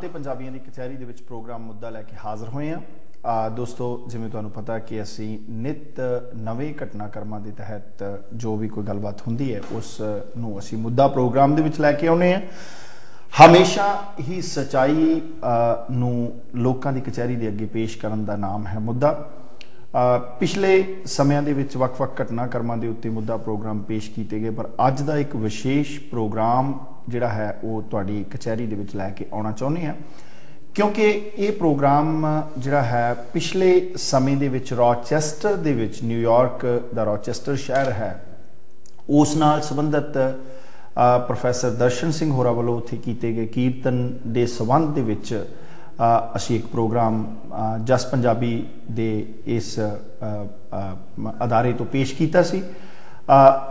ਤੇ ਪੰਜਾਬੀਆਂ ਦੀ ਕਚਹਿਰੀ ਦੇ ਵਿੱਚ ਪ੍ਰੋਗਰਾਮ ਮੁੱਦਾ ਲੈ ਕੇ ਹਾਜ਼ਰ ਹੋਏ ਆ ਦੋਸਤੋ, ਜਿਵੇਂ ਤੁਹਾਨੂੰ ਪਤਾ ਕਿ ਅਸੀਂ ਨਿਤ ਨਵੇਂ ਘਟਨਾਕ੍ਰਮਾਂ ਦੇ ਤਹਿਤ ਜੋ ਵੀ ਕੋਈ ਗੱਲਬਾਤ ਹੁੰਦੀ ਹੈ, ਉਸ ਨੂੰ ਅਸੀਂ ਮੁੱਦਾ ਪ੍ਰੋਗਰਾਮ ਦੇ ਵਿੱਚ ਲੈ ਕੇ ਆਉਨੇ ਆ ਹਮੇਸ਼ਾ ਹੀ ਸਚਾਈ ਨੂੰ ਲੋਕਾਂ ਦੀ ਕਚਹਿਰੀ ਦੇ ਅੱਗੇ ਪੇਸ਼ ਕਰਨ ਦਾ ਨਾਮ ਹੈ ਮੁੱਦਾ। ਪਿਛਲੇ ਸਮਿਆਂ ਦੇ ਵਿੱਚ ਵੱਖ-ਵੱਖ ਘਟਨਾਕ੍ਰਮਾਂ ਦੇ ਉੱਤੇ ਮੁੱਦਾ ਪ੍ਰੋਗਰਾਮ ਪੇਸ਼ ਕੀਤੇ ਗਏ, ਪਰ ਅੱਜ ਦਾ ਇੱਕ ਵਿਸ਼ੇਸ਼ ਪ੍ਰੋਗਰਾਮ ਜਿਹੜਾ ਹੈ ਉਹ ਤੁਹਾਡੀ ਕਚਹਿਰੀ ਦੇ ਵਿੱਚ ਲੈ ਕੇ ਆਉਣਾ ਚਾਹੁੰਦੇ ਹਾਂ। ਕਿਉਂਕਿ ਇਹ ਪ੍ਰੋਗਰਾਮ ਜਿਹੜਾ ਹੈ ਪਿਛਲੇ ਸਮੇਂ ਦੇ ਵਿੱਚ ਰੋਚੈਸਟਰ ਦੇ ਵਿੱਚ ਨਿਊਯਾਰਕ ਦਾ ਰੋਚੈਸਟਰ ਸ਼ਹਿਰ ਹੈ। ਉਸ ਨਾਲ ਸੰਬੰਧਿਤ ਪ੍ਰੋਫੈਸਰ ਦਰਸ਼ਨ ਸਿੰਘ ਹੋਰਾ ਵੱਲੋਂ ਉੱਥੇ ਕੀਤੇ ਗਏ ਕੀਰਤਨ ਦੇ ਸਬੰਧ ਦੇ ਵਿੱਚ ਅਸੀਂ ਇੱਕ ਪ੍ਰੋਗਰਾਮ ਜਸ ਪੰਜਾਬੀ ਦੇ ਇਸ ਅਦਾਰੇ ਤੋਂ ਪੇਸ਼ ਕੀਤਾ ਸੀ।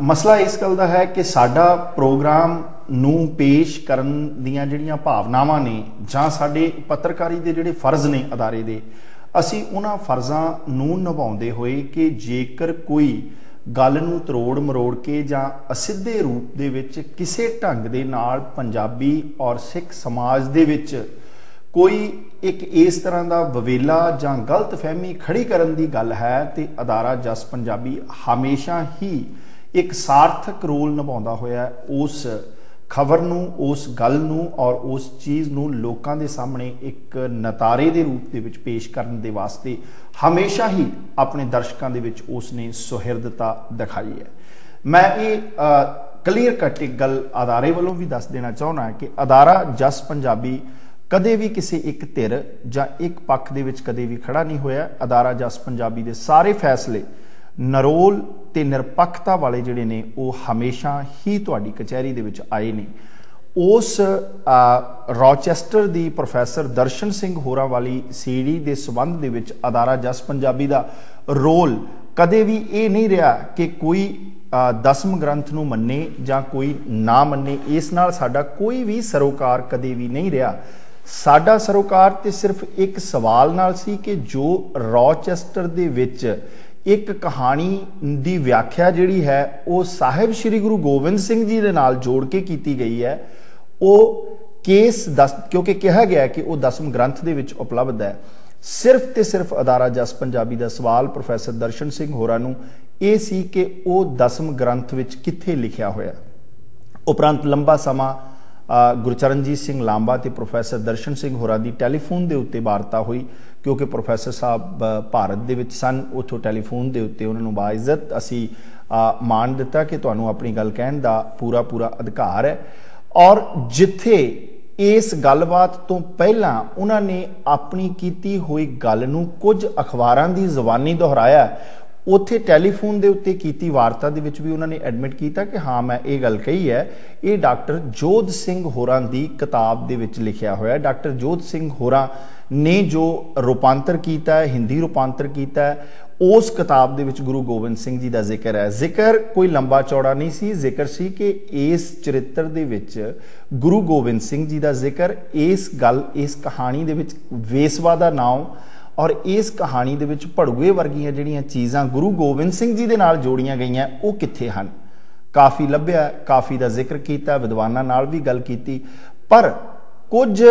ਮਸਲਾ ਇਸ ਗੱਲ ਦਾ ਹੈ ਕਿ ਸਾਡਾ ਪ੍ਰੋਗਰਾਮ ਨੂੰ ਪੇਸ਼ ਕਰਨ ਦੀਆਂ ਜਿਹੜੀਆਂ ਭਾਵਨਾਵਾਂ ਨੇ ਜਾਂ ਸਾਡੇ ਪੱਤਰਕਾਰੀ ਦੇ ਜਿਹੜੇ ਫਰਜ਼ ਨੇ ਅਦਾਰੇ ਦੇ, ਅਸੀਂ ਉਹਨਾਂ ਫਰਜ਼ਾਂ ਨੂੰ ਨਿਭਾਉਂਦੇ ਹੋਏ ਕਿ ਜੇਕਰ ਕੋਈ ਗੱਲ ਨੂੰ ਤਰੋੜ ਮਰੋੜ ਕੇ ਜਾਂ ਅਸਿੱਧੇ ਰੂਪ ਦੇ ਵਿੱਚ ਕਿਸੇ ਢੰਗ ਦੇ ਨਾਲ ਪੰਜਾਬੀ ਔਰ ਸਿੱਖ ਸਮਾਜ ਦੇ ਵਿੱਚ ਕੋਈ ਇੱਕ ਇਸ ਤਰ੍ਹਾਂ ਦਾ ਵਵੇਲਾ ਜਾਂ ਗਲਤ ਫਹਿਮੀ ਖੜੀ ਕਰਨ ਦੀ ਗੱਲ ਹੈ ਤੇ ਅਦਾਰਾ ਜਸ ਪੰਜਾਬੀ ਹਮੇਸ਼ਾ ਹੀ ਇੱਕ ਸਾਰਥਕ ਰੋਲ ਨਿਭਾਉਂਦਾ ਹੋਇਆ ਉਸ ਖਬਰ ਨੂੰ, ਉਸ ਗੱਲ ਨੂੰ ਔਰ ਉਸ ਚੀਜ਼ ਨੂੰ ਲੋਕਾਂ ਦੇ ਸਾਹਮਣੇ ਇੱਕ ਨਤਾਰੇ ਦੇ ਰੂਪ ਦੇ ਵਿੱਚ ਪੇਸ਼ ਕਰਨ ਦੇ ਵਾਸਤੇ ਹਮੇਸ਼ਾ ਹੀ ਆਪਣੇ ਦਰਸ਼ਕਾਂ ਦੇ ਵਿੱਚ ਉਸ ਨੇ ਸੁਹਿਰਦਤਾ ਦਿਖਾਈ ਹੈ। ਮੈਂ ਇਹ ਕਲੀਅਰ ਕੱਟ ਇੱਕ ਗੱਲ ਅਦਾਰੇ ਵੱਲੋਂ ਵੀ ਦੱਸ ਦੇਣਾ ਚਾਹੁੰਦਾ ਕਿ ਅਦਾਰਾ ਜਸ ਪੰਜਾਬੀ ਕਦੇ ਵੀ ਕਿਸੇ ਇੱਕ ਧਿਰ ਜਾਂ ਇੱਕ ਪੱਖ ਦੇ ਵਿੱਚ ਕਦੇ ਵੀ ਖੜਾ ਨਹੀਂ ਹੋਇਆ। ਅਦਾਰਾ ਜਸ ਪੰਜਾਬੀ ਦੇ ਸਾਰੇ ਫੈਸਲੇ ਨਰੋਲ ਤੇ ਨਿਰਪੱਖਤਾ ਵਾਲੇ ਜਿਹੜੇ ਨੇ, ਉਹ ਹਮੇਸ਼ਾ ਹੀ ਤੁਹਾਡੀ ਕਚਹਿਰੀ ਦੇ ਵਿੱਚ ਆਏ ਨੇ। ਉਸ ਰੌਚੈਸਟਰ ਦੀ ਪ੍ਰੋਫੈਸਰ ਦਰਸ਼ਨ ਸਿੰਘ ਹੋਰਾਂ ਵਾਲੀ ਸੀੜੀ ਦੇ ਸਬੰਧ ਦੇ ਵਿੱਚ ਅਦਾਰਾ ਜਸ ਪੰਜਾਬੀ ਦਾ ਰੋਲ ਕਦੇ ਵੀ ਇਹ ਨਹੀਂ ਰਿਹਾ ਕਿ ਕੋਈ ਦਸਮ ਗ੍ਰੰਥ ਨੂੰ ਮੰਨੇ ਜਾਂ ਕੋਈ ਨਾ ਮੰਨੇ। ਇਸ ਨਾਲ ਸਾਡਾ ਕੋਈ ਵੀ ਸਰੋਕਾਰ ਕਦੇ ਵੀ ਨਹੀਂ ਰਿਹਾ। ਸਾਡਾ ਸਰੋਕਾਰ ਤੇ ਸਿਰਫ ਇੱਕ ਸਵਾਲ ਨਾਲ ਸੀ ਕਿ ਜੋ ਰੌਚੈਸਟਰ ਦੇ ਵਿੱਚ ਇੱਕ ਕਹਾਣੀ ਦੀ ਵਿਆਖਿਆ ਜਿਹੜੀ ਹੈ, ਉਹ ਸਾਹਿਬ ਸ੍ਰੀ ਗੁਰੂ ਗੋਬਿੰਦ ਸਿੰਘ ਜੀ ਦੇ ਨਾਲ ਜੋੜ ਕੇ ਕੀਤੀ ਗਈ ਹੈ। ਉਹ ਕੇਸ ਕਿਉਂਕਿ ਕਿਹਾ ਗਿਆ ਕਿ ਉਹ ਦਸਮ ਗ੍ਰੰਥ ਦੇ ਵਿੱਚ ਉਪਲਬਧ ਹੈ। ਸਿਰਫ ਤੇ ਸਿਰਫ ਅਦਾਰਾ ਜਸ ਪੰਜਾਬੀ ਦਾ ਸਵਾਲ ਪ੍ਰੋਫੈਸਰ ਦਰਸ਼ਨ ਸਿੰਘ ਹੋਰਾਂ ਨੂੰ, ਇਹ ਸੀ ਕਿ ਉਹ ਦਸਮ ਗ੍ਰੰਥ ਵਿੱਚ ਕਿੱਥੇ ਲਿਖਿਆ ਹੋਇਆ। ਉਪਰੰਤ ਲੰਬਾ ਸਮਾਂ ਗੁਰਚਰਨਜੀਤ ਸਿੰਘ ਲਾਂਬਾ ਤੇ ਪ੍ਰੋਫੈਸਰ ਦਰਸ਼ਨ ਸਿੰਘ ਹੋਰਾਂ ਦੀ ਟੈਲੀਫੋਨ ਦੇ ਉੱਤੇ ਵਾਰਤਾ ਹੋਈ, ਕਿਉਂਕਿ ਪ੍ਰੋਫੈਸਰ ਸਾਹਿਬ ਭਾਰਤ ਦੇ ਵਿੱਚ ਸਨ, ਉਥੋਂ ਟੈਲੀਫੋਨ ਦੇ ਉੱਤੇ ਉਹਨਾਂ ਨੂੰ ਬਾਇਜ਼ਤ ਅਸੀਂ ਮਾਣ ਦਿੱਤਾ ਕਿ ਤੁਹਾਨੂੰ ਆਪਣੀ ਗੱਲ ਕਹਿਣ ਦਾ ਪੂਰਾ ਪੂਰਾ ਅਧਿਕਾਰ ਹੈ। ਔਰ ਜਿੱਥੇ ਇਸ ਗੱਲਬਾਤ ਤੋਂ ਪਹਿਲਾਂ ਉਹਨਾਂ ਨੇ ਆਪਣੀ ਕੀਤੀ ਹੋਈ ਗੱਲ ਨੂੰ ਕੁਝ ਅਖਬਾਰਾਂ ਦੀ ਜ਼ੁਬਾਨੀ ਦੁਹਰਾਇਆ ਉੱਥੇ ਟੈਲੀਫੋਨ ਦੇ ਉੱਤੇ ਕੀਤੀ ਵਾਰਤਾ ਦੇ ਵਿੱਚ ਵੀ ਉਹਨਾਂ ਨੇ ਐਡਮਿਟ ਕੀਤਾ ਕਿ ਹਾਂ, ਮੈਂ ਇਹ ਗੱਲ ਕਹੀ ਹੈ। ਇਹ ਡਾਕਟਰ ਜੋਧ ਸਿੰਘ ਹੋਰਾਂ ਦੀ ਕਿਤਾਬ ਦੇ ਵਿੱਚ ਲਿਖਿਆ ਹੋਇਆ ਹੈ। ਡਾਕਟਰ ਜੋਧ ਸਿੰਘ ਹੋਰਾਂ ਨੇ ਜੋ ਰੂਪਾਂਤਰ ਕੀਤਾ ਹੈ, ਹਿੰਦੀ ਰੂਪਾਂਤਰ ਕੀਤਾ ਹੈ, ਉਸ ਕਿਤਾਬ ਦੇ ਵਿੱਚ ਗੁਰੂ ਗੋਬਿੰਦ ਸਿੰਘ ਜੀ ਦਾ ਜ਼ਿਕਰ ਹੈ। ਜ਼ਿਕਰ ਕੋਈ ਲੰਬਾ ਚੌੜਾ ਨਹੀਂ ਸੀ। ਜ਼ਿਕਰ ਸੀ ਕਿ ਇਸ ਚਰਿੱਤਰ ਦੇ ਵਿੱਚ ਗੁਰੂ ਗੋਬਿੰਦ ਸਿੰਘ ਜੀ ਦਾ ਜ਼ਿਕਰ, ਇਸ ਗੱਲ, ਇਸ ਕਹਾਣੀ ਦੇ ਵਿੱਚ ਵੇਸਵਾ ਦਾ ਨਾਮ ਔਰ ਇਸ ਕਹਾਣੀ ਦੇ ਵਿੱਚ ਭੜੂਏ ਵਰਗੀਆਂ ਜਿਹੜੀਆਂ ਚੀਜ਼ਾਂ ਗੁਰੂ ਗੋਬਿੰਦ ਸਿੰਘ ਜੀ ਦੇ ਨਾਲ ਜੋੜੀਆਂ ਗਈਆਂ, ਉਹ ਕਿੱਥੇ ਹਨ? ਕਾਫੀ ਲੱਭਿਆ, ਕਾਫੀ ਦਾ ਜ਼ਿਕਰ ਕੀਤਾ, ਵਿਦਵਾਨਾਂ ਨਾਲ ਵੀ ਗੱਲ ਕੀਤੀ, ਪਰ ਕੁਝ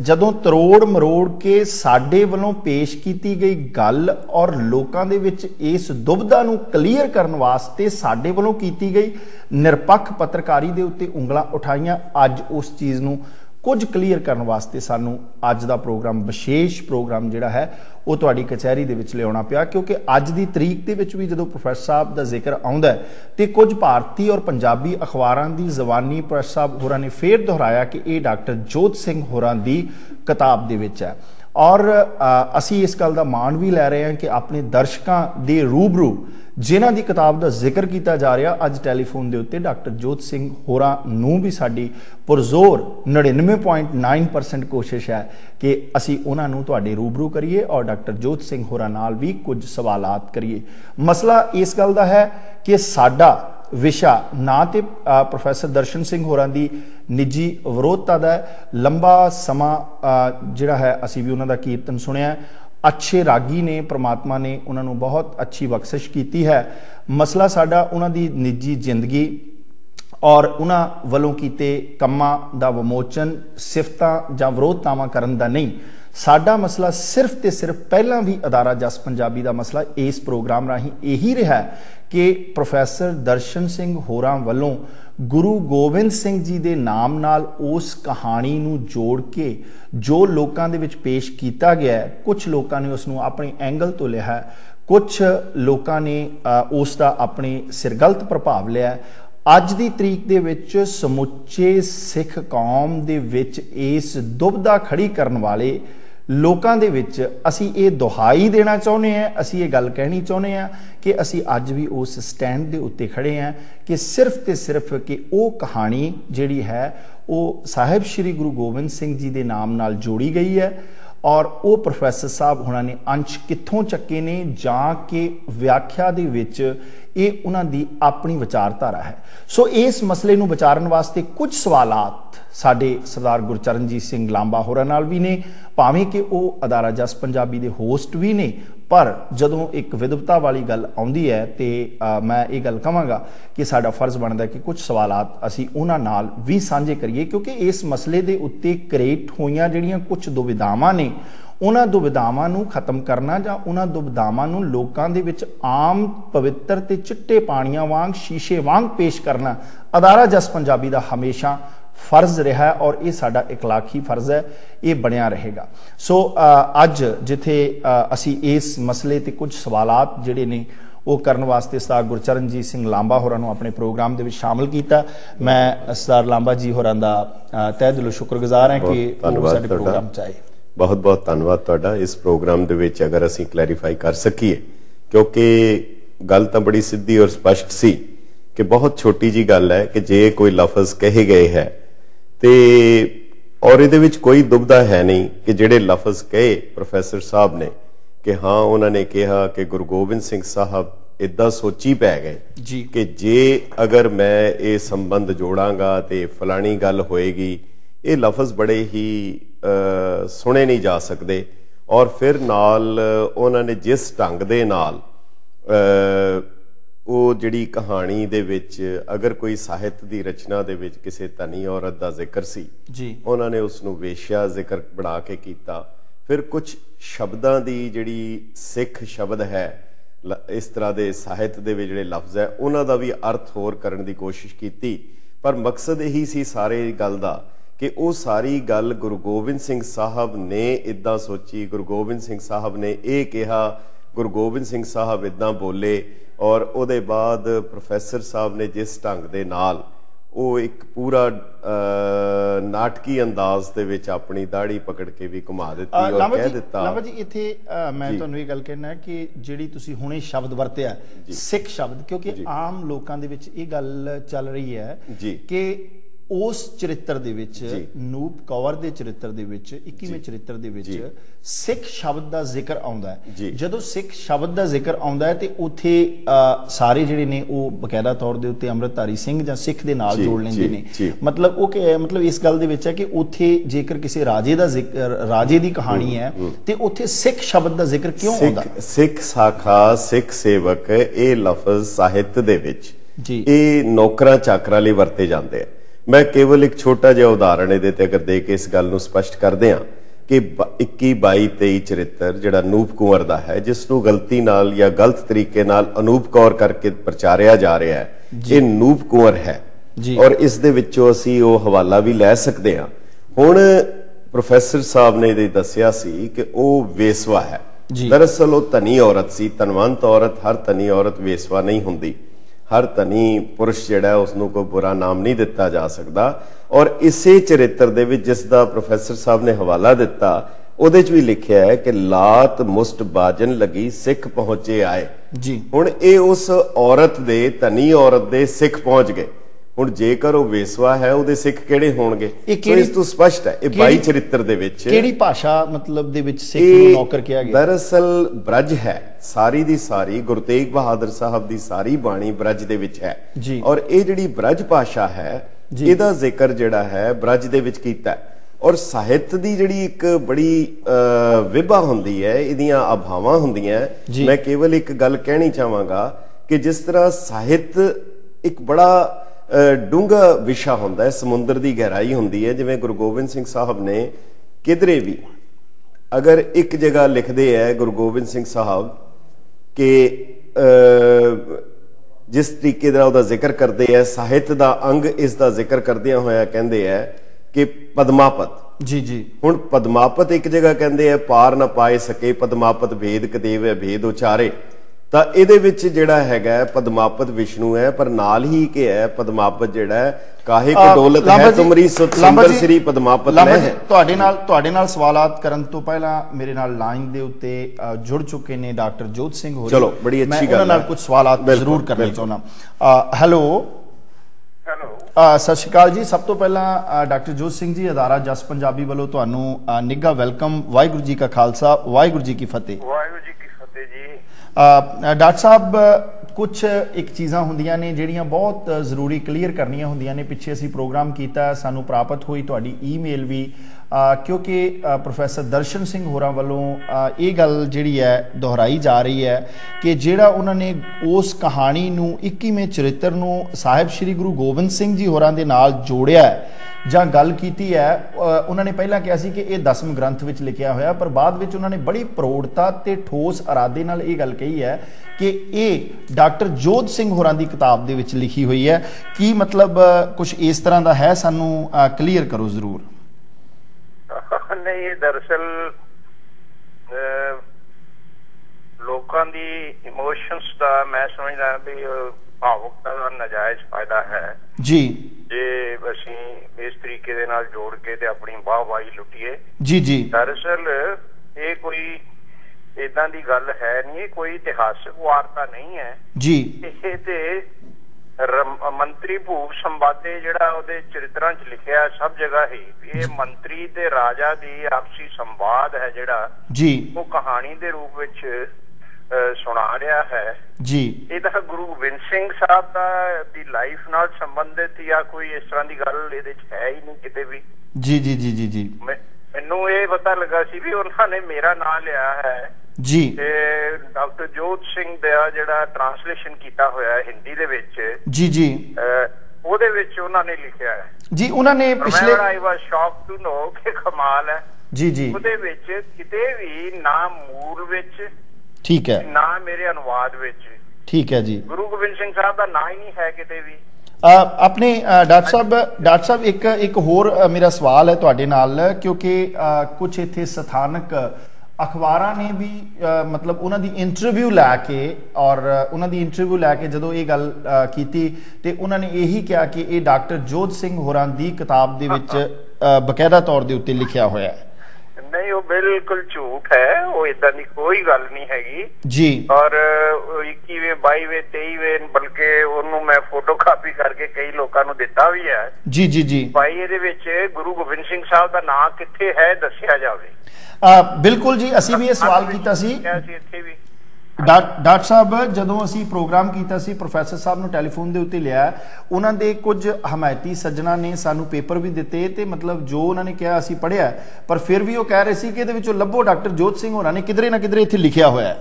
ਜਦੋਂ ਤਰੋੜ ਮਰੋੜ ਕੇ ਸਾਡੇ ਵੱਲੋਂ ਪੇਸ਼ ਕੀਤੀ ਗਈ ਗੱਲ ਔਰ ਲੋਕਾਂ ਦੇ ਵਿੱਚ ਇਸ ਦੁਬਧਾ ਨੂੰ ਕਲੀਅਰ ਕਰਨ ਵਾਸਤੇ ਸਾਡੇ ਵੱਲੋਂ ਕੀਤੀ ਗਈ, ਨਿਰਪੱਖ ਪੱਤਰਕਾਰੀ ਦੇ ਉੱਤੇ ਉਂਗਲਾਂ ਉਠਾਈਆਂ, ਅੱਜ ਉਸ ਚੀਜ਼ ਨੂੰ ਕੁਝ ਕਲੀਅਰ ਕਰਨ ਵਾਸਤੇ ਸਾਨੂੰ ਅੱਜ ਦਾ ਪ੍ਰੋਗਰਾਮ, ਵਿਸ਼ੇਸ਼ ਪ੍ਰੋਗਰਾਮ ਜਿਹੜਾ ਹੈ, ਉਹ ਤੁਹਾਡੀ ਕਚਹਿਰੀ ਦੇ ਵਿੱਚ ਲਿਆਉਣਾ ਪਿਆ, ਕਿਉਂਕਿ ਅੱਜ ਦੀ ਤਰੀਕ ਦੇ ਵਿੱਚ ਵੀ ਜਦੋਂ ਪ੍ਰੋਫੈਸਰ ਸਾਹਿਬ ਦਾ ਜ਼ਿਕਰ ਆਉਂਦਾ ਤੇ ਕੁਝ ਭਾਰਤੀ ਔਰ ਪੰਜਾਬੀ ਅਖਬਾਰਾਂ ਦੀ ਜ਼ਬਾਨੀ ਪ੍ਰੋਫੈਸਰ ਸਾਹਿਬ ਹੋਰਾਂ ਨੇ ਫੇਰ ਦੁਹਰਾਇਆ ਕਿ ਇਹ ਡਾਕਟਰ ਜੋਤ ਸਿੰਘ ਹੋਰਾਂ ਦੀ ਕਿਤਾਬ ਦੇ ਵਿੱਚ ਹੈ। ਔਰ ਅਸੀਂ ਇਸ ਗੱਲ ਦਾ ਮਾਣ ਵੀ ਲੈ ਰਹੇ ਹਾਂ ਕਿ ਆਪਣੇ ਦਰਸ਼ਕਾਂ ਦੇ ਰੂਬਰੂ, ਜਿਨ੍ਹਾਂ ਦੀ ਕਿਤਾਬ ਦਾ ਜ਼ਿਕਰ ਕੀਤਾ ਜਾ ਰਿਹਾ ਅੱਜ ਟੈਲੀਫੋਨ ਦੇ ਉੱਤੇ, ਡਾਕਟਰ ਜੋਤ ਸਿੰਘ ਹੋਰਾਂ ਨੂੰ ਵੀ ਸਾਡੀ ਪੁਰਜ਼ੋਰ 99.9% ਕੋਸ਼ਿਸ਼ ਹੈ ਕਿ ਅਸੀਂ ਉਹਨਾਂ ਨੂੰ ਤੁਹਾਡੇ ਰੂਬਰੂ ਕਰੀਏ ਔਰ ਡਾਕਟਰ ਜੋਤ ਸਿੰਘ ਹੋਰਾਂ ਨਾਲ ਵੀ ਕੁਝ ਸਵਾਲਾਤ ਕਰੀਏ। ਮਸਲਾ ਇਸ ਗੱਲ ਦਾ ਹੈ ਕਿ ਸਾਡਾ ਵਿਸ਼ਾ, ਨਾ ਤੇ ਪ੍ਰੋਫੈਸਰ ਦਰਸ਼ਨ ਸਿੰਘ ਹੋਰਾਂ ਦੀ ਨਿੱਜੀ ਵਿਰੋਧਤਾ ਦਾ ਲੰਬਾ ਸਮਾਂ ਜਿਹੜਾ ਹੈ, ਅਸੀਂ ਵੀ ਉਹਨਾਂ ਦਾ ਕੀਰਤਨ ਸੁਣਿਆ ਅੱਛੇ ਰਾਗੀ ਨੇ, ਪ੍ਰਮਾਤਮਾ ਨੇ ਉਹਨਾਂ ਨੂੰ ਬਹੁਤ ਅੱਛੀ ਬਖਸ਼ਿਸ਼ ਕੀਤੀ ਹੈ। ਮਸਲਾ ਸਾਡਾ ਉਹਨਾਂ ਦੀ ਨਿੱਜੀ ਜ਼ਿੰਦਗੀ ਔਰ ਉਹਨਾਂ ਵੱਲੋਂ ਕੀਤੇ ਕੰਮਾਂ ਦਾ ਵਿਮੋਚਨ, ਸਿਫਤਾਂ ਜਾਂ ਵਿਰੋਧਤਾਵਾਂ ਕਰਨ ਦਾ ਨਹੀਂ। ਸਾਡਾ ਮਸਲਾ ਸਿਰਫ ਤੇ ਸਿਰਫ ਪਹਿਲਾਂ ਵੀ ਅਦਾਰਾ ਜਸ ਪੰਜਾਬੀ ਦਾ ਮਸਲਾ ਇਸ ਪ੍ਰੋਗਰਾਮ ਰਾਹੀਂ ਇਹੀ ਰਿਹਾ ਕਿ ਪ੍ਰੋਫੈਸਰ ਦਰਸ਼ਨ ਸਿੰਘ ਹੋਰਾਂ ਵੱਲੋਂ ਗੁਰੂ ਗੋਬਿੰਦ ਸਿੰਘ ਜੀ ਦੇ ਨਾਮ ਨਾਲ ਉਸ ਕਹਾਣੀ ਨੂੰ ਜੋੜ ਕੇ ਜੋ ਲੋਕਾਂ ਦੇ ਵਿੱਚ ਪੇਸ਼ ਕੀਤਾ ਗਿਆ ਹੈ ਕੁਝ ਲੋਕਾਂ ਨੇ ਉਸ ਨੂੰ ਆਪਣੇ ਐਂਗਲ ਤੋਂ ਲਿਆ ਹੈ ਕੁਝ ਲੋਕਾਂ ਨੇ ਉਸ ਦਾ ਆਪਣੇ ਸਿਰਗਲਤ ਪ੍ਰਭਾਵ ਲਿਆ ਅੱਜ ਦੀ ਤਰੀਕ ਦੇ ਵਿੱਚ ਸਮੁੱਚੇ ਸਿੱਖ ਕੌਮ ਦੇ ਵਿੱਚ ਇਸ ਦੁਬਦਾ ਖੜੀ ਕਰਨ ਵਾਲੇ ਲੋਕਾਂ ਦੇ ਵਿੱਚ ਅਸੀਂ ਇਹ ਦੁਹਾਈ ਦੇਣਾ ਚਾਹੁੰਦੇ ਆ ਅਸੀਂ ਇਹ ਗੱਲ ਕਹਿਣੀ ਚਾਹੁੰਦੇ ਆ ਕਿ ਅਸੀਂ ਅੱਜ ਵੀ ਉਸ ਸਟੈਂਡ ਦੇ ਉੱਤੇ ਖੜੇ ਆ ਕਿ ਸਿਰਫ ਤੇ ਸਿਰਫ ਕਿ ਉਹ ਕਹਾਣੀ ਜਿਹੜੀ ਹੈ, ਉਹ ਸਾਹਿਬ ਸ੍ਰੀ ਗੁਰੂ ਗੋਬਿੰਦ ਸਿੰਘ ਜੀ ਦੇ ਨਾਮ ਨਾਲ ਜੋੜੀ ਗਈ ਹੈ। ਔਰ ਉਹ ਪ੍ਰੋਫੈਸਰ ਸਾਹਿਬ ਉਹਨਾਂ ਨੇ ਅੰਸ਼ ਕਿੱਥੋਂ ਚੱਕੇ ਨੇ, ਜਾਂ ਕਿ ਵਿਆਖਿਆ ਦੇ ਵਿੱਚ ਇਹ ਉਹਨਾਂ ਦੀ ਆਪਣੀ ਵਿਚਾਰਧਾਰਾ ਹੈ। ਸੋ ਇਸ ਮਸਲੇ ਨੂੰ ਵਿਚਾਰਨ ਵਾਸਤੇ ਕੁਝ ਸਵਾਲਾਤ ਸਾਡੇ ਸਰਦਾਰ ਗੁਰਚਰਨਜੀਤ ਸਿੰਘ ਲਾਂਬਾ ਹੋਰਾਂ ਨਾਲ ਵੀ ਨੇ, ਭਾਵੇਂ ਕਿ ਉਹ ਅਦਾਰਾ ਜਸ ਪੰਜਾਬੀ ਦੇ ਹੋਸਟ ਵੀ ਨੇ ਪਰ ਜਦੋਂ ਇੱਕ ਵਿਦਵਤਾ ਵਾਲੀ ਗੱਲ ਆਉਂਦੀ ਹੈ ਤੇ ਮੈਂ ਇਹ ਗੱਲ ਕਹਾਂਗਾ ਕਿ ਸਾਡਾ ਫਰਜ਼ ਬਣਦਾ ਕਿ ਕੁਝ ਸਵਾਲਾਤ ਅਸੀਂ ਉਹਨਾਂ ਨਾਲ ਵੀ ਸਾਂਝੇ ਕਰੀਏ, ਕਿਉਂਕਿ ਇਸ ਮਸਲੇ ਦੇ ਉੱਤੇ ਕ੍ਰੀਏਟ ਹੋਈਆਂ ਜਿਹੜੀਆਂ ਕੁਝ ਦੁਬਿਧਾਵਾਂ ਨੇ, ਉਹਨਾਂ ਦੁਬਿਧਾਵਾਂ ਨੂੰ ਖਤਮ ਕਰਨਾ ਜਾਂ ਉਹਨਾਂ ਦੁਬਿਧਾਵਾਂ ਨੂੰ ਲੋਕਾਂ ਦੇ ਵਿੱਚ ਆਮ ਪਵਿੱਤਰ ਤੇ ਚਿੱਟੇ ਪਾਣੀਆਂ ਵਾਂਗ, ਸ਼ੀਸ਼ੇ ਵਾਂਗ ਪੇਸ਼ ਕਰਨਾ, ਅਦਾਰਾ ਜਸ ਪੰਜਾਬੀ ਦਾ ਹਮੇਸ਼ਾ ਫਰਜ਼ ਰਿਹਾ ਔਰ ਇਹ ਸਾਡਾ ਇਕਲਾਖੀ ਫਰਜ਼ ਹੈ ਇਹ ਬਣਿਆ ਰਹੇਗਾ। ਸੋ ਅੱਜ ਜਿੱਥੇ ਅਸੀਂ ਇਸ ਮਸਲੇ ਤੇ ਕੁਝ ਸਵਾਲਾਤ ਜਿਹੜੇ ਨੇ ਉਹ ਕਰਨ ਵਾਸਤੇ ਸਰਦਾਰ ਗੁਰਚਰਨਜੀਤ ਸਿੰਘ ਲਾਂਬਾ ਹੋਰਾਂ ਨੂੰ ਆਪਣੇ ਪ੍ਰੋਗਰਾਮ ਦੇ ਵਿੱਚ ਸ਼ਾਮਲ ਕੀਤਾ। ਮੈਂ ਸਰਦਾਰ ਲਾਂਬਾ ਜੀ ਹੋਰਾਂ ਦਾ ਤਹਿ ਦਿਲੋਂ ਸ਼ੁਕਰਗੁਜ਼ਾਰ ਹਾਂ ਕਿ ਉਹ ਸਾਡੇ ਪ੍ਰੋਗਰਾਮ ਚ ਆਏ। ਬਹੁਤ ਬਹੁਤ ਧੰਨਵਾਦ ਤੁਹਾਡਾ। ਇਸ ਪ੍ਰੋਗਰਾਮ ਦੇ ਵਿੱਚ ਅਗਰ ਅਸੀਂ ਕਲੈਰੀਫਾਈ ਕਰ ਸਕੀਏ ਕਿਉਂਕਿ ਗੱਲ ਤਾਂ ਬੜੀ ਸਿੱਧੀ ਔਰ ਸਪਸ਼ਟ ਸੀ ਕਿ ਬਹੁਤ ਛੋਟੀ ਜੀ ਗੱਲ ਹੈ ਕਿ ਜੇ ਕੋਈ ਲਫ਼ਜ਼ ਕਹੇ ਗਏ ਹੈ ਤੇ ਔਰ ਇਹਦੇ ਵਿੱਚ ਕੋਈ ਦੁਬਦਾ ਹੈ ਨਹੀਂ ਕਿ ਜਿਹੜੇ ਲਫ਼ਜ਼ ਕਹੇ ਪ੍ਰੋਫੈਸਰ ਸਾਹਿਬ ਨੇ ਕਿ ਹਾਂ ਉਹਨਾਂ ਨੇ ਕਿਹਾ ਕਿ ਗੁਰੂ ਗੋਬਿੰਦ ਸਿੰਘ ਸਾਹਿਬ ਇਦਾਂ ਸੋਚੀ ਪੈ ਗਏ ਜੀ। ਕਿ ਜੇ ਅਗਰ ਮੈਂ ਇਹ ਸੰਬੰਧ ਜੋੜਾਂਗਾ ਤੇ ਫਲਾਣੀ ਗੱਲ ਹੋਏਗੀ ਇਹ ਲਫ਼ਜ਼ ਬੜੇ ਹੀ ਸੁਣੇ ਨਹੀਂ ਜਾ ਸਕਦੇ। ਔਰ ਫਿਰ ਨਾਲ ਉਹਨਾਂ ਨੇ ਜਿਸ ਢੰਗ ਦੇ ਨਾਲ ਉਹ ਜਿਹੜੀ ਕਹਾਣੀ ਦੇ ਵਿੱਚ ਅਗਰ ਕੋਈ ਸਾਹਿਤ ਦੀ ਰਚਨਾ ਦੇ ਵਿੱਚ ਕਿਸੇ ਧਨੀ ਔਰਤ ਦਾ ਜ਼ਿਕਰ ਸੀ ਜੀ। ਉਹਨਾਂ ਨੇ ਉਸ ਨੂੰ ਵੇਸ਼ਿਆ ਜ਼ਿਕਰ ਬਣਾ ਕੇ ਕੀਤਾ। ਫਿਰ ਕੁਝ ਸ਼ਬਦਾਂ ਦੀ ਜਿਹੜੀ ਸਿੱਖ ਸ਼ਬਦ ਹੈ ਇਸ ਤਰ੍ਹਾਂ ਦੇ ਸਾਹਿਤ ਦੇ ਵਿੱਚ ਜਿਹੜੇ ਲਫ਼ਜ਼ ਹੈ ਉਹਨਾਂ ਦਾ ਵੀ ਅਰਥ ਹੋਰ ਕਰਨ ਦੀ ਕੋਸ਼ਿਸ਼ ਕੀਤੀ। ਪਰ ਮਕਸਦ ਇਹੀ ਸੀ ਸਾਰੇ ਗੱਲ ਦਾ ਕਿ ਉਹ ਸਾਰੀ ਗੱਲ ਗੁਰੂ ਗੋਬਿੰਦ ਸਿੰਘ ਸਾਹਿਬ ਨੇ ਇਦਾਂ ਸੋਚੀ। ਗੁਰੂ ਗੋਬਿੰਦ ਸਿੰਘ ਸਾਹਿਬ ਨੇ ਇਹ ਕਿਹਾ ਗੁਰੂ ਗੋਬਿੰਦ ਸਿੰਘ ਸਾਹਿਬ ਇਦਾਂ ਬੋਲੇ ਔਰ ਉਹਦੇ ਬਾਅਦ ਪ੍ਰੋਫੈਸਰ ਸਾਹਿਬ ਨੇ ਜਿਸ ਢੰਗ ਦੇ ਨਾਲ ਉਹ ਇੱਕ ਪੂਰਾ ਨਾਟਕੀ ਅੰਦਾਜ਼ ਦੇ ਵਿੱਚ ਆਪਣੀ ਦਾੜੀ ਪਕੜ ਕੇ ਵੀ ਘੁਮਾ ਦਿੱਤੀ ਔਰ ਕਹਿ ਦਿੱਤਾ। ਲਾਵਾ ਜੀ ਇੱਥੇ ਮੈਂ ਤੁਹਾਨੂੰ ਇਹ ਗੱਲ ਕਹਿਣਾ ਹੈ ਕਿ ਜਿਹੜੀ ਤੁਸੀਂ ਹੁਣੇ ਸ਼ਬਦ ਵਰਤਿਆ ਸਿੱਖ ਸ਼ਬਦ ਕਿਉਂਕਿ ਆਮ ਲੋਕਾਂ ਦੇ ਵਿੱਚ ਇਹ ਗੱਲ ਚੱਲ ਰਹੀ ਹੈ ਕਿ ਉਸ ਚਰਿੱਤਰ ਦੇ ਵਿੱਚ ਨੂਪ ਕੌਰ ਦੇ ਚਰਿੱਤਰ ਦੇ ਵਿੱਚ 21ਵੇਂ ਚਰਿੱਤਰ ਦੇ ਵਿੱਚ ਸਿੱਖ ਸ਼ਬਦ ਦਾ ਜ਼ਿਕਰ ਆਉਂਦਾ ਹੈ। ਜਦੋਂ ਸਿੱਖ ਸ਼ਬਦ ਦਾ ਜ਼ਿਕਰ ਆਉਂਦਾ ਹੈ ਤੇ ਉਥੇ ਸਾਰੇ ਜਿਹੜੇ ਨੇ ਉਹ ਬਕਾਇਦਾ ਤੌਰ ਦੇ ਉੱਤੇ ਅੰਮ੍ਰਿਤਧਾਰੀ ਸਿੰਘ ਜਾਂ ਸਿੱਖ ਦੇ ਨਾਲ ਜੋੜ ਲੈਂਦੇ ਨੇ। ਮਤਲਬ ਉਹ ਕਿ ਮਤਲਬ ਇਸ ਗੱਲ ਦੇ ਵਿੱਚ ਹੈ ਕਿ ਉਥੇ ਜੇਕਰ ਕਿਸੇ ਰਾਜੇ ਦਾ ਜ਼ਿਕਰ ਰਾਜੇ ਦੀ ਕਹਾਣੀ ਹੈ ਤੇ ਉਥੇ ਸਿੱਖ ਸ਼ਬਦ ਦਾ ਜ਼ਿਕਰ ਕਿਉਂ ਆਉਂਦਾ? ਸਿੱਖ ਸਾਖਾ ਸਿੱਖ ਸੇਵਕ ਇਹ ਲਫ਼ਜ਼ ਸਾਹਿਤ ਦੇ ਵਿੱਚ ਜੀ। ਇਹ ਨੌਕਰਾਂ ਚਾਕਰਾਂ ਲਈ ਵਰਤੇ ਜਾਂਦੇ ਆ। ਮੈਂ ਕੇਵਲ ਇੱਕ ਛੋਟਾ ਜਿਹਾ ਉਦਾਹਰਣ ਇਹਦੇ ਤੇ ਅਗਰ ਦੇ ਕੇ ਇਸ ਗੱਲ ਨੂੰ ਸਪਸ਼ਟ ਕਰਦੇ ਹਾਂ ਕਿ 21 22 23 ਚਰਿੱਤਰ ਜਿਹੜਾ ਅਨੂਪ ਕੁੰਵਰ ਦਾ ਹੈ ਜਿਸ ਨੂੰ ਗਲਤੀ ਨਾਲ ਜਾਂ ਗਲਤ ਤਰੀਕੇ ਨਾਲ ਅਨੂਪ ਕੌਰ ਕਰਕੇ ਪ੍ਰਚਾਰਿਆ ਜਾ ਰਿਹਾ ਹੈ ਇਹ ਨੂਪ ਕੁੰਵਰ ਹੈ। ਔਰ ਇਸ ਦੇ ਵਿੱਚੋਂ ਅਸੀਂ ਉਹ ਹਵਾਲਾ ਵੀ ਲੈ ਸਕਦੇ ਹਾਂ। ਹੁਣ ਪ੍ਰੋਫੈਸਰ ਸਾਹਿਬ ਨੇ ਇਹ ਦੱਸਿਆ ਸੀ ਕਿ ਉਹ ਵੇਸਵਾ ਹੈ। ਦਰਅਸਲ ਉਹ ਤਨੀ ਔਰਤ ਸੀ ਤਨਵੰਤ ਔਰਤ ਹਰ ਤਨੀ ਔਰਤ ਵੇਸਵਾ ਨਹੀਂ ਹੁੰਦੀ। ਹਰ ਧਨੀ ਪੁਰਸ਼ ਜਿਹੜਾ ਉਸ ਨੂੰ ਕੋਈ ਬੁਰਾ ਨਾਮ ਨਹੀਂ ਦਿੱਤਾ ਜਾ ਸਕਦਾ। ਔਰ ਇਸੇ ਚਰਿੱਤਰ ਦੇ ਵਿੱਚ ਜਿਸ ਦਾ ਪ੍ਰੋਫੈਸਰ ਸਾਹਿਬ ਨੇ ਹਵਾਲਾ ਦਿੱਤਾ ਉਹਦੇ 'ਚ ਵੀ ਲਿਖਿਆ ਹੈ ਕਿ ਲਾਤ ਮੁਸਟ ਬਾਜਨ ਲਗੀ ਸਿੱਖ ਪਹੁੰਚੇ ਆਏ। ਜੀ। ਹੁਣ ਇਹ ਉਸ ਔਰਤ ਦੇ ਧਨੀ ਔਰਤ ਦੇ ਸਿੱਖ ਪਹੁੰਚ ਗਏ। ਹੁਣ ਜੇਕਰ ਉਹ ਵੇਸਵਾ ਹੈ ਉਹਦੇ ਸਿੱਖ ਕਿਹੜੇ ਹੋਣਗੇ? ਸੋ ਇਸ ਤੋਂ ਸਪਸ਼ਟ ਹੈ ਇਹ 22 ਚਰਿੱਤਰ ਦੇ ਵਿੱਚ ਕਿਹੜੀ ਭਾਸ਼ਾ ਮਤਲਬ ਦੇ ਵਿੱਚ ਸਿੱਖ ਨੂੰ ਨੌਕਰ ਕਿਹਾ ਗਿਆ? ਦਰਅਸਲ ਬ੍ਰਜ ਹੈ ਸਾਰੀ ਦੀ ਸਾਰੀ ਗੁਰੂ ਤੇਗ ਬਹਾਦਰ ਸਾਹਿਬ ਦੀ ਸਾਰੀ ਬਾਣੀ ਬ੍ਰਜ ਦੇ ਵਿੱਚ ਹੈ। ਔਰ ਇਹ ਜਿਹੜੀ ਬ੍ਰਜ ਭਾਸ਼ਾ ਹੈ ਇਹਦਾ ਜ਼ਿਕਰ ਜਿਹੜਾ ਹੈ ਬ੍ਰਜ ਦੇ ਵਿੱਚ ਕੀਤਾ ਔਰ ਸਾਹਿਤ ਦੀ ਜਿਹੜੀ ਇੱਕ ਬੜੀ ਵਿਭਾ ਹੁੰਦੀ ਹੈ ਇਹਦੀਆਂ ਅਭਾਵਾਂ ਹੁੰਦੀਆਂ ਮੈਂ ਕੇਵਲ ਇੱਕ ਗੱਲ ਕਹਿਣੀ ਚਾਹਾਂਗਾ ਕਿ ਜਿਸ ਤਰ੍ਹਾਂ ਸਾਹਿਤ ਇੱਕ ਬੜਾ ਡੂੰਗਾ ਵਿਸ਼ਾ ਹੁੰਦਾ ਹੈ ਸਮੁੰਦਰ ਦੀ ਗਹਿਰਾਈ ਹੁੰਦੀ ਹੈ ਜਿਵੇਂ ਗੁਰੂ ਗੋਬਿੰਦ ਸਿੰਘ ਸਾਹਿਬ ਨੇ ਕਿਧਰੇ ਵੀ ਅਗਰ ਇੱਕ ਜਗ੍ਹਾ ਲਿਖਦੇ ਹੈ ਗੁਰੂ ਗੋਬਿੰਦ ਸਿੰਘ ਸਾਹਿਬ ਕਿ ਜਿਸ ਤਰੀਕੇ ਦਾ ਉਹਦਾ ਜ਼ਿਕਰ ਕਰਦੇ ਆ ਸਾਹਿਤ ਦਾ ਅੰਗ ਇਸ ਦਾ ਜ਼ਿਕਰ ਕਰਦਿਆਂ ਹੋਇਆ ਕਹਿੰਦੇ ਆ ਕਿ ਪਦਮਾਪਤ। ਜੀ ਜੀ। ਹੁਣ ਪਦਮਾਪਤ ਇੱਕ ਜਗ੍ਹਾ ਕਹਿੰਦੇ ਆ ਪਾਰ ਨਾ ਪਾਏ ਸਕੇ ਪਦਮਾਪਤ ਭੇਦ ਕਦੇਵ ਹੈ ਭੇਦ ਉਚਾਰੇ। ਤਾਂ ਇਹਦੇ ਵਿੱਚ ਜਿਹੜਾ ਹੈਗਾ ਪਦਮਾਪਤ ਵਿਸ਼ਨੂੰ ਹੈ ਪਰ ਨਾਲ ਹੀ ਕਿ ਹੈ ਪਦਮਾਪਤ ਜਿਹੜਾ ਹੈ ਕਾਹੇ ਕੋ ਦੌਲਤ ਹੈ? ਤੁਮਰੀ ਸੁੰਦਰ ਸ੍ਰੀ ਪਦਮਾਪਤ ਹੈ। ਤੁਹਾਡੇ ਨਾਲ ਤੁਹਾਡੇ ਨਾਲ ਸਵਾਲਾਤ ਕਰਨ ਤੋਂ ਪਹਿਲਾਂ ਮੇਰੇ ਨਾਲ ਲਾਈਨ ਦੇ ਉੱਤੇ ਜੁੜ ਚੁੱਕੇ ਨੇ ਡਾਕਟਰ ਜੋਤ ਸਿੰਘ ਹੋਰੀ। ਚਲੋ ਬੜੀ ਅੱਛੀ ਗੱਲ ਹੈ। ਮੈਂ ਉਹਨਾਂ ਨਾਲ ਕੁਝ ਸਵਾਲਾਤ ਜ਼ਰੂਰ ਕਰਨੇ ਚਾਹੁੰਦਾ। ਹੈਲੋ। ਹੈਲੋ। ਸਤਿ ਸ਼੍ਰੀ ਅਕਾਲ ਜੀ। ਸਭ ਤੋਂ ਪਹਿਲਾਂ ਡਾਕਟਰ ਜੋਤ ਸਿੰਘ ਜੀ ਅਦਾਰਾ ਜਸ ਪੰਜਾਬੀ ਵੱਲੋਂ ਤੁਹਾਨੂੰ ਨਿੱਘਾ ਵੈਲਕਮ। ਵਾਹਿਗੁਰੂ ਜੀ ਕਾ ਖਾਲਸਾ ਵਾਹਿਗੁਰੂ ਜੀ ਕੀ ਫਤਿਹ। ਵਾਹਿਗੁਰੂ ਜੀ ਕੀ ਫਤਿਹ ਜੀ। ਡਾਕਟਰ ਸਾਹਿਬ ਕੁਝ ਇੱਕ ਚੀਜ਼ਾਂ ਹੁੰਦੀਆਂ ਨੇ ਜਿਹੜੀਆਂ ਬਹੁਤ ਜ਼ਰੂਰੀ, ਕਲੀਅਰ ਕਰਨੀਆਂ ਹੁੰਦੀਆਂ ਨੇ। ਪਿੱਛੇ ਅਸੀਂ ਪ੍ਰੋਗਰਾਮ ਕੀਤਾ, ਸਾਨੂੰ ਪ੍ਰਾਪਤ ਹੋਈ, ਤੁਹਾਡੀ ਈਮੇਲ ਵੀ ਕਿਉਂਕਿ ਪ੍ਰੋਫੈਸਰ ਦਰਸ਼ਨ ਸਿੰਘ ਹੋਰਾਂ ਵੱਲੋਂ ਇਹ ਗੱਲ ਜਿਹੜੀ ਹੈ, ਦੁਹਰਾਈ ਜਾ ਰਹੀ ਹੈ ਕਿ ਜਿਹੜਾ ਉਹਨਾਂ ਨੇ ਉਸ ਕਹਾਣੀ ਨੂੰ 21ਵੇਂ ਚਰਿੱਤਰ ਨੂੰ ਸਾਹਿਬ ਸ੍ਰੀ ਗੁਰੂ ਗੋਬਿੰਦ ਸਿੰਘ ਜੀ ਹੋਰਾਂ ਦੇ ਨਾਲ ਜੋੜਿਆ ਜਾਂ ਗੱਲ ਕੀਤੀ ਹੈ ਉਹਨਾਂ ਨੇ ਪਹਿਲਾਂ ਕਿਹਾ ਸੀ ਕਿ ਇਹ ਦਸਮ ਗ੍ਰੰਥ ਵਿੱਚ ਲਿਖਿਆ ਹੋਇਆ, ਪਰ ਬਾਅਦ ਵਿੱਚ ਉਹਨਾਂ ਨੇ ਬੜੀ ਪ੍ਰੋੜਤਾ ਤੇ ਠੋਸ ਇਰਾਦੇ ਨਾਲ ਇਹ ਗੱਲ ਕਹੀ ਹੈ ਕਿ ਇਹ ਡਾਕਟਰ ਜੋਧ ਸਿੰਘ ਹੋਰਾਂ ਦੀ ਕਿਤਾਬ ਦੇ ਵਿੱਚ ਲਿਖੀ ਹੋਈ ਹੈ। ਕੀ ਮਤਲਬ ਕੁਝ ਇਸ ਤਰ੍ਹਾਂ ਦਾ ਹੈ? ਸਾਨੂੰ ਕਲੀਅਰ ਕਰੋ ਜ਼ਰੂਰ। ਨਹੀਂ ਦਰਸਲ ਲੋਕਾਂ ਦੀ ਇਮੋਸ਼ਨਸ ਦਾ ਮੈਂ ਸਮਝਦਾ ਵੀ ਭਾਵੁਕਤਾ ਦਾ ਨਜਾਇਜ਼ ਫਾਇਦਾ ਹੈ। ਜੀ। ਜੇ ਅਸੀਂ ਇਸ ਤਰੀਕੇ ਦੇ ਨਾਲ ਜੋੜ ਕੇ ਤੇ ਆਪਣੀ ਵਾਹਵਾਹੀ ਲੁੱਟੀਏ ਜੀ ਜੀ। ਦਰਸਲ ਇਹ ਕੋਈ ਇਦਾਂ ਦੀ ਗੱਲ ਹੈ ਨਹੀਂ ਕੋਈ ਇਤਿਹਾਸਕ ਵਾਰਤਾ ਨਹੀਂ ਹੈ। ਜੀ। ਇਹ ਤੇ ਮੰਤਰੀ ਭੂਪ ਸੰਵਾਦੇ ਜਿਹੜਾ ਉਹਦੇ ਚਰਿਤਰਾਂ 'ਚ ਲਿਖਿਆ ਸਭ ਜਗ੍ਹਾ ਹੀ ਇਹ ਮੰਤਰੀ ਤੇ ਰਾਜਾ ਦੀ ਆਪਸੀ ਸੰਵਾਦ ਹੈ ਜਿਹੜਾ ਜੀ। ਉਹ ਕਹਾਣੀ ਦੇ ਰੂਪ ਵਿੱਚ ਸੁਣਾ ਰਿਹਾ ਹੈ। ਜੀ। ਇਹ ਤਾਂ ਗੁਰੂ ਗੋਬਿੰਦ ਸਿੰਘ ਸਾਹਿਬ ਦਾ ਦੀ ਲਾਈਫ ਨਾਲ ਸੰਬੰਧਿਤ ਜਾਂ ਕੋਈ ਇਸ ਤਰ੍ਹਾਂ ਦੀ ਗੱਲ ਇਹਦੇ 'ਚ ਹੈ ਹੀ ਨਹੀਂ ਕਿਤੇ ਵੀ। ਜੀ ਜੀ ਜੀ ਜੀ ਜੀ। ਮੈਨੂੰ ਇਹ ਪਤਾ ਲੱਗਾ ਸੀ ਵੀ ਉਹਨਾਂ ਨੇ ਮੇਰਾ ਨਾਮ ਲਿਆ ਹੈ। ਜੀ। ਤੇ ਡਾਕਟਰ ਜੋਤ ਸਿੰਘ ਦਾ ਜਿਹੜਾ ਟ੍ਰਾਂਸਲੇਸ਼ਨ ਕੀਤਾ ਹੋਇਆ ਹੈ ਹਿੰਦੀ ਦੇ ਵਿੱਚ ਜੀ ਜੀ। ਉਹਦੇ ਵਿੱਚ ਉਹਨਾਂ ਨੇ ਲਿਖਿਆ ਹੈ। ਜੀ ਉਹਨਾਂ ਨੇ ਪਿਛਲੇ ਆਈ ਵਾਸ ਸ਼ੌਕ ਟੂ ਨੋ ਕਿ ਕਮਾਲ ਹੈ। ਜੀ ਜੀ। ਉਹਦੇ ਵਿੱਚ ਕਿਤੇ ਵੀ ਨਾ ਮੂਲ ਵਿੱਚ ਠੀਕ ਹੈ। ਨਾ ਮੇਰੇ ਅਨੁਵਾਦ ਵਿੱਚ। ਠੀਕ ਹੈ ਜੀ। ਗੁਰੂ ਗੋਬਿੰਦ ਸਿੰਘ ਸਾਹਿਬ ਦਾ ਨਾਂ ਹੀ ਨਹੀਂ ਹੈ ਕਿਤੇ ਵੀ। ਆਪਣੇ ਡਾਕਟਰ ਸਾਹਿਬ ਡਾਕਟਰ ਸਾਹਿਬ ਇੱਕ ਇੱਕ ਹੋਰ ਮੇਰਾ ਸਵਾਲ ਹੈ ਤੁਹਾਡੇ ਨਾਲ ਕਿਉਂਕਿ ਕੁਝ ਇੱਥੇ ਸਥਾਨਕ ਅਖਬਾਰਾਂ ਨੇ ਵੀ ਮਤਲਬ ਉਹਨਾਂ ਦੀ ਇੰਟਰਵਿਊ ਲੈ ਕੇ ਔਰ ਉਹਨਾਂ ਦੀ ਇੰਟਰਵਿਊ ਲੈ ਕੇ ਜਦੋਂ ਇਹ ਗੱਲ ਕੀਤੀ ਤੇ ਉਹਨਾਂ ਨੇ ਇਹੀ ਕਿਹਾ ਕਿ ਇਹ ਡਾਕਟਰ ਜੋਧ ਸਿੰਘ ਹੋਰਾਂ ਦੀ ਕਿਤਾਬ ਦੇ ਵਿੱਚ ਬਕਾਇਦਾ ਤੌਰ ਦੇ ਉੱਤੇ ਲਿਖਿਆ ਹੋਇਆ ਹੈ। ਨਹੀਂ ਉਹ ਬਿਲਕੁਲ ਝੂਠ ਹੈ ਉਹ ਇਦਾਂ ਦੀ ਕੋਈ ਗੱਲ ਨਹੀਂ ਹੈਗੀ। ਜੀ। ਔਰ 21ਵੇਂ 22ਵੇਂ 23ਵੇਂ ਬਲਕਿ ਉਹਨੂੰ ਮੈਂ ਫੋਟੋ ਕਾਪੀ ਕਰਕੇ ਕਈ ਲੋਕਾਂ ਨੂੰ ਦਿੱਤਾ ਵੀ ਹੈ। ਜੀ ਜੀ ਜੀ। ਭਾਈ ਇਹਦੇ ਵਿੱਚ ਗੁਰੂ ਗੋਬਿੰਦ ਸਿੰਘ ਸਾਹਿਬ ਦਾ ਨਾਮ ਕਿੱਥੇ ਹੈ ਦੱਸਿਆ ਜਾਵੇ। ਬਿਲਕੁਲ ਜੀ ਅਸੀਂ ਵੀ ਇਹ ਸਵਾਲ ਕੀਤਾ ਸੀ ਇੱਥੇ ਵੀ। ਡਾਕਟਰ ਸਾਹਿਬ ਜਦੋਂ ਅਸੀਂ ਪ੍ਰੋਗਰਾਮ ਕੀਤਾ ਸੀ ਪ੍ਰੋਫੈਸਰ ਸਾਹਿਬ ਨੂੰ ਟੈਲੀਫੋਨ ਦੇ ਉੱਤੇ ਲਿਆ ਉਹਨਾਂ ਦੇ ਕੁਝ ਹਮਾਇਤੀ ਸੱਜਣਾ ਨੇ ਸਾਨੂੰ ਪੇਪਰ ਵੀ ਦਿੱਤੇ ਤੇ ਮਤਲਬ ਜੋ ਉਹਨਾਂ ਨੇ ਕਿਹਾ ਅਸੀਂ ਪੜਿਆ ਪਰ ਫਿਰ ਵੀ ਉਹ ਕਹਿ ਰਹੇ ਸੀ ਕਿ ਇਹਦੇ ਵਿੱਚੋਂ ਲੱਭੋ ਡਾਕਟਰ ਜੋਤ ਸਿੰਘ ਹੋਰਾਂ ਨੇ ਕਿਧਰੇ ਨਾ ਕਿਧਰੇ ਇੱਥੇ ਲਿਖਿਆ ਹੋਇਆ ਹੈ।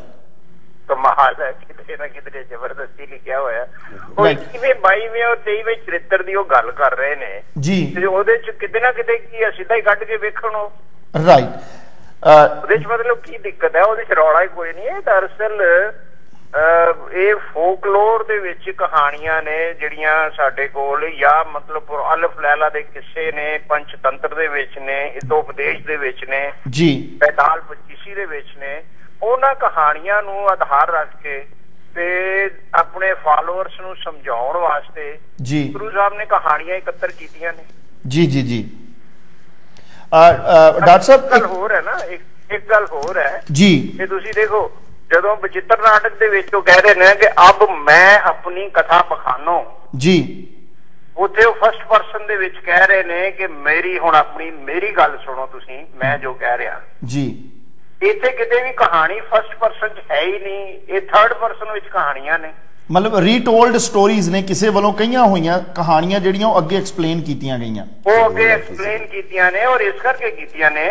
ਕਮਾਲ ਹੈ ਕਿਤੇ ਨਾ ਕਿਧਰੇ ਜ਼ਬਰਦਸਤੀ ਲਿਖਿਆ ਹੋਇਆ ਉਹ ਕਿਵੇਂ 22ਵੇਂ ਔਰ 23ਵੇਂ ਚਰਿੱਤਰ ਦੀ ਉਹ ਗੱਲ ਕਰ ਰਹੇ ਨੇ ਜੀ। ਤੇ ਉਹਦੇ ਚ ਕਿਤੇ ਨਾ ਕਿਤੇ ਕੀ ਸਿੱਧਾ ਹੀ ਕੱਢ ਕੇ ਵੇਖਣ ਰਾਈਟ ਉਹਦੇ ਚ ਮਤਲਬ ਕੀ ਦਿੱਕਤ ਹੈ? ਉਹਦੇ ਚ ਰੌਲਾ ਹੀ ਕੋਈ ਨਹੀਂ ਹੈ। ਦਰਅਸਲ ਇਹ ਫੋਕਲੋਰ ਦੇ ਵਿੱਚ ਕਹਾਣੀਆਂ ਨੇ ਜਿਹੜੀਆਂ ਸਾਡੇ ਕੋਲ ਜਾਂ ਮਤਲਬ ਅਲਫ ਲੈਲਾ ਦੇ ਕਿੱਸੇ ਨੇ ਪੰਚਤੰਤਰ ਦੇ ਵਿੱਚ ਨੇ ਇਤੋਪਦੇਸ਼ ਦੇ ਵਿੱਚ ਨੇ ਜੀ। ਪੈਦਾਲ ਪਚੀਸੀ ਦੇ ਵਿੱਚ ਨੇ ਉਹਨਾਂ ਕਹਾਣੀਆਂ ਨੂੰ ਆਧਾਰ ਰੱਖ ਕੇ ਤੇ ਆਪਣੇ ਫਾਲੋਅਰਸ ਨੂੰ ਸਮਝਾਉਣ ਵਾਸਤੇ ਜੀ। ਗੁਰੂ ਸਾਹਿਬ ਨੇ ਕਹਾਣੀਆਂ ਇਕੱਤਰ ਕੀਤੀਆਂ ਨੇ। ਜੀ ਜੀ ਜੀ। ਡਾਕਟਰ ਸਾਹਿਬ ਗੱਲ ਹੋਰ ਹੈ ਨਾ ਇੱਕ ਇੱਕ ਗੱਲ ਹੋਰ ਹੈ। ਜੀ। ਇਹ ਤੁਸੀਂ ਦੇਖੋ ਜਦੋਂ ਬਚਿੱਤਰ ਨਾਟਕ ਦੇ ਵਿੱਚ ਉਹ ਕਹਿ ਰਹੇ ਨੇ ਕਿ ਅਬ ਮੈਂ ਆਪਣੀ ਕਥਾ ਬਖਾਨੋ ਜੀ। ਉੱਥੇ ਉਹ ਫਸਟ ਪਰਸਨ ਦੇ ਵਿੱਚ ਕਹਿ ਰਹੇ ਨੇ ਕਿ ਮੇਰੀ ਹੁਣ ਆਪਣੀ ਮੇਰੀ ਗੱਲ ਸੁਣੋ ਤੁਸੀਂ ਮੈਂ ਜੋ ਕਹਿ ਰਿਹਾ। ਜੀ। ਇੱਥੇ ਕਿਤੇ ਵੀ ਕਹਾਣੀ ਫਸਟ ਪਰਸਨ 'ਚ ਹੈ ਹੀ ਨਹੀਂ ਇਹ ਥਰਡ ਪਰਸਨ ਵਿੱਚ ਕਹਾਣੀਆਂ ਨੇ। ਮਤਲਬ ਰੀਟੋਲਡ ਸਟੋਰੀਜ਼ ਨੇ ਕਿਸੇ ਵੱਲੋਂ ਕਈਆਂ ਹੋਈਆਂ ਕਹਾਣੀਆਂ ਜਿਹੜੀਆਂ ਉਹ ਅੱਗੇ ਐਕਸਪਲੇਨ ਕੀਤੀਆਂ ਗਈਆਂ। ਉਹ ਅੱਗੇ ਐਕਸਪਲੇਨ ਕੀਤੀਆਂ ਨੇ ਔਰ ਇਸ ਕਰਕੇ ਕੀਤੀਆਂ ਨੇ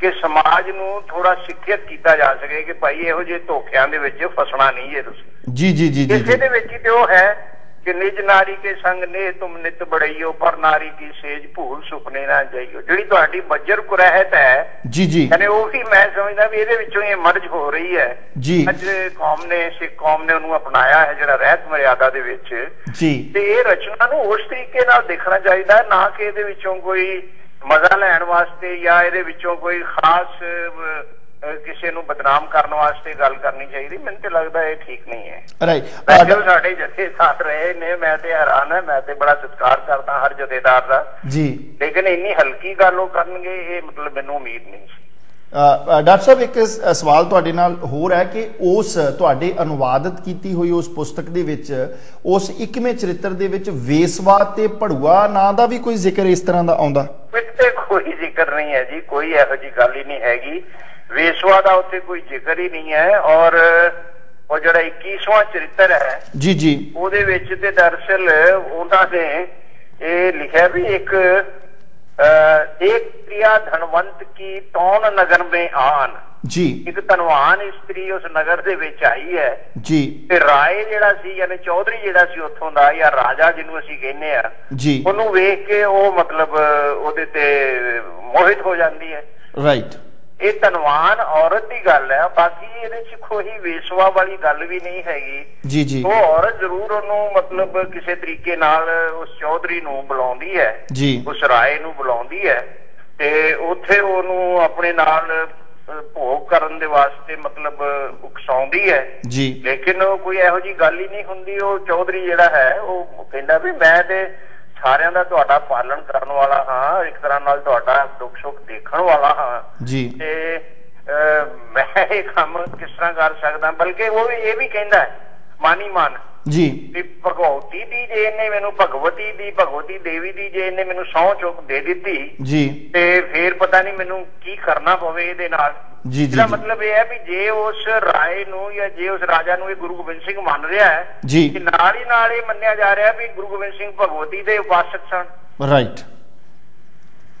ਕਿ ਸਮਾਜ ਨੂੰ ਥੋੜਾ ਸਿੱਖਿਅਤ ਕੀਤਾ ਜਾ ਸਕੇ ਕਿ ਭਾਈ ਇਹੋ ਜਿਹੇ ਧੋਖਿਆਂ ਦੇ ਵਿੱਚ ਫਸਣਾ ਨਹੀਂ ਜੇ ਤੁਸੀਂ। ਜੀ ਜੀ ਜੀ ਜੀ ਇਸੇ ਦੇ ਵਿੱਚ ਹੀ ਤੇ ਉਹ ਹੈ ਕਿ ਨਿਜ ਨਾਰੀ ਕੇ ਸੰਗ ਨੇ ਤੁਮ ਨਿਤ ਬੜਈਓ ਪਰ ਨਾਰੀ ਕੀ ਸੇਜ ਭੂਲ ਸੁਪਨੇ ਨਾ ਜਾਈਓ। ਜਿਹੜੀ ਤੁਹਾਡੀ ਬੱਜਰ ਕੁਰਹਿਤ ਹੈ ਜੀ ਜੀ। ਯਾਨੀ ਉਹ ਵੀ ਮੈਂ ਸਮਝਦਾ ਵੀ ਇਹਦੇ ਵਿੱਚੋਂ ਇਹ ਮਰਜ ਹੋ ਰਹੀ ਹੈ। ਜੀ। ਅੱਜ ਕੌਮ ਨੇ ਸਿੱਖ ਕੌਮ ਨੇ ਉਹਨੂੰ ਅਪਣਾਇਆ ਹੈ ਜਿਹੜਾ ਰਹਿਤ ਮਰਿਆਦਾ ਦੇ ਵਿੱਚ। ਜੀ। ਤੇ ਇਹ ਰਚਨਾ ਨੂੰ ਉਸ ਤਰੀਕੇ ਨਾਲ ਦੇਖਣਾ ਚਾਹੀਦਾ ਹੈ, ਨਾ ਕਿ ਇਹਦੇ ਵਿੱਚੋਂ ਕੋਈ ਮਜ਼ਾ ਲੈਣ ਵਾਸਤੇ ਜਾਂ ਇਹਦੇ ਵਿੱਚੋਂ ਕੋਈ ਖਾਸ ਕਿਸੇ ਨੂੰ ਬਦਨਾਮ ਕਰਨ ਵਾਸਤੇ ਗੱਲ ਕਰਨੀ ਚਾਹੀਦੀ ਮੈਨੂੰ ਤੇ ਲੱਗਦਾ ਇਹ ਠੀਕ ਨਹੀਂ ਹੈ। ਰਾਈਟ ਸਾਡੇ ਜਥੇਦਾਰ ਰਹੇ ਨੇ ਮੈਂ ਤੇ ਹੈਰਾਨ ਹਾਂ ਮੈਂ ਤੇ ਬੜਾ ਸਤਿਕਾਰ ਕਰਦਾ ਹਰ ਜਥੇਦਾਰ ਦਾ। ਜੀ। ਲੇਕਿਨ ਇੰਨੀ ਹਲਕੀ ਗੱਲ ਉਹ ਕਰਨਗੇ ਇਹ ਮਤਲਬ ਮੈਨੂੰ ਉਮੀਦ ਨਹੀਂ। ਡਾਕਟਰ ਸਾਹਿਬ ਇੱਕ ਸਵਾਲ ਤੁਹਾਡੇ ਨਾਲ ਹੋਰ ਹੈ ਕਿ ਉਸ ਤੁਹਾਡੇ ਅਨੁਵਾਦਿਤ ਕੀਤੀ ਹੋਈ ਉਸ ਪੁਸਤਕ ਦੇ ਵਿੱਚ ਉਸ ਇੱਕਵੇਂ ਚਰਿੱਤਰ ਦੇ ਵਿੱਚ ਵੇਸਵਾ ਤੇ ਭੜੂਆ ਨਾਂ ਦਾ ਵੀ ਕੋਈ ਜ਼ਿਕਰ ਇਸ ਤਰ੍ਹਾਂ ਦਾ ਆਉਂਦਾ? ਕੋਈ ਜ਼ਿਕਰ ਨਹੀਂ ਹੈ ਜੀ ਕੋਈ ਇਹੋ ਜੀ ਗੱਲ ਹੀ ਨਹੀਂ ਹੈਗੀ। ਵੇਸਵਾ ਦਾ ਉੱਤੇ ਕੋਈ ਜ਼ਿਕਰ ਹੀ ਨਹੀਂ ਹੈ ਔਰ ਉਹ ਜਿਹੜਾ 21ਵਾਂ ਚਰਿੱਤਰ ਹੈ ਜੀ ਜੀ। ਉਹਦੇ ਵਿੱਚ ਤੇ ਦਰਅਸਲ ਉਹਨਾਂ ਨੇ ਇਹ ਲਿਖਿਆ ਵੀ ਇੱਕ ਇੱਕ ਪ੍ਰਿਆ ਧਨਵੰਤ ਕੀ ਟੌਨ ਨਗਰ ਮੇ ਆਨ। ਜੀ। ਇੱਕ ਧਨਵਾਨ ਇਸਤਰੀ ਉਸ ਨਗਰ ਦੇ ਵਿੱਚ ਆਈ ਹੈ। ਜੀ। ਤੇ ਰਾਏ ਜਿਹੜਾ ਸੀ ਯਾਨੀ ਚੌਧਰੀ ਜਿਹੜਾ ਸੀ ਉੱਥੋਂ ਦਾ ਜਾਂ ਰਾਜਾ ਜਿਹਨੂੰ ਅਸੀਂ ਕਹਿੰਦੇ ਆ ਜੀ। ਉਹਨੂੰ ਵੇਖ ਕੇ ਉਹ ਮਤਲਬ ਉਹਦੇ ਤੇ ਮੋਹਿਤ ਹੋ ਜਾਂਦੀ ਹੈ। ਰਾਈਟ ਇਹ ਧਨਵਾਨ ਔਰਤ ਦੀ ਗੱਲ ਹੈ ਬਾਕੀ ਇਹਦੇ 'ਚ ਕੋਈ ਵੇਸਵਾ ਵਾਲੀ ਗੱਲ ਵੀ ਨਹੀਂ ਹੈਗੀ। ਜੀ ਜੀ। ਉਹ ਔਰਤ ਜ਼ਰੂਰ ਉਹਨੂੰ ਮਤਲਬ ਕਿਸੇ ਤਰੀਕੇ ਨਾਲ ਉਸ ਚੌਧਰੀ ਨੂੰ ਬੁਲਾਉਂਦੀ ਹੈ ਜੀ। ਉਸ ਰਾਏ ਨੂੰ ਬੁਲਾਉਂਦੀ ਹੈ ਤੇ ਉੱਥੇ ਉਹਨੂੰ ਆਪਣੇ ਨਾਲ ਭੋਗ ਕਰਨ ਦੇ ਵਾਸਤੇ ਮਤਲਬ ਉਕਸਾਉਂਦੀ ਹੈ। ਜੀ। ਲੇਕਿਨ ਉਹ ਕੋਈ ਇਹੋ ਜੀ ਗੱਲ ਹੀ ਨਹੀਂ ਹੁੰਦੀ ਉਹ ਚੌਧਰੀ ਜਿਹੜਾ ਹੈ ਉਹ ਕਹਿੰਦਾ ਵੀ ਮੈਂ ਤੇ ਸਾਰਿਆਂ ਦਾ ਤੁਹਾਡਾ ਪਾਲਣ ਕਰਨ ਵਾਲਾ ਹਾਂ ਇੱਕ ਤਰ੍ਹਾਂ ਨਾਲ ਤੁਹਾਡਾ ਦੁੱਖ ਸੁੱਖ ਦੇਖਣ ਵਾਲਾ ਹਾਂ। ਜੀ। ਤੇ ਮੈਂ ਇਹ ਕੰਮ ਕਿਸ ਤਰ੍ਹਾਂ ਕਰ ਸਕਦਾ ਬਲਕਿ ਉਹ ਵੀ ਇਹ ਵੀ ਕਹਿੰਦਾ ਹੈ ਮਾਨੀ ਮਾਨ। ਜੀ। ਵੀ ਭਗਵਤੀ ਦੀ ਜੇ ਇਹਨੇ ਮੈਨੂੰ ਭਗਵਤੀ ਦੀ ਭਗਵਤੀ ਦੇਵੀ ਦੀ ਜੇ ਇਹਨੇ ਮੈਨੂੰ ਸਹੁੰ ਚੁੱਕ ਦੇ ਦਿੱਤੀ ਜੀ। ਤੇ ਫੇਰ ਪਤਾ ਨਹੀਂ ਮੈਨੂੰ ਕੀ ਕਰਨਾ ਪਵੇ ਇਹਦੇ ਨਾਲ। ਜੀ ਜੀ ਜੀ। ਮਤਲਬ ਇਹ ਹੈ ਵੀ ਜੇ ਉਸ ਰਾਏ ਨੂੰ ਜਾਂ ਜੇ ਉਸ ਰਾਜਾ ਨੂੰ ਇਹ ਗੁਰੂ ਗੋਬਿੰਦ ਸਿੰਘ ਮੰਨ ਰਿਹਾ ਹੈ ਜੀ। ਕਿ ਨਾਲ ਹੀ ਨਾਲ ਇਹ ਮੰਨਿਆ ਜਾ ਰਿਹਾ ਵੀ ਗੁਰੂ ਗੋਬਿੰਦ ਸਿੰਘ ਭਗਵਤੀ ਦੇ ਉਪਾਸਕ ਸਨ। ਰਾਈਟ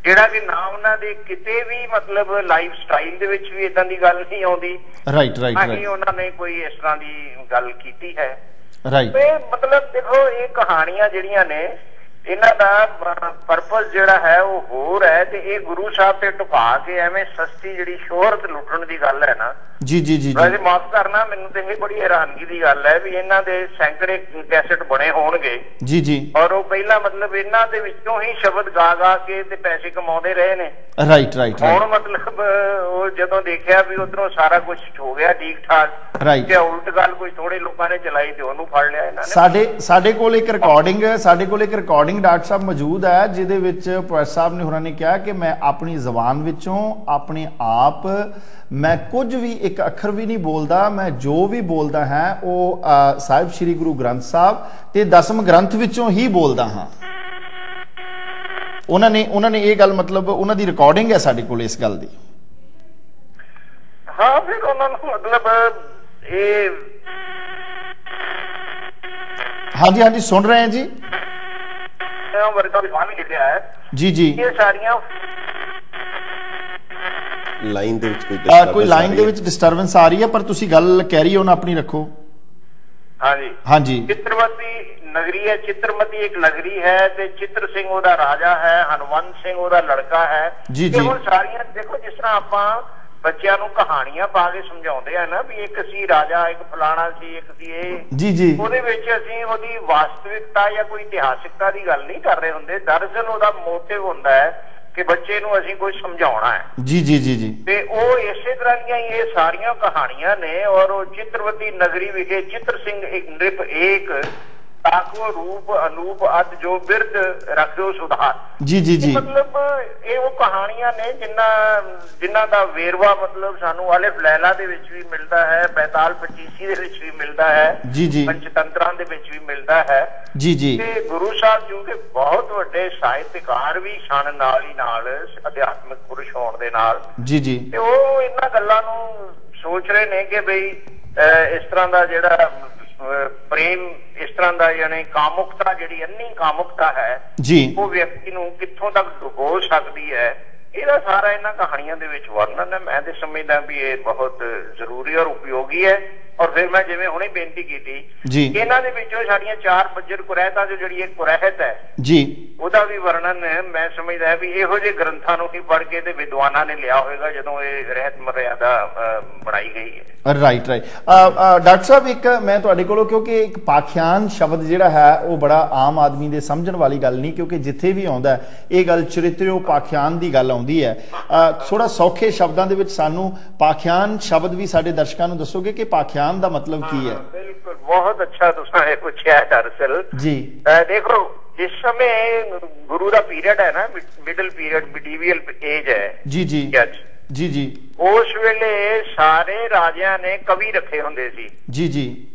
ਜਿਹੜਾ ਕਿ ਨਾ ਉਹਨਾਂ ਦੇ ਕਿਤੇ ਵੀ ਮਤਲਬ ਲਾਈਫ ਸਟਾਈਲ ਦੇ ਵਿੱਚ ਵੀ ਇਦਾਂ ਦੀ ਗੱਲ ਨਹੀਂ ਆਉਂਦੀ। ਰਾਈਟ ਰਾਈਟ ਨਾ ਹੀ ਰਾਈਟ ਉਹਨਾਂ ਨੇ ਕੋਈ ਇਸ ਤਰ੍ਹਾਂ ਦੀ ਗੱਲ ਕੀਤੀ ਹੈ। ਰਾਈਟ ਤੇ ਮਤਲਬ ਦੇਖੋ ਇਹ ਕਹਾਣੀਆਂ ਜਿਹੜੀਆਂ ਨੇ ਇਹਨਾਂ ਦਾ ਪਰਪਸ ਜਿਹੜਾ ਹੈ ਉਹ ਹੋਰ ਹੈ ਤੇ ਇਹ ਗੁਰੂ ਸਾਹਿਬ ਤੇ ਟੁਕਾ ਕੇ ਐਵੇਂ ਸਸਤੀ ਜਿਹੜੀ ਸ਼ੋਹਰਤ ਲੁੱਟਣ ਦੀ ਗੱਲ ਹੈ ਨਾ। ਜੀ ਜੀ ਜੀ ਵੈਸੇ ਜੀ ਮਾਫ ਕਰਨਾ ਮੈਨੂੰ ਤੇ ਇਹ ਬੜੀ ਹੈਰਾਨਗੀ ਦੀ ਗੱਲ ਹੈ ਵੀ ਇਹਨਾਂ ਦੇ ਸੈਂਕੜੇ ਕੈਸੇਟ ਬਣੇ ਹੋਣਗੇ। ਜੀ ਜੀ। ਔਰ ਉਹ ਪਹਿਲਾਂ ਮਤਲਬ ਇਹਨਾਂ ਦੇ ਵਿੱਚੋਂ ਹੀ ਸ਼ਬਦ ਗਾ ਗਾ ਕੇ ਤੇ ਪੈਸੇ ਕਮਾਉਂਦੇ ਰਹੇ ਨੇ। ਰਾਈਟ ਰਾਈਟ ਹੁਣ ਰਾਈਟ ਮਤਲਬ ਉਹ ਜਦੋਂ ਦੇਖਿਆ ਵੀ ਉਧਰੋਂ ਸਾਰਾ ਕੁਝ ਹੋ ਗਿਆ ਠੀਕ ਠਾਕ Right. ਤੇ ਉਲਟ ਗੱਲ ਕੋਈ ਥੋੜੇ ਲੋਕਾਂ ਨੇ ਚਲਾਈ ਤੇ ਉਹਨੂੰ ਫੜ ਲਿਆ ਇਹਨਾਂ ਨੇ। ਸਾਡੇ ਸਾਡੇ ਕੋਲ ਇੱਕ ਰਿਕਾਰਡਿੰਗ ਹੈ ਸਾਡੇ ਕੋਲ ਇੱਕ ਰਿਕਾਰਡਿੰਗ ਡਾਕਟਰ ਸਾਹਿਬ ਮੌਜੂਦ ਹੈ ਜਿਹਦੇ ਵਿੱਚ ਪ੍ਰੋਫੈਸਰ ਸਾਹਿਬ ਨੇ ਹੋਰਾਂ ਨੇ ਕਿਹਾ ਕਿ ਮੈਂ ਆਪਣੀ ਜ਼ੁਬਾਨ ਵਿੱਚੋਂ ਆਪਣੇ ਆਪ ਮੈਂ ਕੁਝ ਵੀ ਇੱਕ ਅੱਖਰ ਵੀ ਨਹੀਂ ਬੋਲਦਾ ਮੈਂ ਜੋ ਵੀ ਬੋਲਦਾ ਹਾਂ ਉਹ ਸਾਹਿਬ ਸ੍ਰੀ ਗੁਰੂ ਗ੍ਰੰਥ ਸਾਹਿਬ ਤੇ ਦਸਮ ਗ੍ਰੰਥ ਵਿੱਚੋਂ ਹੀ ਬੋਲਦਾ ਹਾਂ। ਉਹਨਾਂ ਨੇ ਉਹਨਾਂ ਨੇ ਇਹ ਗੱਲ ਮਤਲਬ ਉਹਨਾਂ ਦੀ ਰਿਕਾਰਡਿੰਗ ਹੈ ਸਾਡੇ ਕੋਲ ਇਸ ਗੱਲ ਦੀ। ਹਾਂ ਫਿਰ ਉਹਨਾਂ ਨੂੰ ਮਤਲਬ ਇਹ ਹਾਂਜੀ ਹਾਂਜੀ ਸੁਣ ਰਹੇ ਹਾਂ ਜੀ। ਵਰਗਾ ਵਿਦਵਾਨ ਵੀ ਲਿਖਿਆ ਹੈ ਜੀ ਜੀ। ਇਹ ਸਾਰੀਆਂ ਲਾਈਨ ਦੇ ਵਿੱਚ ਕੋਈ disturbance ਕੋਈ ਲਾਈਨ ਦੇ। ਵਿੱਚ ਡਿਸਟਰਬੈਂਸ ਆ ਰਹੀ ਹੈ ਪਰ ਤੁਸੀਂ ਗੱਲ ਕੈਰੀ ਔਨ ਆਪਣੀ ਰੱਖੋ। ਹਾਂਜੀ। ਹਾਂਜੀ। ਚਿੱਤਰਵਤੀ ਨਗਰੀ ਹੈ ਚਿੱਤਰਮਤੀ ਇੱਕ ਨਗਰੀ ਹੈ ਤੇ ਚਿੱਤਰ ਸਿੰਘ ਉਹਦਾ ਰਾਜਾ ਹੈ ਹਨੂਮੰਤ ਸਿੰਘ ਉਹਦਾ ਲੜਕਾ ਹੈ। ਜੀ, ਇਹ ਜੀ। ਹੁਣ ਸਾਰੀਆਂ ਦੇਖੋ ਜਿਸ ਤਰ੍ਹਾਂ ਆਪਾਂ ਬੱਚਿਆਂ ਨੂੰ ਕਹਾਣੀਆਂ ਪਾ ਕੇ ਸਮਝਾਉਂਦੇ ਆ ਨਾ ਵੀ ਇੱਕ ਸੀ ਰਾਜਾ ਇੱਕ ਫਲਾਣਾ ਸੀ ਇੱਕ ਸੀ ਇਹ। ਜੀ ਜੀ। ਉਹਦੇ ਵਿੱਚ ਅਸੀਂ ਉਹਦੀ ਵਾਸਤਵਿਕਤਾ ਜਾਂ ਕੋਈ ਇਤਿਹਾਸਿਕਤਾ ਦੀ ਗੱਲ ਨਹੀਂ ਕਰ ਰਹੇ ਹੁੰਦੇ। ਦਰਅਸਲ ਉਹਦਾ ਮੋਟਿਵ ਹੁੰਦਾ ਹੈ ਕਿ ਬੱਚੇ ਨੂੰ ਅਸੀਂ ਕੁਝ ਸਮਝਾਉਣਾ ਹੈ। ਜੀ ਜੀ ਜੀ ਜੀ। ਤੇ ਉਹ ਇਸੇ ਤਰ੍ਹਾਂ ਦੀਆਂ ਇਹ ਸਾਰੀਆਂ ਕਹਾਣੀਆਂ ਨੇ ਔਰ ਉਹ ਚਿੱਤਰਵਤੀ ਨਗਰੀ ਵਿਖੇ ਚਿੱਤਰ ਸਿੰਘ ਇੱਕ ਨ੍ਰਿਪ ਏਕ ਤਾਕੋ ਰੂਪ ਅਨੂਪ ਅਦ ਜੋ ਬਿਰਦ ਰੱਖਿਓ ਸੁਧਾਰ। ਜੀ ਜੀ ਜੀ। ਮਤਲਬ ਇਹ ਉਹ ਕਹਾਣੀਆਂ ਨੇ ਜਿਨ੍ਹਾਂ ਜਿਨ੍ਹਾਂ ਦਾ ਵੇਰਵਾ ਮਤਲਬ ਸਾਨੂੰ ਅਲਿਫ ਲੈਲਾ ਦੇ ਵਿੱਚ ਵੀ ਮਿਲਦਾ ਹੈ ਬੈਤਾਲ ਪਚੀਸੀ ਦੇ ਵਿੱਚ ਵੀ ਮਿਲਦਾ ਹੈ ਜੀ ਜੀ। ਪੰਚਤੰਤਰਾਂ ਦੇ ਵਿੱਚ ਵੀ ਮਿਲਦਾ ਹੈ। ਜੀ ਜੀ। ਤੇ ਗੁਰੂ ਸਾਹਿਬ ਜੋ ਕਿ ਬਹੁਤ ਵੱਡੇ ਸਾਹਿਤਕਾਰ ਵੀ ਸਨ ਨਾਲ ਹੀ ਨਾਲ ਅਧਿਆਤਮਿਕ ਪੁਰਸ਼ ਹੋਣ ਦੇ ਨਾਲ। ਜੀ ਜੀ। ਤੇ ਉਹ ਇਹਨਾਂ ਗੱਲਾਂ ਨੂੰ ਸੋਚ ਰਹੇ ਨੇ ਕਿ ਬਈ ਇਸ ਤਰ੍ਹਾਂ ਦਾ ਜਿਹੜਾ ਪ੍ਰੇਮ ਇਸ ਤਰ੍ਹਾਂ ਦਾ ਯਾਨੀ ਕਾਮੁਕਤਾ ਜਿਹੜੀ ਅੰਨੀ ਕਾਮੁਕਤਾ ਹੈ ਜੀ। ਉਹ ਵਿਅਕਤੀ ਨੂੰ ਕਿੱਥੋਂ ਤੱਕ ਡੁਬੋ ਸਕਦੀ ਹੈ ਇਹਦਾ ਸਾਰਾ ਇਹਨਾਂ ਕਹਾਣੀਆਂ ਦੇ ਵਿੱਚ ਵਰਣਨ ਹੈ। ਮੈਂ ਤੇ ਸਮਝਦਾ ਵੀ ਇਹ ਬਹੁਤ ਜ਼ਰੂਰੀ ਔਰ ਉਪਯੋਗੀ ਹੈ। ਔਰ ਫਿਰ ਮੈਂ ਜਿਵੇਂ ਹੁਣੇ ਬੇਨਤੀ ਕੀਤੀ ਜੀ। ਇਹਨਾਂ ਦੇ ਵਿੱਚੋਂ ਸਾਡੀਆਂ ਚਾਰ ਬੱਜਰ ਕੁਰਹਿਤਾਂ ਜੋ ਜਿਹੜੀ ਇੱਕ ਕੁਰਹਿਤ ਹੈ ਜੀ। ਉਹਦਾ ਵੀ ਵਰਣਨ ਮੈਂ ਸਮਝਦਾ ਵੀ ਇਹੋ ਜਿਹੇ ਗ੍ਰੰਥਾਂ ਨੂੰ ਹੀ ਪੜ੍ਹ ਕੇ ਤੇ ਵਿਦਵਾਨਾਂ ਨੇ ਲਿਆ ਹੋਵੇਗਾ ਜਦੋਂ ਇਹ ਰਹਿਤ ਮਰਿਆਦਾ ਬਣਾਈ ਗਈ ਹੈ। ਰਾਈਟ ਰਾਈਟ ਡਾਕਟਰ ਸਾਹਿਬ ਇੱਕ ਮੈਂ ਤੁਹਾਡੇ ਕੋਲੋਂ ਕਿਉਂਕਿ ਇੱਕ ਪਾਖਿਆਨ ਸ਼ਬਦ ਜਿਹੜਾ ਹੈ ਉਹ ਬੜਾ ਆਮ ਆਦਮੀ ਦੇ ਸਮਝਣ ਵਾਲੀ ਗੱਲ ਨਹੀਂ ਕਿਉਂਕਿ ਜਿੱਥੇ ਵੀ ਆਉਂਦਾ ਇਹ ਗੱਲ ਚਰਿਤਰਿਓ ਪਾਖਿਆਨ ਦੀ ਗੱਲ ਆਉਂਦੀ ਹੈ। ਥੋੜਾ ਸੌਖੇ ਸ਼ਬਦਾਂ ਦੇ ਵਿੱਚ ਸਾਨੂੰ ਪਾਖਿਆਨ ਸ਼ਬਦ ਵੀ ਸਾਡੇ ਦਰਸ਼ਕਾਂ ਨੂੰ ਦੱਸੋਗੇ ਕਿ ਪਾਖਿਆਨ ਦਾ ਮਤਲਬ ਕੀ ਹੈ? ਬਿਲਕੁਲ ਬਹੁਤ ਅੱਛਾ ਤੁਸੀਂ ਇਹ ਪੁੱਛਿਆ ਦਰਅਸਲ। ਜੀ। ਦੇਖੋ ਜਿਸ ਸਮੇਂ ਗੁਰੂ ਦਾ ਪੀਰੀਅਡ ਹੈ ਨਾ ਮਿਡਲ ਪੀਰੀਅਡ ਮਿਡੀਵੀਅਲ ਏਜ ਹੈ। ਜੀ ਜੀ। ਜੀ ਜੀ। ਉਸ ਵੇਲੇ ਸਾਰੇ ਰਾਜਿਆਂ ਨੇ ਕਵੀ ਰੱਖੇ ਹੁੰਦੇ ਸੀ। ਜੀ ਜੀ।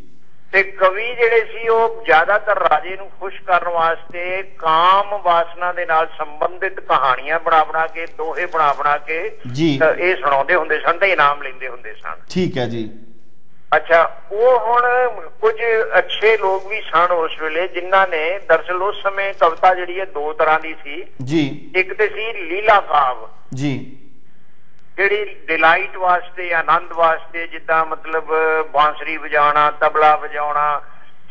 ਤੇ ਕਵੀ ਜਿਹੜੇ ਸੀ ਉਹ ਜ਼ਿਆਦਾਤਰ ਰਾਜੇ ਨੂੰ ਖੁਸ਼ ਕਰਨ ਵਾਸਤੇ ਕਾਮ ਵਾਸਨਾ ਦੇ ਨਾਲ ਸੰਬੰਧਿਤ ਕਹਾਣੀਆਂ ਬਣਾ ਬਣਾ ਕੇ ਦੋਹੇ ਬਣਾ ਬਣਾ ਕੇ ਇਹ ਸੁਣਾਉਂਦੇ ਹੁੰਦੇ ਸਨ ਤੇ ਇਨਾਮ ਲੈਂਦੇ ਹੁੰਦੇ ਸਨ। ਠੀਕ ਹੈ ਜੀ। ਅੱਛਾ ਉਹ ਹੁਣ ਕੁਝ ਅੱਛੇ ਲੋਕ ਵੀ ਸਨ ਉਸ ਵੇਲੇ ਜਿਨ੍ਹਾਂ ਨੇ ਦਰਸਲ ਉਸ ਸਮੇਂ ਕਵਿਤਾ ਜਿਹੜੀ ਹੈ ਦੋ ਤਰ੍ਹਾਂ ਦੀ ਸੀ। ਜੀ। ਇੱਕ ਤੇ ਸੀ ਲੀਲਾ ਕਾਵ ਜੀ। ਜਿਹੜੀ ਡਿਲਾਈਟ ਵਾਸਤੇ ਆਨੰਦ ਵਾਸਤੇ ਜਿੱਦਾਂ ਮਤਲਬ ਬਾਂਸਰੀ ਵਜਾਉਣਾ ਤਬਲਾ ਵਜਾਉਣਾ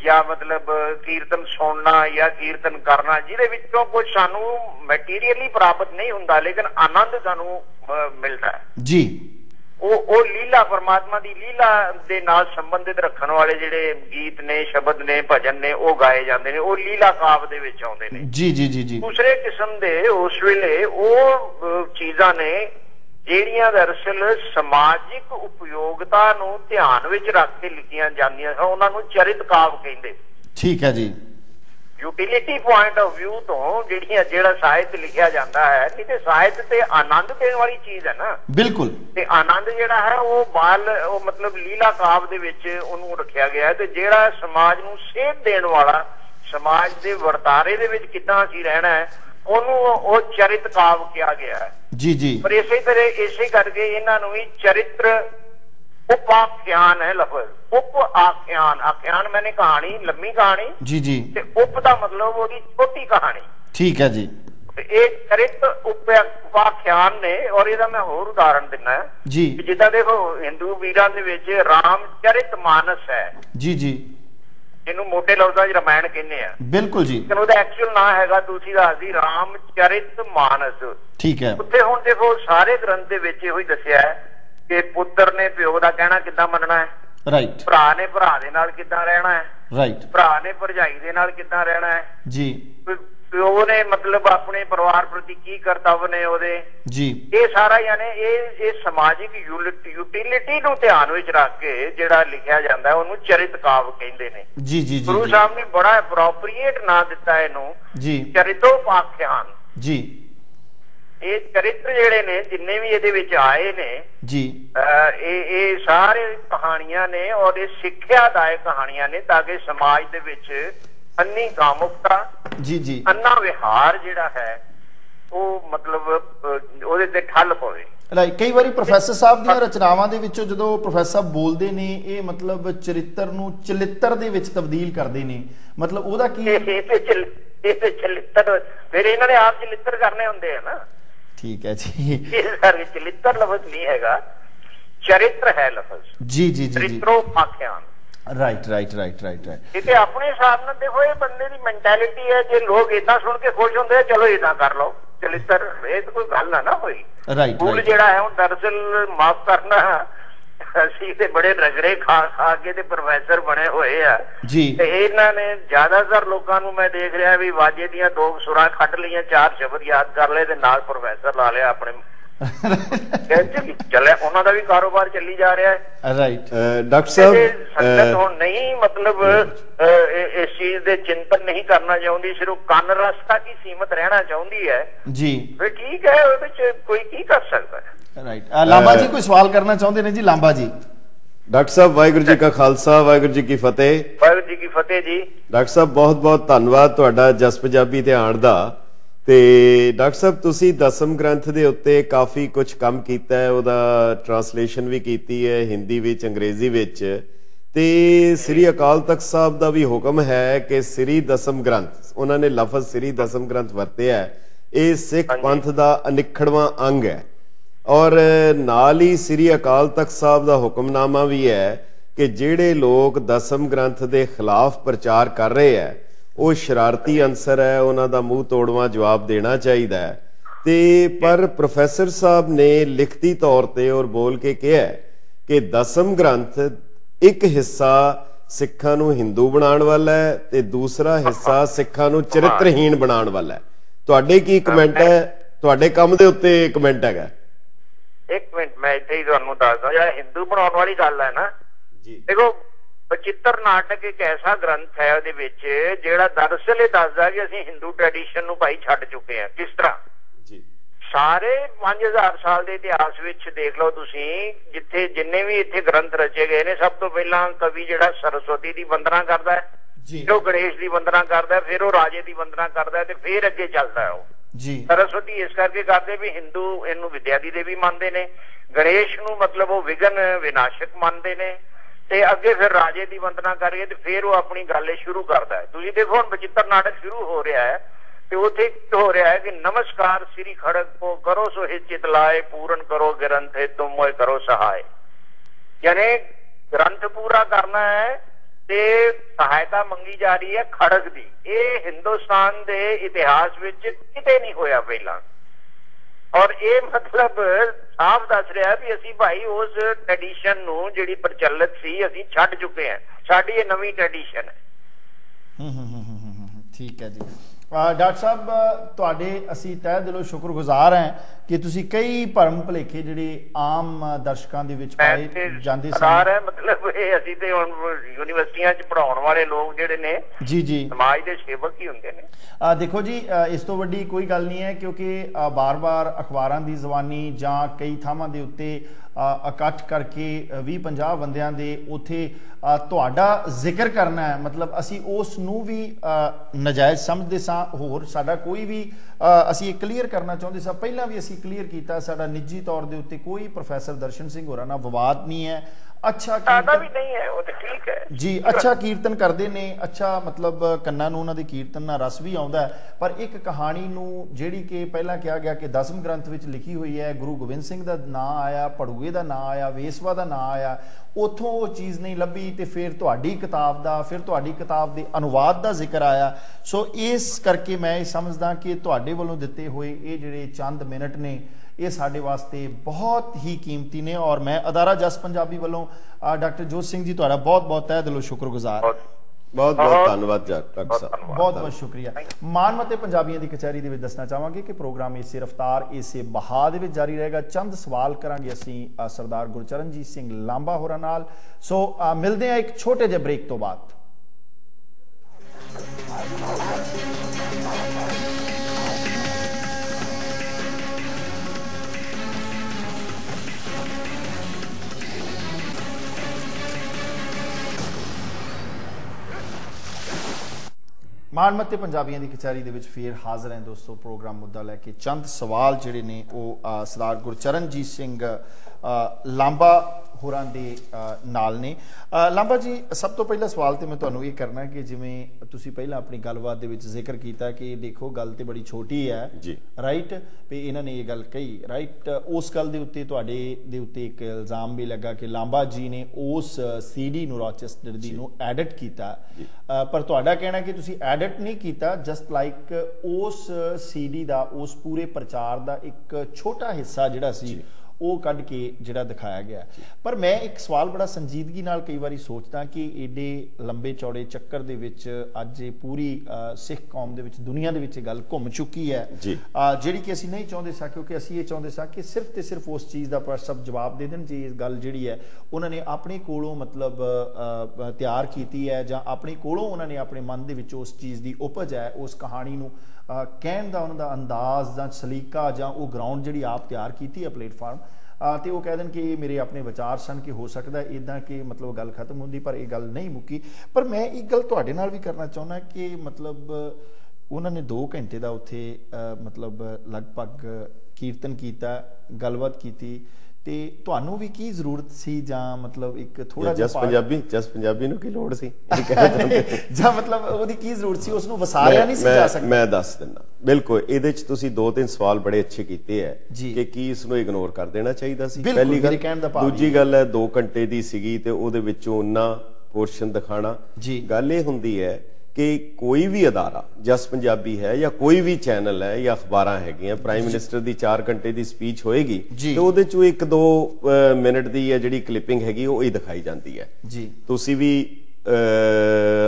ਜਾਂ ਮਤਲਬ ਕੀਰਤਨ ਸੁਣਨਾ ਜਾਂ ਕੀਰਤਨ ਕਰਨਾ ਜਿਹਦੇ ਵਿੱਚੋਂ ਕੁਝ ਸਾਨੂੰ ਮੈਟੀਰੀਅਲੀ ਪ੍ਰਾਪਤ ਨਹੀਂ ਹੁੰਦਾ ਲੇਕਿਨ ਆਨੰਦ ਸਾਨੂੰ ਮਿਲਦਾ ਜੀ। ਉਹ ਉਹ ਲੀਲਾ ਪਰਮਾਤਮਾ ਦੀ ਲੀਲਾ ਦੇ ਨਾਲ ਸੰਬੰਧਿਤ ਰੱਖਣ ਵਾਲੇ ਜਿਹੜੇ ਗੀਤ ਨੇ ਸ਼ਬਦ ਨੇ ਭਜਨ ਨੇ ਉਹ ਗਾਏ ਜਾਂਦੇ ਨੇ ਉਹ ਲੀਲਾ ਕਾਵ ਦੇ ਵਿੱਚ ਆਉਂਦੇ ਨੇ। ਜੀ ਜੀ ਜੀ ਜੀ। ਦੂਸਰੇ ਕਿਸਮ ਦੇ ਉਸ ਵੇਲੇ ਉਹ ਚੀਜ਼ਾਂ ਨੇ ਜਿਹੜੀਆਂ ਦਰਅਸਲ ਸਮਾਜਿਕ ਉਪਯੋਗਤਾ ਨੂੰ ਧਿਆਨ ਵਿੱਚ ਰੱਖ ਕੇ ਲਿਖੀਆਂ ਜਾਂਦੀਆਂ ਸਨ ਉਹਨਾਂ ਨੂੰ ਚਰਿਤ ਕਾਵ ਕਹਿੰਦੇ। ਠੀਕ ਹੈ ਜੀ। ਯੂਟਿਲਿਟੀ ਪੁਆਇੰਟ ਆਫ View ਤੋਂ ਜਿਹੜੀਆਂ ਜਿਹੜਾ ਸਾਹਿਤ ਲਿਖਿਆ ਜਾਂਦਾ ਹੈ ਨਹੀਂ ਤੇ ਸਾਹਿਤ ਤੇ ਆਨੰਦ ਦੇਣ ਵਾਲੀ ਚੀਜ਼ ਹੈ ਨਾ। ਬਿਲਕੁਲ। ਤੇ ਆਨੰਦ ਜਿਹੜਾ ਹੈ ਉਹ ਬਾਲ ਉਹ ਮਤਲਬ ਲੀਲਾ ਕਾਵ ਦੇ ਵਿੱਚ ਉਹਨੂੰ ਰੱਖਿਆ ਗਿਆ ਹੈ ਤੇ ਜਿਹੜਾ ਸਮਾਜ ਨੂੰ ਸੇਧ ਦੇਣ ਵਾਲਾ ਸਮਾਜ ਦੇ ਵਰਤਾਰੇ ਦੇ ਵਿੱਚ ਕਿੱਦਾਂ ਅਸੀਂ ਰਹਿਣਾ ਹੈ ਉਹਨੂੰ ਉਹ ਚਰਿਤ ਕਾਵ ਕਿਹਾ ਗਿਆ ਹੈ। ਜੀ ਜੀ। ਪਰ ਇਸੇ ਤਰ੍ਹਾਂ ਇਸੇ ਕਰਕੇ ਇਹਨਾਂ ਨੂੰ ਵੀ ਚਰਿੱਤਰ ਉਪਾਖਿਆਨ ਹੈ ਲਫ਼ਜ਼। ਉਪ ਆਖਿਆਨ ਆਖਿਆਨ ਮੈਨੇ ਕਹਾਣੀ ਲੰਮੀ ਕਹਾਣੀ। ਜੀ ਜੀ। ਤੇ ਉਪ ਦਾ ਮਤਲਬ ਉਹਦੀ ਛੋਟੀ ਕਹਾਣੀ। ਠੀਕ ਹੈ ਜੀ। ਇਹ ਚਰਿਤ ਉਪਾਖਿਆਨ ਨੇ ਔਰ ਇਹਦਾ ਮੈਂ ਹੋਰ ਉਦਾਹਰਣ ਦਿੰਨਾ ਜੀ। ਜਿੱਦਾਂ ਦੇਖੋ ਹਿੰਦੂ ਵੀਰਾਂ ਦੇ ਵਿੱਚ ਰਾਮ ਚਰਿਤ ਮਾਨਸ ਹੈ। ਜੀ ਜੀ। ਇਹਨੂੰ ਮੋਟੇ ਲਫ਼ਜ਼ਾਂ 'ਚ ਰਮਾਇਣ ਕਹਿੰਦੇ ਆ। ਬਿਲਕੁਲ ਜੀ। ਲੇਕਿਨ ਉਹਦਾ ਐਕਚੁਅਲ ਨਾਮ ਹੈਗਾ ਤੁਲਸੀਦਾਸ ਦੀ ਰਾਮ ਚਰਿਤ ਮਾਨਸ। ਠੀਕ ਹੈ। ਉੱਥੇ ਹੁਣ ਦੇਖੋ ਸਾਰੇ ਗ੍ਰੰਥ ਦੇ ਵਿੱਚ ਇਹੋ ਹੀ ਦੱਸਿਆ ਹੈ ਕਿ ਪੁੱਤਰ ਨੇ ਪਿਓ ਦਾ ਕਹਿਣਾ ਕਿੱਦਾਂ ਮੰਨਣਾ ਹੈ? ਰਾਈਟ ਭਰਾ ਨੇ ਭਰਾ ਦੇ ਨਾਲ ਕਿੱਦਾਂ ਰਹਿਣਾ ਹੈ? ਰਾਈਟ ਭਰਾ ਨੇ ਭਰਜਾਈ ਦੇ ਨਾਲ ਕਿੱਦਾਂ ਰਹਿਣਾ ਹੈ? ਜੀ। ਪਿਓ ਨੇ ਮਤਲਬ ਆਪਣੇ ਪਰਿਵਾਰ ਪ੍ਰਤੀ ਕੀ ਕਰਤੱਵ ਨੇ ਉਹਦੇ? ਜੀ। ਇਹ ਸਾਰਾ ਯਾਨੀ ਇਹ ਇਹ ਸਮਾਜਿਕ ਯੂਟਿਲਿਟੀ ਨੂੰ ਧਿਆਨ ਵਿੱਚ ਰੱਖ ਕੇ ਜਿਹੜਾ ਲਿਖਿਆ ਜਾਂਦਾ ਉਹਨੂੰ ਚਰਿਤ ਕਾਵ ਕਹਿੰਦੇ ਨੇ। ਜੀ ਜੀ ਜੀ ਗੁਰੂ ਸਾਹਿਬ ਨੇ ਬੜਾ ਅਪਰੋਪਰੀਏਟ ਨਾਂ ਦਿੱਤਾ ਇਹਨੂੰ। ਜੀ। ਚਰਿਤੋਪਾਖਿਆਨ। ਜੀ। ਇਹ ਚਰਿੱਤਰ ਜਿਹੜੇ ਨੇ ਜਿੰਨੇ ਵੀ ਇਹਦੇ ਵਿੱਚ ਆਏ ਨੇ ਜੀ। ਇਹ ਇਹ ਸਾਰੇ ਕਹਾਣੀਆਂ ਨੇ ਔਰ ਇਹ ਸਿੱਖਿਆਦਾਇਕ ਕਹਾਣੀਆਂ ਨੇ ਤਾਂ ਕਿ ਸਮਾਜ ਦੇ ਵਿੱਚ ਅੰਨੀ ਕਾਮੁਕਤਾ ਜੀ ਜੀ। ਅੰਨਾ ਵਿਹਾਰ ਜਿਹੜਾ ਹੈ ਉਹ ਮਤਲਬ ਉਹਦੇ ਤੇ ਠੱਲ ਪਵੇ ਰਾਈਟ ਕਈ ਵਾਰੀ ਪ੍ਰੋਫੈਸਰ ਸਾਹਿਬ ਦੀਆਂ ਰਚਨਾਵਾਂ ਦੇ ਵਿੱਚੋਂ ਜਦੋਂ ਪ੍ਰੋਫੈਸਰ ਬੋਲਦੇ ਨੇ ਇਹ ਮਤਲਬ ਚਰਿੱਤਰ ਨੂੰ ਚਲਿੱਤਰ ਦੇ ਵਿੱਚ ਤਬਦੀਲ ਕਰਦੇ ਨੇ। ਮਤਲਬ ਉਹਦਾ ਕੀ ਇਹ ਤੇ ਚਲਿੱਤਰ ਫਿਰ ਇਹਨਾਂ ਨੇ ਆਪ ਚਲਿੱਤਰ ਕਰਨੇ ਹੁੰਦੇ ਆ ਨਾ। ਠੀਕ ਹੈ ਜੀ। ਇਸ ਕਰਕੇ ਚਲਿੱਤਰ ਲਫ਼ਜ਼ ਨਹੀਂ ਹੈਗਾ ਚਰਿੱਤਰ ਹੈ ਲਫ਼ਜ਼। ਜੀ ਜੀ ਜੀ ਚਰਿੱਤਰੋ ਆਖਿਆਨ right right right right right ਇਹ ਤੇ ਆਪਣੇ ਹਿਸਾਬ ਨਾਲ ਦੇਖੋ ਇਹ ਬੰਦੇ ਦੀ ਮੈਂਟੈਲਿਟੀ ਹੈ ਜੇ ਲੋਕ ਇਦਾਂ ਸੁਣ ਕੇ ਖੁਸ਼ ਹੁੰਦੇ ਆ ਚਲੋ ਇਦਾਂ ਕਰ ਲਓ। ਚਲਿੱਤਰ ਇਹ ਤਾਂ ਕੋਈ ਗੱਲ ਨਾ ਨਾ ਹੋਈ। ਰਾਈਟ ਜਿਹੜਾ ਹੈ ਹੁਣ ਦਰਅਸਲ ਮਾਫ ਕਰਨਾ ਅਸੀਂ ਤੇ ਬੜੇ ਰਗੜੇ ਖਾ ਖਾ ਕੇ ਤੇ ਪ੍ਰੋਫੈਸਰ ਬਣੇ ਹੋਏ ਆ। ਜੀ। ਤੇ ਇਹਨਾਂ ਨੇ ਜ਼ਿਆਦਾਤਰ ਲੋਕਾਂ ਨੂੰ ਮੈਂ ਦੇਖ ਰਿਹਾ ਵੀ ਵਾਜੇ ਦੀਆਂ ਦੋ ਸੁਰਾਂ ਖੱਟ ਲਈਆਂ ਚਾਰ ਸ਼ਬਦ ਯਾਦ ਕਰ ਲਏ ਤੇ ਨਾਲ ਪ੍ਰੋਫੈਸਰ ਲਾ ਲਿਆ ਆਪਣੇ ਚੱਲੇ ਉਹਨਾਂ ਦਾ ਵੀ ਕਾਰੋਬਾਰ ਚੱਲੀ ਜਾ ਰਿਹਾ ਹੈ। ਰਾਈਟ ਡਾਕਟਰ ਸਾਹਿਬ ਸੰਗਤ ਹੁਣ ਨਹੀਂ ਮਤਲਬ ਇਸ ਚੀਜ਼ ਦੇ ਚਿੰਤਨ ਨਹੀਂ ਕਰਨਾ ਚਾਹੁੰਦੀ ਸਿਰਫ ਕੰਨ ਰਸ ਤੱਕ ਹੀ ਸੀਮਤ ਰਹਿਣਾ ਚਾਹੁੰਦੀ ਹੈ। ਜੀ। ਫਿਰ ਠੀਕ ਹੈ ਉਹਦੇ ਵਿੱਚ ਕੋਈ ਕੀ ਕਰ ਸਕਦਾ ਹੈ? ਰਾਈਟ ਲਾਂਬਾ ਜੀ ਕੋਈ ਸਵਾਲ ਕਰਨਾ ਚਾਹੁੰਦੇ ਨੇ ਜੀ? ਲਾਂਬਾ ਜੀ। ਡਾਕਟਰ ਸਾਹਿਬ ਵਾਹਿਗੁਰੂ ਜੀ ਕਾ ਖਾਲਸਾ ਵਾਹਿਗੁਰੂ ਜੀ ਕੀ ਫਤਿਹ। ਵਾਹਿਗੁਰੂ ਜੀ ਕੀ ਫਤਿਹ ਜੀ। ਡਾਕਟਰ ਸਾਹਿਬ ਬਹੁਤ ਬਹੁਤ ਧੰਨਵਾਦ ਤੁਹਾਡਾ ਜਸ ਪੰਜਾਬੀ ਧਿਆਨ ਦਾ। ਤੇ ਡਾਕਟਰ ਸਾਹਿਬ ਤੁਸੀਂ ਦਸਮ ਗ੍ਰੰਥ ਦੇ ਉੱਤੇ ਕਾਫੀ ਕੁਝ ਕੰਮ ਕੀਤਾ ਹੈ ਉਹਦਾ ਟਰਾਂਸਲੇਸ਼ਨ ਵੀ ਕੀਤੀ ਹੈ ਹਿੰਦੀ ਵਿੱਚ ਅੰਗਰੇਜ਼ੀ ਵਿੱਚ। ਤੇ ਸ੍ਰੀ ਅਕਾਲ ਤਖਤ ਸਾਹਿਬ ਦਾ ਵੀ ਹੁਕਮ ਹੈ ਕਿ ਸ੍ਰੀ ਦਸਮ ਗ੍ਰੰਥ ਉਹਨਾਂ ਨੇ ਲਫ਼ਜ਼ ਸ੍ਰੀ ਦਸਮ ਗ੍ਰੰਥ ਵਰਤਿਆ ਹੈ ਇਹ ਸਿੱਖ ਪੰਥ ਦਾ ਅਨਿਖੜਵਾਂ ਅੰਗ ਹੈ। ਔਰ ਨਾਲ ਹੀ ਸ੍ਰੀ ਅਕਾਲ ਤਖਤ ਸਾਹਿਬ ਦਾ ਹੁਕਮਨਾਮਾ ਵੀ ਹੈ ਕਿ ਜਿਹੜੇ ਲੋਕ ਦਸਮ ਗ੍ਰੰਥ ਦੇ ਖਿਲਾਫ ਪ੍ਰਚਾਰ ਕਰ ਰਹੇ ਹੈ ਉਹ ਸ਼ਰਾਰਤੀ ਅੰਸਰ ਹੈ ਉਹਨਾਂ ਦਾ ਮੂੰਹ ਤੋੜਵਾ ਜਵਾਬ ਦੇਣਾ ਚਾਹੀਦਾ ਹੈ। ਤੇ ਪਰ ਪ੍ਰੋਫੈਸਰ ਸਾਹਿਬ ਨੇ ਲਿਖਤੀ ਤੌਰ ਤੇ ਔਰ ਬੋਲ ਕੇ ਕਿਹਾ ਕਿ ਦਸਮ ਗ੍ਰੰਥ ਇੱਕ ਹਿੱਸਾ ਸਿੱਖਾਂ ਨੂੰ ਹਿੰਦੂ ਬਣਾਉਣ ਵਾਲਾ ਹੈ ਤੇ ਦੂਸਰਾ ਹਿੱਸਾ ਸਿੱਖਾਂ ਨੂੰ ਚਰਿੱਤਰਹੀਣ ਬਣਾਉਣ ਵਾਲਾ ਹੈ। ਤੁਹਾਡੇ ਕੀ ਕਮੈਂਟ ਹੈ? ਤੁਹਾਡੇ ਕੰਮ ਦੇ ਉੱਤੇ ਕਮੈਂਟ ਹੈਗਾ। ਇੱਕ ਮਿੰਟ ਮੈਂ ਇੱਥੇ ਹੀ ਤੁਹਾਨੂੰ ਦੱਸਦਾ ਜਿਹੜਾ ਹਿੰਦੂ ਬਣਾਉਣ ਵਾਲੀ ਗੱਲ ਹੈ ਨਾ। ਜੀ। ਦੇਖੋ ਬਚਿੱਤਰ ਨਾਟਕ ਇੱਕ ਐਸਾ ਗ੍ਰੰਥ ਹੈ ਉਹਦੇ ਵਿੱਚ ਜਿਹੜਾ ਦਰਅਸਲ ਇਹ ਦੱਸਦਾ ਕਿ ਅਸੀਂ ਹਿੰਦੂ ਟ੍ਰੈਡੀਸ਼ਨ ਨੂੰ ਭਾਈ ਛੱਡ ਚੁੱਕੇ ਹਾਂ। ਕਿਸ ਤਰ੍ਹਾਂ? ਜੀ। ਸਾਰੇ 5000 ਸਾਲ ਦੇ ਇਤਿਹਾਸ ਵਿੱਚ ਦੇਖ ਲਓ ਤੁਸੀਂ ਜਿੱਥੇ ਜਿੰਨੇ ਵੀ ਇੱਥੇ ਗ੍ਰੰਥ ਰਚੇ ਗਏ ਨੇ ਸਭ ਤੋਂ ਪਹਿਲਾਂ ਕਵੀ ਜਿਹੜਾ ਸਰਸਵਤੀ ਦੀ ਵੰਦਨਾ ਕਰਦਾ ਹੈ ਜੀ। ਉਹ ਗਣੇਸ਼ ਦੀ ਵੰਦਨਾ ਕਰਦਾ ਹੈ ਫਿਰ ਉਹ ਰਾਜੇ ਦੀ ਵੰਦਨਾ ਕਰਦਾ ਹੈ ਤੇ ਫਿਰ ਅੱਗੇ ਚੱਲਦਾ ਹੈ ਉਹ। ਜੀ। ਸਰਸਵਤੀ ਇਸ ਕਰਕੇ ਕਰਦੇ ਵੀ ਹਿੰਦੂ ਇਹਨੂੰ ਵਿਦਿਆ ਦੀ ਦੇਵੀ ਮੰਨਦੇ ਨੇ ਗਣੇਸ਼ ਨੂੰ ਮਤਲਬ ਉਹ ਵਿਗਨ ਵਿਨਾਸ਼ਕ ਮੰਨਦੇ ਨੇ ਤੇ ਅੱਗੇ ਫਿਰ ਰਾਜੇ ਦੀ ਵੰਦਨਾ ਕਰਕੇ ਤੇ ਫਿਰ ਉਹ ਆਪਣੀ ਗੱਲ ਸ਼ੁਰੂ ਕਰਦਾ ਹੈ। ਤੁਸੀਂ ਦੇਖੋ ਹੁਣ ਬਚਿੱਤਰ ਨਾਟਕ ਸ਼ੁਰੂ ਹੋ ਰਿਹਾ ਹੈ ਤੇ ਉਥੇ ਹੋ ਰਿਹਾ ਹੈ ਕਿ ਨਮਸਕਾਰ ਸ੍ਰੀ ਖੜਕ ਕੋ ਕਰੋ ਸੋ ਹਿ ਚਿਤ ਲਾਏ, ਪੂਰਨ ਕਰੋ ਗ੍ਰੰਥੇ ਤੁਮ ਮੋਏ ਕਰੋ ਸਹਾਇ ਯਾਨੀ ਗ੍ਰੰਥ ਪੂਰਾ ਕਰਨਾ ਹੈ ਤੇ ਸਹਾਇਤਾ ਮੰਗੀ ਜਾ ਰਹੀ ਹੈ ਖੜਕ ਦੀ। ਇਹ ਹਿੰਦੁਸਤਾਨ ਦੇ ਇਤਿਹਾਸ ਵਿੱਚ ਕਿਤੇ ਨਹੀਂ ਹੋਇਆ ਪਹਿਲਾਂ। ਔਰ ਇਹ ਮਤਲਬ ਆਪ ਦੱਸ ਰਿਹਾ ਵੀ ਅਸੀਂ ਭਾਈ ਉਸ ਟ੍ਰੈਡੀਸ਼ਨ ਨੂੰ ਜਿਹੜੀ ਪ੍ਰਚਲਿਤ ਸੀ, ਅਸੀਂ ਛੱਡ ਚੁੱਕੇ ਹਾਂ। ਸਾਡੀ ਇਹ ਨਵੀਂ ਟ੍ਰੈਡੀਸ਼ਨ ਹੈ, ਹੂੰ ਹੂੰ ਹੂੰ, ਠੀਕ ਹੈ ਜੀ। ਡਾਕਟਰ ਸਾਹਿਬ ਤੁਹਾਡੇ ਅਸੀਂ ਤਹਿ ਦਿਲੋਂ ਸ਼ੁਕਰਗੁਜ਼ਾਰ ਹਾਂ ਕਿ ਤੁਸੀਂ ਕਈ ਭਰਮ ਭਲੇਖੇ ਜਿਹੜੇ ਆਮ ਦਰਸ਼ਕਾਂ ਦੇ ਵਿੱਚ ਪਾਏ ਜਾਂਦੇ ਸਨ ਸਾਰ ਹੈ ਮਤਲਬ ਇਹ ਅਸੀਂ ਤੇ ਹੁਣ ਯੂਨੀਵਰਸਿਟੀਆਂ 'ਚ ਪੜਾਉਣ ਵਾਲੇ ਲੋਕ ਜਿਹੜੇ ਨੇ ਜੀ ਜੀ। ਸਮਾਜ ਦੇ ਸੇਵਕ ਹੀ ਹੁੰਦੇ ਨੇ। ਆ ਦੇਖੋ ਜੀ ਇਸ ਤੋਂ ਵੱਡੀ ਕੋਈ ਗੱਲ ਨਹੀਂ ਹੈ ਕਿਉਂਕਿ ਬਾਰ-ਬਾਰ ਅਖਬਾਰਾਂ ਦੀ ਜ਼ਬਾਨੀ ਜਾਂ ਕਈ ਥਾਵਾਂ ਦੇ ਉੱਤੇ ਇਕੱਠ ਕਰਕੇ 20 50 ਬੰਦਿਆਂ ਦੇ ਉਥੇ ਤੁਹਾਡਾ ਜ਼ਿਕਰ ਕਰਨਾ ਹੈ। ਮਤਲਬ ਅਸੀਂ ਉਸ ਨੂੰ ਵੀ ਨਜਾਇਜ਼ ਸਮਝਦੇ ਸਾਂ। ਹੋਰ ਸਾਡਾ ਕੋਈ ਵੀ ਅਸੀਂ ਇਹ ਕਲੀਅਰ ਕਰਨਾ ਚਾਹੁੰਦੇ ਸਾਂ। ਪਹਿਲਾਂ ਵੀ ਅਸੀਂ ਕਲੀਅਰ ਕੀਤਾ, ਸਾਡਾ ਨਿੱਜੀ ਤੌਰ ਦੇ ਉੱਤੇ ਕੋਈ ਪ੍ਰੋਫੈਸਰ ਦਰਸ਼ਨ ਸਿੰਘ ਹੋਰਾਂ ਨਾਲ ਵਿਵਾਦ ਨਹੀਂ ਹੈ। ਅੱਛਾ ਕੀਰਤਨ ਵੀ ਨਹੀਂ ਹੈ ਉਹ ਤਾਂ ਠੀਕ ਹੈ। ਜੀ ਅੱਛਾ ਕੀਰਤਨ ਕਰਦੇ ਨੇ ਅੱਛਾ ਮਤਲਬ ਕੰਨਾਂ ਨੂੰ ਉਹਨਾਂ ਦੇ ਕੀਰਤਨ ਨਾਲ ਰਸ ਵੀ ਆਉਂਦਾ ਪਰ ਇੱਕ ਕਹਾਣੀ ਨੂੰ ਜਿਹੜੀ ਕਿ ਪਹਿਲਾਂ ਕਿਹਾ ਗਿਆ ਕਿ ਦਸਮ ਗ੍ਰੰਥ ਵਿੱਚ ਲਿਖੀ ਹੋਈ ਹੈ ਗੁਰੂ ਗੋਬਿੰਦ ਸਿੰਘ ਦਾ ਨਾਮ ਆਇਆ ਪੜੂਏ ਦਾ ਨਾਮ ਆਇਆ ਵੇਸਵਾ ਦਾ ਨਾਮ ਆਇਆ ਉਥੋਂ ਉਹ ਚੀਜ਼ ਨਹੀਂ ਲੱਭੀ ਤੇ ਫਿਰ ਤੁਹਾਡੀ ਕਿਤਾਬ ਦਾ ਫਿਰ ਤੁਹਾਡੀ ਕਿਤਾਬ ਦੇ ਅਨੁਵਾਦ ਦਾ ਜ਼ਿਕਰ ਆਇਆ। ਸੋ ਇਸ ਕਰਕੇ ਮੈਂ ਇਹ ਸਮਝਦਾ ਕਿ ਤੁਹਾਡੇ ਵੱਲੋਂ ਦਿੱਤੇ ਹੋਏ ਇਹ ਜਿਹੜੇ ਚੰਦ ਮਿੰਟ ਨੇ ਇਹ ਸਾਡੇ ਵਾਸਤੇ ਬਹੁਤ ਹੀ ਕੀਮਤੀ ਨੇ ਔਰ ਮੈਂ ਅਦਾਰਾ ਜਸ ਪੰਜਾਬੀ ਵੱਲੋਂ ਡਾਕਟਰ ਜੋਤ ਸਿੰਘ ਜੀ ਤੁਹਾਡਾ ਬਹੁਤ ਬਹੁਤ ਤਹਿ ਦਿਲੋਂ ਸ਼ੁਕਰਗੁਜ਼ਾਰ ਬਹੁਤ ਬਹੁਤ ਧੰਨਵਾਦ ਡਾਕਟਰ ਸਾਹਿਬ। ਬਹੁਤ ਬਹੁਤ ਸ਼ੁਕਰੀਆ। ਮਾਨਮਤੇ ਪੰਜਾਬੀਆਂ ਦੀ ਕਚਹਿਰੀ ਦੇ ਵਿੱਚ ਦੱਸਣਾ ਚਾਹਾਂਗੇ ਕਿ ਪ੍ਰੋਗਰਾਮ ਇਸੇ ਰਫਤਾਰ ਇਸੇ ਬਹਾ ਦੇ ਵਿੱਚ ਜਾਰੀ ਰਹੇਗਾ। ਚੰਦ ਸਵਾਲ ਕਰਾਂਗੇ ਅਸੀਂ ਸਰਦਾਰ ਗੁਰਚਰਨਜੀਤ ਸਿੰਘ ਲਾਂਬਾ ਹੋਰਾਂ ਨਾਲ। ਸੋ ਮਿਲਦੇ ਆ ਇੱਕ ਛੋਟੇ ਜਿਹੇ ਬ੍ਰੇਕ ਤੋਂ ਬਾਅਦ। ਮਾਨਮੱਤੇ ਪੰਜਾਬੀਆਂ ਦੀ ਕਚਹਿਰੀ ਦੇ ਵਿੱਚ ਫੇਰ ਹਾਜ਼ਰ ਹਾਂ ਦੋਸਤੋ, ਪ੍ਰੋਗਰਾਮ ਮੁੱਦਾ ਲੈ ਕੇ। ਚੰਦ ਸਵਾਲ ਜਿਹੜੇ ਨੇ ਉਹ ਸਰਦਾਰ ਗੁਰਚਰਨਜੀਤ ਸਿੰਘ ਲਾਂਬਾ ਹੋਰਾਂ ਦੇ ਨਾਲ ਨੇ। ਲਾਂਬਾ ਜੀ ਸਭ ਤੋਂ ਪਹਿਲਾ ਸਵਾਲ ਤੇ ਮੈਂ ਤੁਹਾਨੂੰ ਇਹ ਕਰਨਾ ਕਿ ਜਿਵੇਂ ਤੁਸੀਂ ਪਹਿਲਾਂ ਆਪਣੀ ਗੱਲਬਾਤ ਦੇ ਵਿੱਚ ਜ਼ਿਕਰ ਕੀਤਾ ਕਿ ਦੇਖੋ ਗੱਲ ਤੇ ਬੜੀ ਛੋਟੀ ਹੈ। ਰਾਈਟ ਵੀ ਇਹਨਾਂ ਨੇ ਇਹ ਗੱਲ ਕਹੀ। ਰਾਈਟ ਉਸ ਗੱਲ ਦੇ ਉੱਤੇ ਤੁਹਾਡੇ ਦੇ ਉੱਤੇ ਇੱਕ ਇਲਜ਼ਾਮ ਵੀ ਲੱਗਾ ਕਿ ਲਾਂਬਾ ਜੀ ਨੇ ਉਸ ਸੀਡੀ ਨੂੰ ਰੋਚੈਸਟਰ ਦੀ ਨੂੰ ਐਡਿਟ ਕੀਤਾ। ਪਰ ਤੁਹਾਡਾ ਕਹਿਣਾ ਕਿ ਤੁਸੀਂ ਐਡਿਟ ਨਹੀਂ ਕੀਤਾ ਜਸਟ ਲਾਈਕ ਉਸ ਸੀਡੀ ਦਾ ਉਸ ਪੂਰੇ ਪ੍ਰਚਾਰ ਦਾ ਇੱਕ ਛੋਟਾ ਹਿੱਸਾ ਜਿਹੜਾ ਸੀ ਉਹ ਕੱਢ ਕੇ ਜਿਹੜਾ ਦਿਖਾਇਆ ਗਿਆ। ਪਰ ਮੈਂ ਇੱਕ ਸਵਾਲ ਬੜਾ ਸੰਜੀਦਗੀ ਨਾਲ ਕਈ ਵਾਰੀ ਸੋਚਦਾ ਕਿ ਏਡੇ ਲੰਬੇ ਚੌੜੇ ਚੱਕਰ ਦੇ ਵਿੱਚ ਅੱਜ ਇਹ ਪੂਰੀ ਸਿੱਖ ਕੌਮ ਦੇ ਵਿੱਚ ਦੁਨੀਆ ਦੇ ਵਿੱਚ ਗੱਲ ਘੁੰਮ ਚੁੱਕੀ ਹੈ। ਜਿਹੜੀ ਕਿ ਅਸੀਂ ਨਹੀਂ ਚਾਹੁੰਦੇ ਸਾਂ ਕਿਉਂਕਿ ਅਸੀਂ ਇਹ ਚਾਹੁੰਦੇ ਸਾਂ ਕਿ ਸਿਰਫ ਤੇ ਸਿਰਫ ਉਸ ਚੀਜ਼ ਦਾ ਪਰ ਸਭ ਜਵਾਬ ਦੇ ਦੇਣ ਜੀ ਇਸ ਗੱਲ ਜਿਹੜੀ ਹੈ ਉਹਨਾਂ ਨੇ ਆਪਣੇ ਕੋਲੋਂ ਮਤਲਬ ਤਿਆਰ ਕੀਤੀ ਹੈ ਜਾਂ ਆਪਣੇ ਕੋਲੋਂ ਉਹਨਾਂ ਨੇ ਆਪਣੇ ਮਨ ਦੇ ਵਿੱਚ ਉਸ ਚੀਜ਼ ਦੀ ਉਪਜ ਹੈ ਉਸ ਕਹਾਣੀ ਨੂੰ ਕਹਿਣ ਦਾ ਉਹਨਾਂ ਦਾ ਅੰਦਾਜ਼ ਜਾਂ ਸਲੀਕਾ ਜਾਂ ਉਹ ਗਰਾਊਂਡ ਜਿਹੜੀ ਆਪ ਤਿਆਰ ਕੀਤੀ ਹੈ ਪਲੇਟਫਾਰਮ ਤੇ ਉਹ ਕਹਿ ਦੇਣ ਕਿ ਇਹ ਮੇਰੇ ਆਪਣੇ ਵਿਚਾਰ ਸਨ ਕਿ ਹੋ ਸਕਦਾ ਇਦਾਂ ਕਿ ਮਤਲਬ ਗੱਲ ਖਤਮ ਹੁੰਦੀ, ਪਰ ਇਹ ਗੱਲ ਨਹੀਂ ਮੁੱਕੀ। ਪਰ ਮੈਂ ਇੱਕ ਗੱਲ ਤੁਹਾਡੇ ਨਾਲ ਵੀ ਕਰਨਾ ਚਾਹੁੰਦਾ ਕਿ ਮਤਲਬ ਉਹਨਾਂ ਨੇ 2 ਘੰਟੇ ਦਾ ਉੱਥੇ ਮਤਲਬ ਲਗਭਗ ਕੀਰਤਨ ਕੀਤਾ, ਗੱਲਬਾਤ ਕੀਤੀ ਤੇ ਤੁਹਾਨੂੰ ਵੀ ਕੀ ਜ਼ਰੂਰਤ ਸੀ ਜਾਂ ਮਤਲਬ ਇੱਕ ਥੋੜਾ ਜਿਹਾ ਜਸ ਪੰਜਾਬੀ ਜਸ ਪੰਜਾਬੀ ਨੂੰ ਕੀ ਲੋੜ ਸੀ? ਇਹ ਕਹਿਣਾ ਚਾਹੁੰਦੇ ਜਾਂ ਮਤਲਬ ਉਹਦੀ ਕੀ ਜ਼ਰੂਰਤ ਸੀ? ਉਸ ਨੂੰ ਵਸਾਰਿਆ ਨਹੀਂ ਸੀ ਜਾ ਸਕਦਾ? ਮੈਂ ਦੱਸ ਦਿੰਦਾ। ਬਿਲਕੁਲ ਇਹਦੇ ਚ ਤੁਸੀਂ ਦੋ ਤਿੰਨ ਸਵਾਲ ਬੜੇ ਅੱਛੇ ਕੀਤੇ ਐ ਕਿ ਕੀ ਇਸ ਨੂੰ ਇਗਨੋਰ ਕਰ ਦੇਣਾ ਚਾਹੀਦਾ ਸੀ? ਪਹਿਲੀ ਗੱਲ ਦੂਜੀ ਗੱਲ ਹੈ 2 ਘੰਟੇ ਦੀ ਸੀਗੀ ਤੇ ਉਹਦੇ ਵਿੱਚੋਂ ਉਹਨਾਂ ਪੋਰਸ਼ਨ ਦਿਖਾਣਾ। ਗੱਲ ਇਹ ਹੁੰਦੀ ਹੈ ਕਿ ਕੋਈ ਵੀ ਅਦਾਰਾ ਜਸ ਪੰਜਾਬੀ ਹੈ ਜਾਂ ਕੋਈ ਵੀ ਚੈਨਲ ਹੈ ਜਾਂ ਅਖਬਾਰਾਂ ਹੈਗੀਆਂ ਪ੍ਰਾਈਮ ਮਿਨਿਸਟਰ ਦੀ 4 ਘੰਟੇ ਦੀ ਸਪੀਚ ਹੋਏਗੀ ਤੇ ਉਹਦੇ ਚੋਂ 1-2 ਮਿੰਟ ਦੀ ਹੈ ਜਿਹੜੀ ਕਲਿੱਪਿੰਗ ਹੈਗੀ ਉਹ ਹੀ ਦਿਖਾਈ ਜਾਂਦੀ ਹੈ। ਜੀ। ਤੁਸੀਂ ਵੀ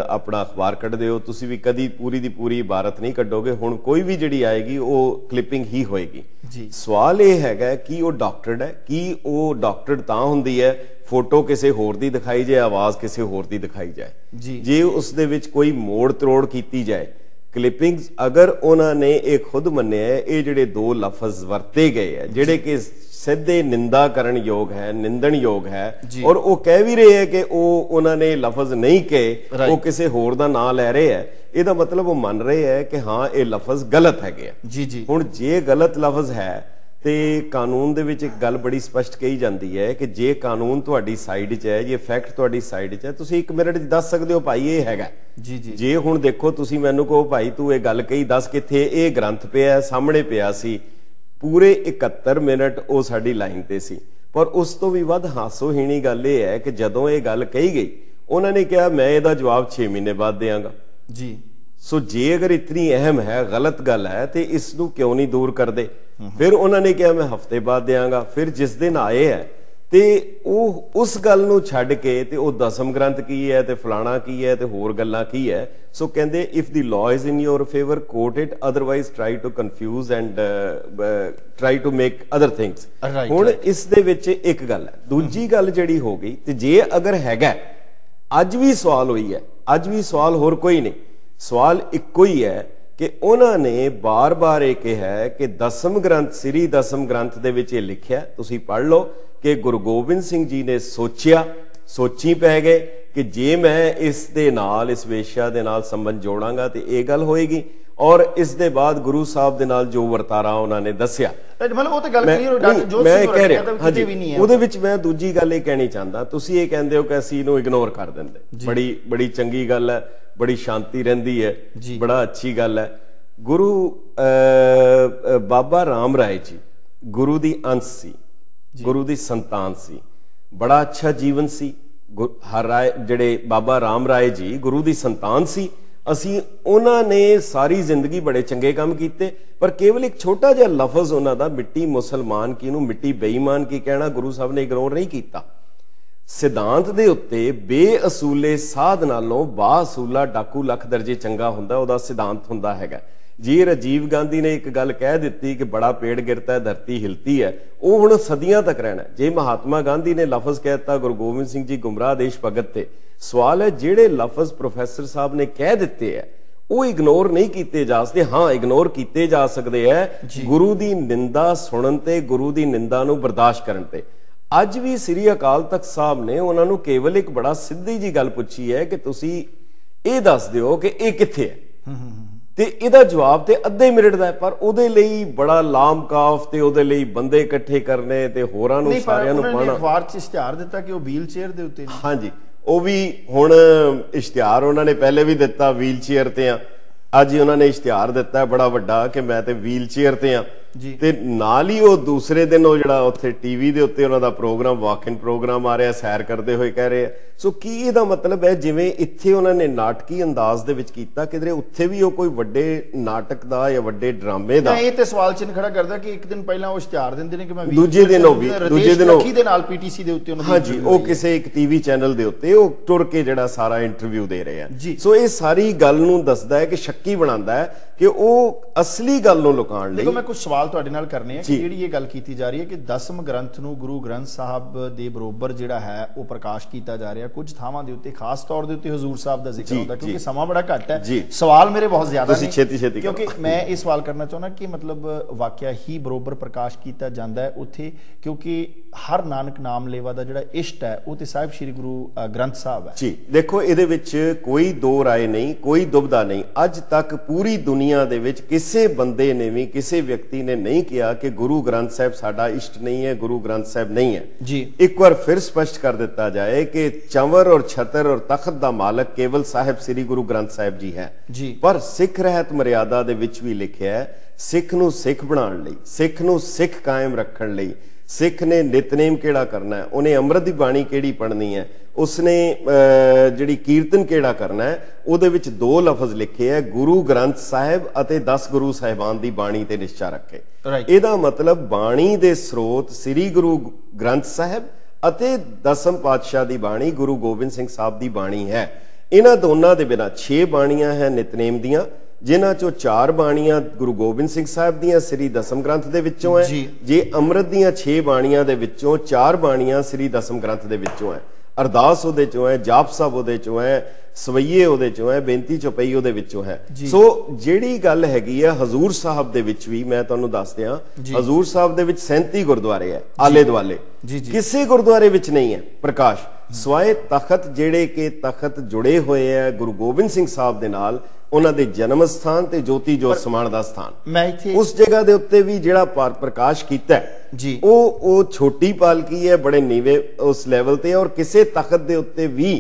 ਆਪਣਾ ਅਖਬਾਰ ਕੱਢਦੇ ਹੋ। ਤੁਸੀਂ ਵੀ ਕਦੀ ਪੂਰੀ ਦੀ ਪੂਰੀ ਇਬਾਰਤ ਨਹੀਂ ਕੱਢੋਗੇ। ਹੁਣ ਕੋਈ ਵੀ ਜਿਹੜੀ ਆਏਗੀ ਉਹ ਕਲਿੱਪਿੰਗ ਹੀ ਹੋਏਗੀ। ਜੀ। ਸਵਾਲ ਇਹ ਹੈਗਾ ਕਿ ਉਹ ਡਾਕਟਰਡ ਹੈ ਕੀ ਉਹ ਡਾਕਟਰਡ ਤਾਂ ਹੁੰਦੀ ਹੈ ਫੋਟੋ ਕਿਸੇ ਹੋਰ ਦੀ ਦਿਖਾਈ ਜਾਏ ਆਵਾਜ਼ ਕਿਸੇ ਹੋਰ ਦੀ ਦਿਖਾਈ ਜਾਏ। ਜੇ। ਉਸ ਦੇ ਵਿੱਚ ਕੋਈ ਮੋੜ ਤਰੋੜ ਕੀਤੀ ਜਾਏ ਕਲਿੱਪਿੰਗਸ ਅਗਰ ਉਹਨਾਂ ਨੇ ਇਹ ਖੁਦ ਮੰਨਿਆ ਇਹ ਜਿਹੜੇ ਦੋ ਲਫ਼ਜ਼ ਵਰਤੇ ਗਏ ਆ ਜਿਹੜੇ ਕਿ ਸਿੱਧੇ ਨਿੰਦਾ ਕਰਨ ਯੋਗ ਹੈ ਨਿੰਦਣ ਯੋਗ ਹੈ। ਔਰ ਉਹ ਕਹਿ ਵੀ ਰਹੇ ਹੈ ਕਿ ਉਹ ਉਹਨਾਂ ਨੇ ਲਫ਼ਜ਼ ਨਹੀਂ ਕਹੇ ਉਹ ਕਿਸੇ ਹੋਰ ਦਾ ਨਾਮ ਲੈ ਰਹੇ ਹੈ। ਇਹਦਾ ਮਤਲਬ ਉਹ ਮੰਨ ਰਹੇ ਹੈ ਕਿ ਹਾਂ ਇਹ ਲਫ਼ਜ਼ ਗਲਤ ਹੈਗੇ ਜੀ ਜੀ। ਹੁਣ ਜੇ ਗਲਤ ਲਫ਼ਜ਼ ਹੈ ਤੇ ਕਾਨੂੰਨ ਦੇ ਵਿੱਚ ਇੱਕ ਗੱਲ ਬੜੀ ਸਪਸ਼ਟ ਕਹੀ ਜਾਂਦੀ ਹੈ ਕਿ ਜੇ ਕਾਨੂੰਨ ਤੁਹਾਡੀ ਸਾਈਡ 'ਚ ਹੈ ਜੇ ਫੈਕਟ ਤੁਹਾਡੀ ਸਾਈਡ 'ਚ ਹੈ ਤੁਸੀਂ 1 ਮਿੰਟ 'ਚ ਦੱਸ ਸਕਦੇ ਹੋ ਭਾਈ ਇਹ ਹੈਗਾ। ਜੀ ਜੀ। ਜੇ ਹੁਣ ਦੇਖੋ ਤੁਸੀਂ ਮੈਨੂੰ ਕਹੋ ਭਾਈ ਤੂੰ ਇਹ ਗੱਲ ਕਹੀ ਦੱਸ ਕਿੱਥੇ ਇਹ ਗ੍ਰੰਥ ਪਿਆ ਸਾਹਮਣੇ ਪਿਆ ਸੀ। ਪੂਰੇ 71 ਮਿੰਟ ਉਹ ਸਾਡੀ ਲਾਈਨ ਤੇ ਸੀ। ਪਰ ਉਸ ਤੋਂ ਵੀ ਵੱਧ ਹਾਸੋਹੀਣੀ ਗੱਲ ਇਹ ਹੈ ਕਿ ਜਦੋਂ ਇਹ ਗੱਲ ਕਹੀ ਗਈ ਉਹਨਾਂ ਨੇ ਕਿਹਾ ਮੈਂ ਇਹਦਾ ਜਵਾਬ 6 ਮਹੀਨੇ ਬਾਅਦ ਦੇਵਾਂਗਾ ਜੀ। ਸੋ ਜੇ ਅਗਰ ਇਤਨੀ ਅਹਿਮ ਹੈ ਗਲਤ ਗੱਲ ਹੈ ਤੇ ਇਸ ਨੂੰ ਕਿਉਂ ਨਹੀਂ ਦੂਰ ਕਰਦੇ? ਫਿਰ ਉਹਨਾਂ ਨੇ ਕਿਹਾ ਮੈਂ ਹਫ਼ਤੇ ਬਾਅਦ ਦੇਵਾਂਗਾ ਫਿਰ ਜਿਸ ਦਿਨ ਆਏ ਹੈ ਤੇ ਉਹ ਉਸ ਗੱਲ ਨੂੰ ਛੱਡ ਕੇ ਤੇ ਉਹ ਦਸਮ ਗ੍ਰੰਥ ਕੀ ਹੈ ਤੇ ਫਲਾਣਾ ਕੀ ਹੈ ਤੇ ਹੋਰ ਗੱਲਾਂ ਕੀ ਹੈ ਸੋ ਕਹਿੰਦੇ if the law is in your favour quote it otherwise try to confuse and try to make other things ਹੁਣ ਇਸ ਦੇ ਵਿੱਚ ਇੱਕ ਗੱਲ ਹੈ। ਦੂਜੀ ਗੱਲ ਜਿਹੜੀ ਹੋ ਗਈ ਤੇ ਜੇ ਅਗਰ ਹੈਗਾ ਅੱਜ ਵੀ ਸਵਾਲ ਹੋਈ ਹੈ ਅੱਜ ਵੀ ਸਵਾਲ ਹੋਰ ਕੋਈ ਨਹੀਂ। ਸਵਾਲ ਇੱਕੋ ਹੀ ਹੈ ਕਿ ਉਹਨਾਂ ਨੇ ਬਾਰ-ਬਾਰ ਇਹ ਕਿਹਾ ਕਿ ਦਸਮ ਗ੍ਰੰਥ ਸ੍ਰੀ ਦਸਮ ਗ੍ਰੰਥ ਦੇ ਵਿੱਚ ਇਹ ਲਿਖਿਆ ਤੁਸੀਂ ਪੜ੍ਹ ਲਓ ਕਿ ਗੁਰੂ ਗੋਬਿੰਦ ਸਿੰਘ ਜੀ ਨੇ ਸੋਚਿਆ ਸੋਚੀ ਪੈ ਗਏ ਕਿ ਜੇ ਮੈਂ ਇਸ ਦੇ ਨਾਲ ਇਸ ਵੇਸ਼ਿਆ ਦੇ ਨਾਲ ਸੰਬੰਧ ਜੋੜਾਂਗਾ ਤੇ ਇਹ ਗੱਲ ਹੋਏਗੀ ਔਰ ਇਸ ਦੇ ਬਾਅਦ ਗੁਰੂ ਸਾਹਿਬ ਦੇ ਨਾਲ ਜੋ ਵਰਤਾਰਾ ਉਹਨਾਂ ਨੇ ਦੱਸਿਆ। ਮਤਲਬ ਉਹ ਤੇ ਗੱਲ ਕਲੀਅਰ ਹੋ ਡਾਕਟਰ ਜੋਤ ਸਿੰਘ ਕਹਿ ਰਿਹਾ ਕਿਤੇ ਵੀ ਨਹੀਂ ਹੈ। ਉਹਦੇ ਵਿੱਚ ਮੈਂ ਦੂਜੀ ਗੱਲ ਇਹ ਕਹਿਣੀ ਚਾਹੁੰਦਾ ਤੁਸੀਂ ਇਹ ਕਹਿੰਦੇ ਹੋ ਕਿ ਅਸੀਂ ਇਹਨੂੰ ਇਗਨੋਰ ਕਰ ਦਿੰਦੇ। ਬੜੀ ਬੜੀ ਚੰਗੀ ਗੱਲ ਹੈ। ਬੜੀ ਸ਼ਾਂਤੀ ਰਹਿੰਦੀ ਹੈ। ਬੜਾ ਅੱਛੀ ਗੱਲ ਹੈ। ਗੁਰੂ ਬਾਬਾ ਰਾਮ ਰਾਏ ਜੀ ਗੁਰੂ ਦੀ ਅੰਸ਼ ਸੀ ਗੁਰੂ ਦੀ ਸੰਤਾਨ ਸੀ। ਬੜਾ ਅੱਛਾ ਜੀਵਨ ਸੀ। ਹਰ ਰਾਏ ਜਿਹੜੇ ਬਾਬਾ ਰਾਮ ਰਾਏ ਜੀ ਗੁਰੂ ਦੀ ਸੰਤਾਨ ਸੀ। ਅਸੀਂ ਉਹਨਾਂ ਨੇ ਸਾਰੀ ਜ਼ਿੰਦਗੀ ਬੜੇ ਚੰਗੇ ਕੰਮ ਕੀਤੇ ਪਰ ਕੇਵਲ ਇੱਕ ਛੋਟਾ ਜਿਹਾ ਲਫ਼ਜ਼ ਉਹਨਾਂ ਦਾ ਮਿੱਟੀ ਮੁਸਲਮਾਨ ਕੀ ਨੂੰ ਮਿੱਟੀ ਬੇਈਮਾਨ ਕੀ ਕਹਿਣਾ ਗੁਰੂ ਸਾਹਿਬ ਨੇ ਇਗਨੋਰ ਨਹੀਂ ਕੀਤਾ। ਸਿਧਾਂਤ ਦੇ ਉੱਤੇ ਬੇਅਸੂਲੇ ਸਾਧ ਨਾਲੋਂ ਬਾਅਸੂਲਾ ਡਾਕੂ ਲੱਖ ਦਰਜੇ ਚੰਗਾ ਹੁੰਦਾ ਉਹਦਾ ਸਿਧਾਂਤ ਹੁੰਦਾ ਹੈਗਾ। ਜੀ ਰਜੀਵ ਗਾਂਧੀ ਨੇ ਇੱਕ ਗੱਲ ਕਹਿ ਦਿੱਤੀ ਕਿ ਬੜਾ ਪੇੜ ਗਿਰਤਾ ਹੈ ਧਰਤੀ ਹਿਲਤੀ ਹੈ ਉਹ ਹੁਣ ਸਦੀਆਂ ਤੱਕ ਰਹਿਣਾ ਜੇ ਮਹਾਤਮਾ ਗਾਂਧੀ ਨੇ ਲਫ਼ਜ਼ ਕਹਿਤਾ ਗੁਰੂ ਗੋਬਿੰਦ ਸਿੰਘ ਜੀ ਗੁੰਮਰਾਹ ਦੇਸ਼ ਭਗਤ ਤੇ ਸਵਾਲ ਹੈ ਜਿਹੜੇ ਲਫ਼ਜ਼ ਪ੍ਰੋਫੈਸਰ ਸਾਹਿਬ ਨੇ ਕਹਿ ਦਿੱਤੇ ਹੈ ਉਹ ਇਗਨੋਰ ਨਹੀਂ ਕੀਤੇ ਜਾ ਸਕਦੇ। ਹਾਂ ਇਗਨੋਰ ਕੀਤੇ ਜਾ ਸਕਦੇ ਹੈ ਗੁਰੂ ਦੀ ਨਿੰਦਾ ਸੁਣਨ ਤੇ ਗੁਰੂ ਦੀ ਨਿੰਦਾ ਨੂੰ ਬਰਦਾਸ਼ਤ ਕਰਨ ਤੇ। ਅੱਜ ਵੀ ਸ੍ਰੀ ਅਕਾਲ ਤਖਤ ਸਾਹਿਬ ਨੇ ਉਹਨਾਂ ਨੂੰ ਕੇਵਲ ਇੱਕ ਬੜਾ ਸਿੱਧੀ ਜੀ ਗੱਲ ਪੁੱਛੀ ਹੈ ਕਿ ਤੁਸੀਂ ਇਹ ਦੱਸ ਦਿਓ ਕਿ ਇਹ ਕਿੱਥੇ ਹੈ। ਤੇ ਇਹਦਾ ਜਵਾਬ ਤੇ ਅੱਧੇ ਮਿੰਟ ਦਾ ਹੈ ਪਰ ਉਹਦੇ ਲਈ ਬੜਾ ਲਾਮ ਕਾਫ ਤੇ ਉਹਦੇ ਲਈ ਬੰਦੇ ਇਕੱਠੇ ਕਰਨੇ ਤੇ ਹੋਰਾਂ ਨੂੰ ਸਾਰਿਆਂ ਨੂੰ ਪਾਣਾ ਨਹੀਂ ਪਰ ਅਖਬਾਰ 'ਚ ਇਸ਼ਤਿਹਾਰ ਦਿੱਤਾ ਕਿ ਉਹ ਵੀਲ ਚੇਅਰ ਦੇ ਉੱਤੇ ਨੇ। ਹਾਂਜੀ ਉਹ ਵੀ ਹੁਣ ਇਸ਼ਤਿਹਾਰ ਉਹਨਾਂ ਨੇ ਪਹਿਲੇ ਵੀ ਦਿੱਤਾ ਵੀਲ ਚੇਅਰ ਤੇ ਆ। ਅੱਜ ਉਹਨਾਂ ਨੇ ਇਸ਼ਤਿਹਾਰ ਦਿੱਤਾ ਬੜਾ ਵੱਡਾ ਕਿ ਮੈਂ ਤੇ ਵੀਲ ਚੇਅਰ ਤੇ ਆ। ਤੇ ਨਾਲ ਹੀ ਉਹ ਦੂਸਰੇ ਦਿਨ ਉਹ ਜਿਹੜਾ ਉੱਥੇ ਟੀਵੀ ਦੇ ਉੱਤੇ ਉਹਨਾਂ ਦਾ ਪ੍ਰੋਗਰਾਮ ਵਾਕ ਇਨ ਪ੍ਰੋਗਰਾਮ ਆ ਰਿਹਾ ਸੈਰ ਕਰਦੇ ਹੋਏ ਕਹਿ ਰਹੇ ਸੋ ਕੀ ਇਹਦਾ ਮਤਲਬ ਹੈ? ਜਿਵੇਂ ਇੱਥੇ ਉਹਨਾਂ ਨੇ ਨਾਟਕੀ ਅੰਦਾਜ਼ ਦੇ ਵਿੱਚ ਕੀਤਾ ਕਿਧਰੇ ਉੱਥੇ ਵੀ ਉਹ ਕੋਈ ਵੱਡੇ ਨਾਟਕ ਦਾ ਜਾਂ ਵੱਡੇ ਡਰਾਮੇ ਦਾ? ਇਹ ਤੇ ਸਵਾਲ ਚਿੰਨ ਖੜਾ ਕਰਦਾ ਕਿ ਇੱਕ ਦਿਨ ਪਹਿਲਾਂ ਉਹ ਇਸ਼ਤਿਹਾਰ ਦਿੰਦੇ ਨੇ ਕਿ ਮੈਂ ਦੂਜੇ ਦਿਨ ਉਹ ਵੀ ਦੂਜੇ ਦਿਨ ਉਹ ਦੇ ਨਾਲ ਪੀਟੀਸੀ ਦੇ ਉੱਤੇ ਉਹਨਾਂ ਦੀ ਹਾਂਜੀ ਉਹ ਕਿਸੇ ਇੱਕ ਟੀਵੀ ਚੈਨਲ ਦੇ ਉੱਤੇ ਉਹ ਟੁਰ ਕੇ ਜਿਹੜਾ ਸਾਰਾ ਇੰਟਰਵਿਊ ਦੇ ਰਹੇ ਆ। ਸੋ ਇਹ ਸਾਰੀ ਗੱਲ ਨੂੰ ਦੱਸਦਾ ਹੈ ਕਿ ਸ਼ੱਕੀ ਬਣਾਉਂਦਾ ਹੈ। ਕਿ ਉਹ ਅਸਲੀ ਗੱਲ ਨੂੰ ਲੁਕਾਉਣ ਲਈ ਦੇਖੋ ਮੈਂ ਕੁਝ ਸਵਾਲ ਤੁਹਾਡੇ ਨਾਲ ਕਰਨੇ ਆ ਕਿ ਜਿਹੜੀ ਇਹ ਗੱਲ ਕੀਤੀ ਜਾ ਰਹੀ ਹੈ ਕਿ ਦਸਮ ਗ੍ਰੰਥ ਨੂੰ ਗੁਰੂ ਗ੍ਰੰਥ ਸਾਹਿਬ ਦੇ ਬਰੋਬਰ ਜਿਹੜਾ ਹੈ ਉਹ ਪ੍ਰਕਾਸ਼ ਕੀਤਾ ਜਾ ਰਿਹਾ ਕੁਝ ਥਾਵਾਂ ਦੇ ਉੱਤੇ ਖਾਸ ਤੌਰ ਦੇ ਉੱਤੇ ਹਜ਼ੂਰ ਸਾਹਿਬ ਦਾ ਜ਼ਿਕਰ ਹੁੰਦਾ ਕਿਉਂਕਿ ਸਮਾਂ ਬੜਾ ਘੱਟ ਹੈ ਸਵਾਲ ਮੇਰੇ ਬਹੁਤ ਜ਼ਿਆਦਾ ਨੇ ਤੁਸੀਂ ਛੇਤੀ ਛੇਤੀ ਕਿਉਂਕਿ ਮੈਂ ਇਹ ਸਵਾਲ ਕਰਨਾ ਚਾਹੁੰਦਾ ਕਿ ਮਤਲਬ ਵਾਕਿਆ ਹੀ ਬਰੋਬਰ ਪ੍ਰਕਾਸ਼ ਕੀਤਾ ਜਾਂਦਾ ਹੈ ਉੱਥੇ ਕਿਉਂਕਿ ਹਰ ਨਾਨਕ ਨਾਮ ਲੇਵਾ ਦਾ ਜਿਹੜਾ ਇਸ਼ਟ ਹੈ ਉਹ ਤੇ ਸਾਹਿਬ ਸ੍ਰੀ ਗੁਰੂ ਗ੍ਰੰਥ ਸਾਹਿਬ ਹੈ ਜੀ ਦੇਖੋ ਇਹਦੇ ਵਿੱਚ ਕੋਈ ਦੋ رائے ਨਹੀਂ ਕੋਈ ਦੁਬਦਾ ਨਹੀਂ ਅੱਜ ਤੱਕ ਪੂਰੀ ਦੁਨੀਆ ਦੁਨੀਆ ਦੇ ਵਿੱਚ ਕਿਸੇ ਬੰਦੇ ਨੇ ਵੀ ਕਿਸੇ ਵਿਅਕਤੀ ਨੇ ਨਹੀਂ ਕਿਹਾ ਕਿ ਗੁਰੂ ਗ੍ਰੰਥ ਸਾਹਿਬ ਸਾਡਾ ਇਸ਼ਟ ਨਹੀਂ ਹੈ ਗੁਰੂ ਗ੍ਰੰਥ ਸਾਹਿਬ ਨਹੀਂ ਹੈ। ਜੀ। ਇੱਕ ਵਾਰ ਫਿਰ ਸਪਸ਼ਟ ਕਰ ਦਿੱਤਾ ਜਾਏ ਕਿ ਚੰਵਰ ਔਰ ਛਤਰ ਔਰ ਤਖਤ ਦਾ ਮਾਲਕ ਕੇਵਲ ਸਾਹਿਬ ਸ੍ਰੀ ਗੁਰੂ ਗ੍ਰੰਥ ਸਾਹਿਬ ਜੀ ਹੈ। ਜੀ। ਪਰ ਸਿੱਖ ਰਹਿਤ ਮਰਿਆਦਾ ਦੇ ਵਿੱਚ ਵੀ ਲਿਖਿਆ ਹੈ ਸਿੱਖ ਨੂੰ ਸਿੱਖ ਬਣਾਉਣ ਲਈ ਸਿੱਖ ਨੂੰ ਸਿੱਖ ਕਾਇਮ ਰੱਖਣ ਲਈ ਸਿੱਖ ਨੇ ਨਿਤਨੇਮ ਕਿਹੜਾ ਕਰਨਾ ਹੈ? ਉਹਨੇ ਅੰਮ੍ਰਿਤ ਦੀ ਬਾਣੀ ਕਿਹੜੀ ਪੜ੍ਹਨੀ ਹੈ? ਉਸਨੇ ਜਿਹੜੀ ਕੀਰਤਨ ਕਿਹੜਾ ਕਰਨਾ ਹੈ? ਉਹਦੇ ਵਿੱਚ ਦੋ ਲਫ਼ਜ਼ ਲਿਖੇ ਹੈ ਗੁਰੂ ਗ੍ਰੰਥ ਸਾਹਿਬ ਅਤੇ 10 ਗੁਰੂ ਸਾਹਿਬਾਨ ਦੀ ਬਾਣੀ ਤੇ ਨਿਸ਼ਚਾ ਰੱਖੇ। ਇਹਦਾ ਮਤਲਬ ਬਾਣੀ ਦੇ ਸਰੋਤ ਸ੍ਰੀ ਗੁਰੂ ਗ੍ਰੰਥ ਸਾਹਿਬ ਅਤੇ ਦਸਮ ਪਾਤਸ਼ਾਹ ਦੀ ਬਾਣੀ ਗੁਰੂ ਗੋਬਿੰਦ ਸਿੰਘ ਸਾਹਿਬ ਦੀ ਬਾਣੀ ਹੈ। ਇਹਨਾਂ ਦੋਨਾਂ ਦੇ ਬਿਨਾ 6 ਬਾਣੀਆਂ ਹੈ ਨਿਤਨੇਮ ਦੀਆਂ। ਜਿਨ੍ਹਾਂ ਚੋਂ ਚਾਰ ਬਾਣੀਆਂ ਗੁਰੂ ਗੋਬਿੰਦ ਸਿੰਘ ਸਾਹਿਬ ਦੀਆਂ ਸ੍ਰੀ ਦਸਮ ਗ੍ਰੰਥ ਦੇ ਵਿੱਚੋਂ ਹੈ। ਜੇ। ਅੰਮ੍ਰਿਤ ਦੀਆਂ 6 ਬਾਣੀਆਂ ਦੇ ਵਿੱਚੋਂ ਚਾਰ ਬਾਣੀਆਂ ਸ੍ਰੀ ਦਸਮ ਗ੍ਰੰਥ ਦੇ ਵਿੱਚੋਂ ਹੈ। ਅਰਦਾਸ ਉਹਦੇ ਚੋਂ ਹੈ ਜਾਪ ਸਾਹਿਬ ਉਹਦੇ ਚੋਂ ਹੈ ਸਵਈਏ ਉਹਦੇ ਚੋਂ ਹੈ ਬੇਨਤੀ ਚੁਪਈ ਉਹਦੇ ਵਿੱਚੋਂ ਹੈ। ਸੋ ਜਿਹੜੀ ਗੱਲ ਹੈਗੀ ਹੈ ਹਜ਼ੂਰ ਸਾਹਿਬ ਦੇ ਵਿੱਚ ਵੀ ਮੈਂ ਤੁਹਾਨੂੰ ਦੱਸ ਦਿਆਂ ਹਜ਼ੂਰ ਸਾਹਿਬ ਦੇ ਵਿੱਚ 37 ਗੁਰਦੁਆਰੇ ਹੈ ਆਲੇ ਦੁਆਲੇ। ਕਿਸੇ ਗੁਰਦੁਆਰੇ ਵਿੱਚ ਨਹੀਂ ਹੈ ਪ੍ਰਕਾਸ਼। ਸਵਾਏ ਤਖਤ ਜਿਹੜੇ ਕਿ ਤਖਤ ਜੁੜੇ ਹੋਏ ਹੈ ਗੁਰੂ ਗੋਬਿੰਦ ਸਿੰਘ ਸਾਹਿਬ ਦੇ ਨਾਲ ਉਹਨਾਂ ਦੇ ਜਨਮ ਸਥਾਨ ਤੇ ਜੋਤੀ ਜੋਤ ਸਮਾਨ ਦਾ ਸਥਾਨ। ਮੈਂ ਇੱਥੇ ਉਸ ਜਗ੍ਹਾ ਦੇ ਉੱਤੇ ਵੀ ਜਿਹੜਾ ਪ੍ਰਕਾਸ਼ ਕੀਤਾ ਜੀ। ਉਹ ਉਹ ਛੋਟੀ ਪਾਲਕੀ ਹੈ ਬੜੇ ਨੀਵੇਂ ਉਸ ਲੈਵਲ ਤੇ ਔਰ ਕਿਸੇ ਤਖਤ ਦੇ ਉੱਤੇ ਵੀ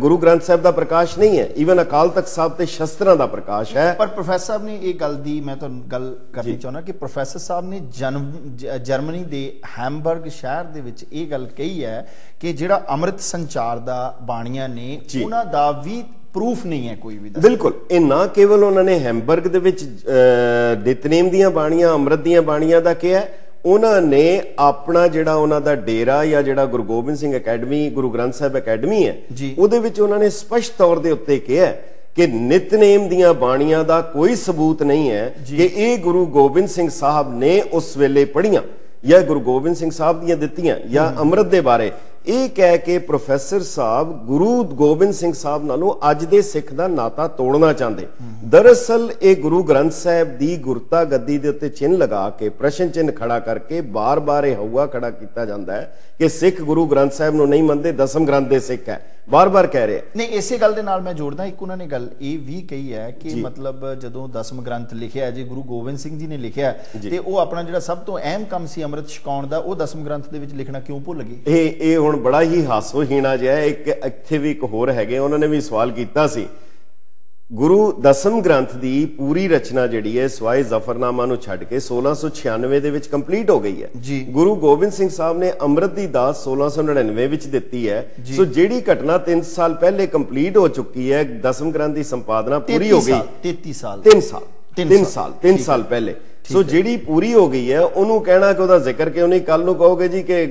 ਗੁਰੂ ਗ੍ਰੰਥ ਸਾਹਿਬ ਦਾ ਪ੍ਰਕਾਸ਼ ਨਹੀਂ ਹੈ। ਈਵਨ ਅਕਾਲ ਤਖਤ ਸਾਹਿਬ ਤੇ ਸ਼ਸਤਰਾਂ ਦਾ ਪ੍ਰਕਾਸ਼ ਹੈ। ਪਰ ਪ੍ਰੋਫੈਸਰ ਸਾਹਿਬ ਨੇ ਇਹ ਗੱਲ ਦੀ ਮੈਂ ਤੁਹਾਨੂੰ ਗੱਲ ਕਰਨੀ ਚਾਹੁੰਦਾ ਕਿ ਪ੍ਰੋਫੈਸਰ ਸਾਹਿਬ ਨੇ ਜਰਮਨੀ ਦੇ ਹੈਮਬਰਗ ਸ਼ਹਿਰ ਦੇ ਵਿੱਚ ਇਹ ਗੱਲ ਕਹੀ ਹੈ ਕਿ ਜਿਹੜਾ ਅੰਮ੍ਰਿਤ ਸੰਚਾਰ ਦਾ ਬਾਣੀਆਂ ਨੇ ਉਹਨਾਂ ਦਾ ਵੀ ਪ੍ਰੂਫ ਨਹੀਂ ਹੈ ਕੋਈ ਵੀ ਬਿਲਕੁਲ। ਇਹ ਨਾ ਕੇਵਲ ਉਹਨਾਂ ਨੇ ਹੈਮਬਰਗ ਦੇ ਵਿੱਚ ਨਿਤਨੇਮ ਦੀਆਂ ਬਾਣੀਆਂ ਅੰਮ੍ਰਿਤ ਦੀਆਂ ਬਾਣੀਆਂ ਦਾ ਕਿਹਾ ਉਹਨਾਂ ਨੇ ਆਪਣਾ ਜਿਹੜਾ ਉਹਨਾਂ ਦਾ ਡੇਰਾ ਜਾਂ ਜਿਹੜਾ ਗੁਰੂ ਗੋਬਿੰਦ ਸਿੰਘ ਅਕੈਡਮੀ ਗੁਰੂ ਗ੍ਰੰਥ ਸਾਹਿਬ ਅਕੈਡਮੀ ਹੈ ਉਹਦੇ ਵਿੱਚ ਉਹਨਾਂ ਨੇ ਸਪਸ਼ਟ ਤੌਰ ਦੇ ਉੱਤੇ ਕਿਹਾ ਕਿ ਨਿਤਨੇਮ ਦੀਆਂ ਬਾਣੀਆਂ ਦਾ ਕੋਈ ਸਬੂਤ ਨਹੀਂ ਹੈ ਕਿ ਇਹ ਗੁਰੂ ਗੋਬਿੰਦ ਸਿੰਘ ਸਾਹਿਬ ਨੇ ਉਸ ਵੇਲੇ ਪੜ੍ਹੀਆਂ ਜਾਂ ਗੁਰੂ ਗੋਬਿੰਦ ਸਿੰਘ ਸਾਹਿਬ ਦੀਆਂ ਦਿੱਤੀਆਂ ਜਾਂ ਅੰਮ੍ਰਿਤ ਦੇ ਬਾਰੇ। ਇਹ ਕਹਿ ਕੇ ਪ੍ਰੋਫੈਸਰ ਸਾਹਿਬ ਗੁਰੂ ਗੋਬਿੰਦ ਸਿੰਘ ਸਾਹਿਬ ਨਾਲੋਂ ਅੱਜ ਦੇ ਸਿੱਖ ਦਾ ਨਾਤਾ ਤੋੜਨਾ ਚਾਹੁੰਦੇ। ਦਰਅਸਲ ਇਹ ਗੁਰੂ ਗ੍ਰੰਥ ਸਾਹਿਬ ਦੀ ਗੁਰਤਾ ਗੱਦੀ ਦੇ ਉੱਤੇ ਚਿੰਨ ਲਗਾ ਕੇ ਪ੍ਰਸ਼ਨ ਚਿੰਨ ਖੜਾ ਕਰਕੇ ਬਾਰ-ਬਾਰ ਇਹ ਹਊਆ ਖੜਾ ਕੀਤਾ ਜਾਂਦਾ ਹੈ ਕਿ ਸਿੱਖ ਗੁਰੂ ਗ੍ਰੰਥ ਸਾਹਿਬ ਨੂੰ ਨਹੀਂ ਮੰਨਦੇ ਦਸਮ ਗ੍ਰੰਥ ਦੇ ਸਿੱਖ ਹੈ। ਬਾਰ-ਬਾਰ ਕਹਿ ਰਹੇ ਨਹੀਂ ਇਸੇ ਗੱਲ ਦੇ ਨਾਲ ਮੈਂ ਜੋੜਦਾ ਇੱਕ ਉਹਨਾਂ ਨੇ ਗੱਲ ਇਹ ਵੀ ਕਹੀ ਹੈ ਕਿ ਮਤਲਬ ਜਦੋਂ ਦਸਮ ਗ੍ਰੰਥ ਲਿਖਿਆ ਜੀ ਗੁਰੂ ਗੋਬਿੰਦ ਸਿੰਘ ਜੀ ਨੇ ਲਿਖਿਆ ਤੇ ਉਹ ਆਪਣਾ ਜਿਹੜਾ ਸਭ ਤੋਂ ਅਹਿਮ ਕੰਮ ਸੀ ਅੰਮ੍ਰਿਤ ਛਕਾਉਣ ਦਾ ਉਹ ਦਸਮ ਗ੍ਰੰਥ ਦੇ ਵਿੱਚ ਲਿਖਣਾ ਕਿਉਂ ਭੁੱਲ ਗਏ? ਇਹ ਇਹ ਹੁਣ ਬੜਾ ਹੀ ਹਾਸੋਹੀਣਾ ਜਿਹਾ ਇੱਕ ਇੱਥੇ ਵੀ ਇੱਕ ਹੋਰ ਹੈਗੇ ਉਹਨਾਂ ਨੇ ਵੀ ਸਵਾਲ ਕੀਤਾ ਸੀ। ਗੁਰੂ ਦਸਮ ਗ੍ਰੰਥ ਦੀ ਪੂਰੀ ਰਚਨਾ ਜਿਹੜੀ ਹੈ ਸਵਾਈ ਜ਼ਫਰਨਾਮਾ ਨੂੰ ਛੱਡ ਕੇ 1696 ਦੇ ਵਿੱਚ ਕੰਪਲੀਟ ਹੋ ਗਈ ਹੈ। ਗੁਰੂ ਗੋਬਿੰਦ ਸਿੰਘ ਸਾਹਿਬ ਨੇ ਅੰਮ੍ਰਿਤ ਦੀ ਦਾਸ 1699 ਵਿੱਚ ਦਿੱਤੀ ਹੈ। ਸੋ ਜਿਹੜੀ ਘਟਨਾ 3 ਸਾਲ ਪਹਿਲੇ ਕੰਪਲੀਟ ਹੋ ਚੁੱਕੀ ਹੈ ਦਸਮ ਗ੍ਰੰਥ ਦੀ ਸੰਪਾਦਨਾ ਪੂਰੀ ਹੋ ਗਈ। 33 ਸਾਲ। 3 ਸਾਲ 3 ਸਾਲ 3 ਸਾਲ ਪਹਿਲੇ। ਸੋ ਜਿਹੜੀ ਪੂਰੀ ਹੋ ਗਈ ਹੈ ਉਹਨੂੰ ਕਹਿਣਾ ਕਿ ਉਹਦਾ ਜ਼ਿਕਰ ਕਿਉਂ ਨਹੀਂ? ਕੱਲ ਨੂੰ ਕਹੋਗੇ ਜੀ ਕਿ